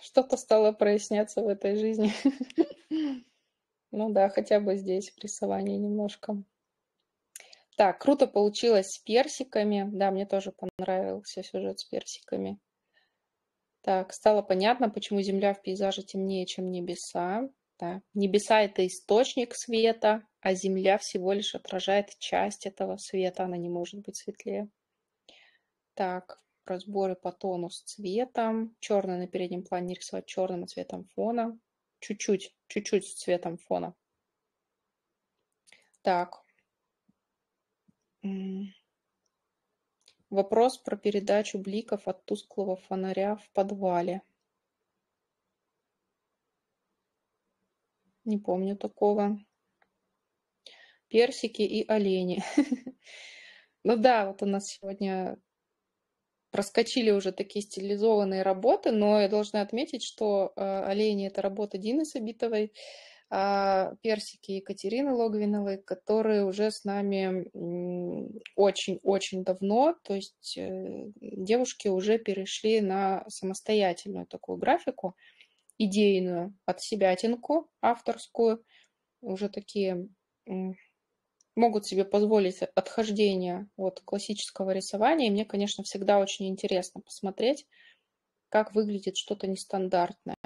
Что-то стало проясняться в этой жизни. Ну да, хотя бы здесь в рисовании немножко. Так, круто получилось с персиками. Да, мне тоже понравился сюжет с персиками. Так, стало понятно, почему Земля в пейзаже темнее, чем небеса. Да. Небеса – это источник света, а Земля всего лишь отражает часть этого света, она не может быть светлее. Так, разборы по тону с цветом. Черный на переднем плане рисовать черным цветом фона. Чуть-чуть, чуть-чуть с цветом фона. Так. Вопрос про передачу бликов от тусклого фонаря в подвале. Не помню такого. Персики и олени. Ну да, вот у нас сегодня проскочили уже такие стилизованные работы, но я должна отметить, что э, олени – это работа Дины Сабитовой, персики Екатерины Логвиновой, которые уже с нами очень-очень давно, то есть э, девушки уже перешли на самостоятельную такую графику, идейную, от себя тинку авторскую, уже такие могут себе позволить отхождение от классического рисования. И мне, конечно, всегда очень интересно посмотреть, как выглядит что-то нестандартное.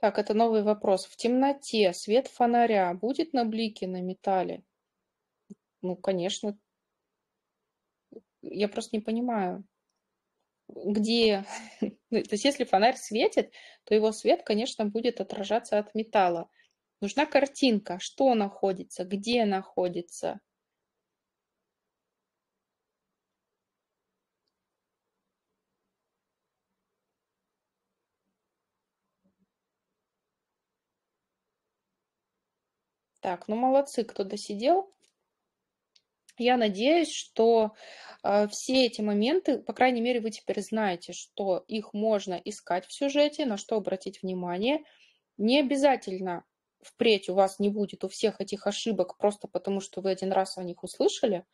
Так, это новый вопрос. В темноте свет фонаря будет на блике на металле? Ну, конечно. Я просто не понимаю, где... Ну, то есть если фонарь светит, то его свет, конечно, будет отражаться от металла. Нужна картинка, что находится, где находится. Так, ну молодцы, кто досидел. Я надеюсь, что э, все эти моменты, по крайней мере, вы теперь знаете, что их можно искать в сюжете, на что обратить внимание. Не обязательно впредь у вас не будет у всех этих ошибок просто потому, что вы один раз о них услышали.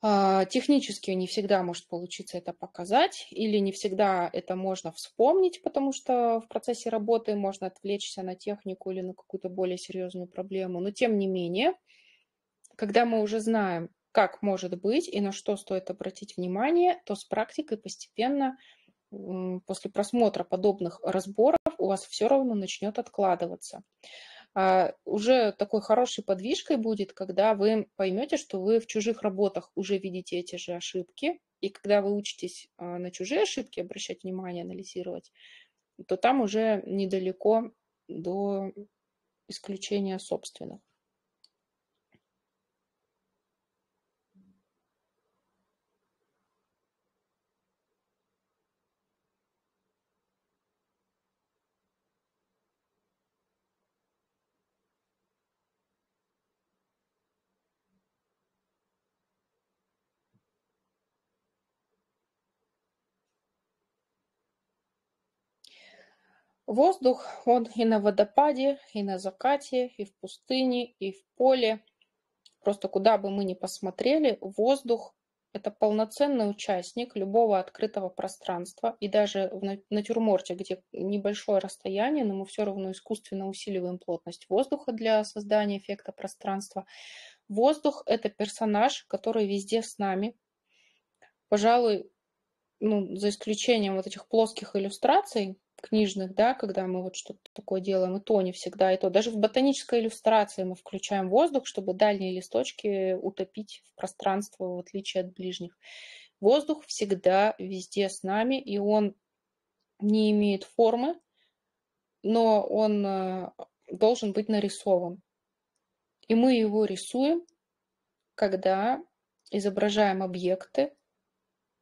А, технически не всегда может получиться это показать, или не всегда это можно вспомнить, потому что в процессе работы можно отвлечься на технику или на какую-то более серьезную проблему. Но тем не менее, когда мы уже знаем, как может быть и на что стоит обратить внимание, то с практикой постепенно после просмотра подобных разборов у вас все равно начнет откладываться. А, уже такой хорошей подвижкой будет, когда вы поймете, что вы в чужих работах уже видите эти же ошибки, и когда вы учитесь а, на чужие ошибки обращать внимание, анализировать, то там уже недалеко до исключения собственных. Воздух, он и на водопаде, и на закате, и в пустыне, и в поле. Просто куда бы мы ни посмотрели, воздух – это полноценный участник любого открытого пространства. И даже в натюрморте, где небольшое расстояние, но мы все равно искусственно усиливаем плотность воздуха для создания эффекта пространства. Воздух – это персонаж, который везде с нами. Пожалуй, ну, за исключением вот этих плоских иллюстраций, книжных, да, когда мы вот что-то такое делаем, и то не всегда, и то. Даже в ботанической иллюстрации мы включаем воздух, чтобы дальние листочки утопить в пространство, в отличие от ближних. Воздух всегда везде с нами, и он не имеет формы, но он э, должен быть нарисован. И мы его рисуем, когда изображаем объекты,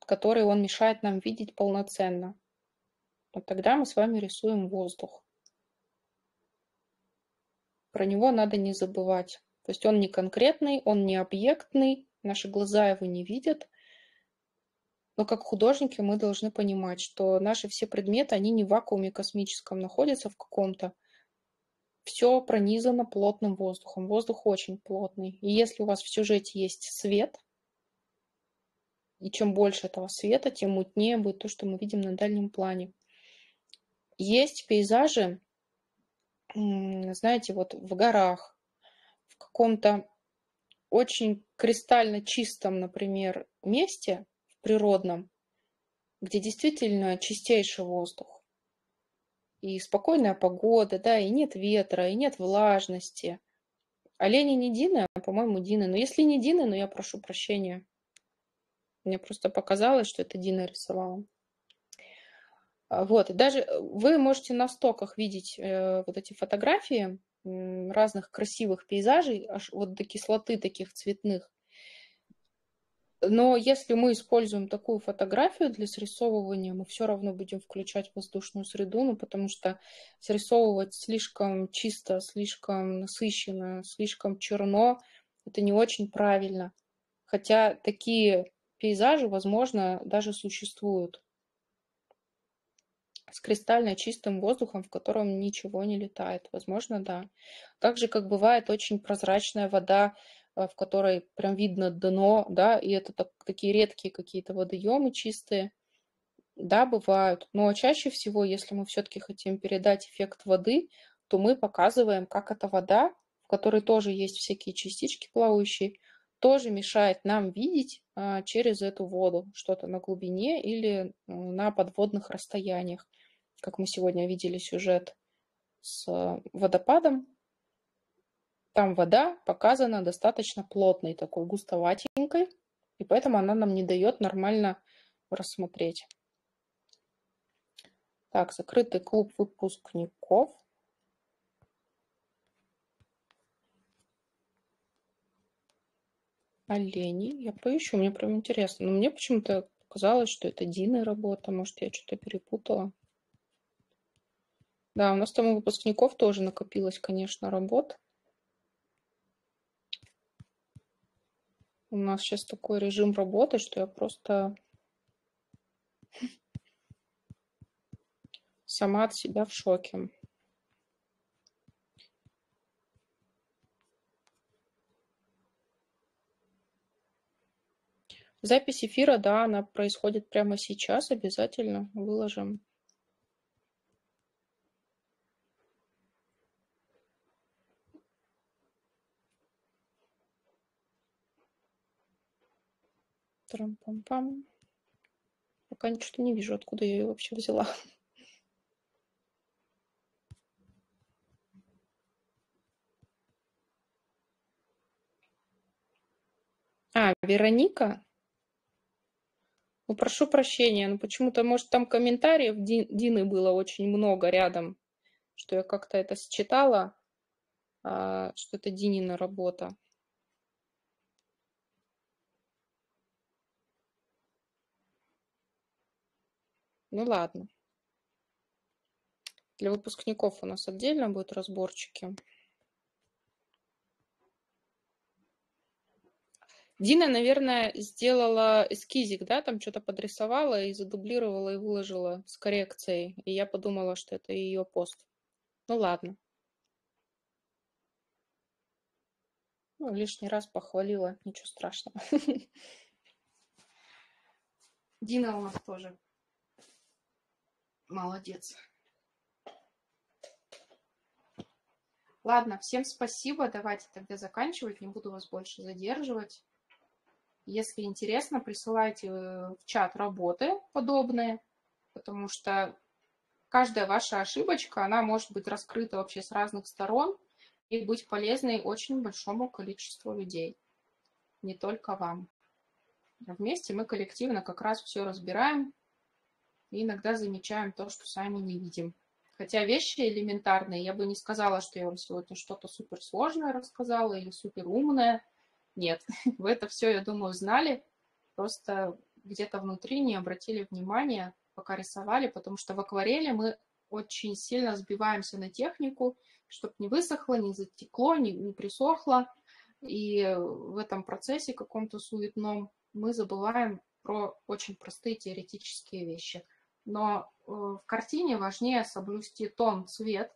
которые он мешает нам видеть полноценно вот тогда мы с вами рисуем воздух. Про него надо не забывать. То есть он не конкретный, он не объектный, наши глаза его не видят. Но как художники мы должны понимать, что наши все предметы, они не в вакууме космическом находятся в каком-то. Все пронизано плотным воздухом. Воздух очень плотный. И если у вас в сюжете есть свет, и чем больше этого света, тем мутнее будет то, что мы видим на дальнем плане. Есть пейзажи, знаете, вот в горах, в каком-то очень кристально чистом, например, месте, в природном, где действительно чистейший воздух. И спокойная погода, да, и нет ветра, и нет влажности. Олени не Дины, а, по-моему, Дины. Но если не Дины, ну я прошу прощения. Мне просто показалось, что это Дина рисовала. А, вот, и даже э, вы можете на стоках видеть э, вот эти фотографии разных красивых пейзажей, аж вот до кислоты таких цветных. Но если мы используем такую фотографию для срисовывания, мы все равно будем включать воздушную среду, ну, потому что срисовывать слишком чисто, слишком насыщенно, слишком черно, это не очень правильно. Хотя такие пейзажи, возможно, даже существуют с кристально чистым воздухом, в котором ничего не летает. Возможно, да. Так же, как бывает очень прозрачная вода, э, в которой прям видно дно, да, и это так, такие редкие какие-то водоемы чистые. Да, бывают. Но чаще всего, если мы все-таки хотим передать эффект воды, то мы показываем, как эта вода, в которой тоже есть всякие частички плавающие, тоже мешает нам видеть а, через эту воду что-то на глубине или на подводных расстояниях как мы сегодня видели сюжет с водопадом, там вода показана достаточно плотной, такой густоватенькой, и поэтому она нам не дает нормально рассмотреть. Так, закрытый клуб выпускников. Олени. Я поищу, мне прям интересно. Но мне почему-то казалось, что это Дины работа. Может, я что-то перепутала. Да, у нас там у выпускников тоже накопилось, конечно, работ. У нас сейчас такой режим работы, что я просто сама от себя в шоке. Запись эфира, да, она происходит прямо сейчас, обязательно выложим. Трам-пам-пам. Пока ничего не вижу, откуда я ее вообще взяла. А, Вероника? Ну, прошу прощения, но почему-то, может, там комментариев Дины было очень много рядом, что я как-то это считала, а, что это Динина работа. Ну ладно. Для выпускников у нас отдельно будут разборчики. Дина, наверное, сделала эскизик, да, там что-то подрисовала и задублировала и выложила с коррекцией. И я подумала, что это ее пост. Ну ладно. Ну, лишний раз похвалила, ничего страшного. Дина у нас тоже молодец. Ладно, всем спасибо. Давайте тогда заканчивать. Не буду вас больше задерживать. Если интересно, присылайте э, в чат работы подобные, потому что каждая ваша ошибочка, она может быть раскрыта вообще с разных сторон и быть полезной очень большому количеству людей, не только вам. Вместе мы коллективно как раз все разбираем и иногда замечаем то, что сами не видим. Хотя вещи элементарные, я бы не сказала, что я вам сегодня что-то суперсложное рассказала или суперумное. Нет, вы это все, я думаю, знали, просто где-то внутри не обратили внимания, пока рисовали, потому что в акварели мы очень сильно сбиваемся на технику, чтобы не высохло, не затекло, не, не присохло. И в этом процессе каком-то суетном мы забываем про очень простые теоретические вещи – но э, в картине важнее соблюсти тон, цвет,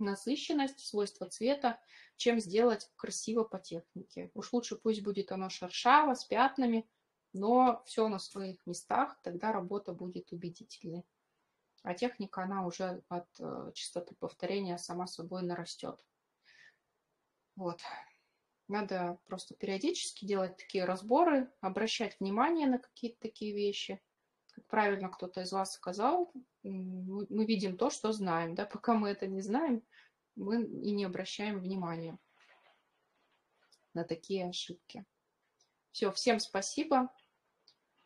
насыщенность, свойства цвета, чем сделать красиво по технике. Уж лучше пусть будет оно шершаво, с пятнами, но все на своих местах, тогда работа будет убедительной. А техника, она уже от э, частоты повторения сама собой нарастет. Вот. Надо просто периодически делать такие разборы, обращать внимание на какие-то такие вещи – правильно кто-то из вас сказал, мы видим то, что знаем. Да? Пока мы это не знаем, мы и не обращаем внимания на такие ошибки. Все, всем спасибо.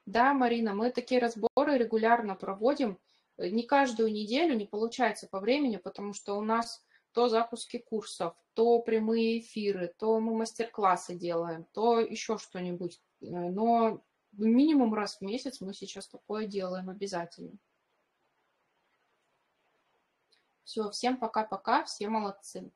Да, Марина, мы такие разборы регулярно проводим. Не каждую неделю, не получается по времени, потому что у нас то запуски курсов, то прямые эфиры, то мы мастер-классы делаем, то еще что-нибудь. Но минимум раз в месяц мы сейчас такое делаем обязательно. Все, всем пока-пока, все молодцы.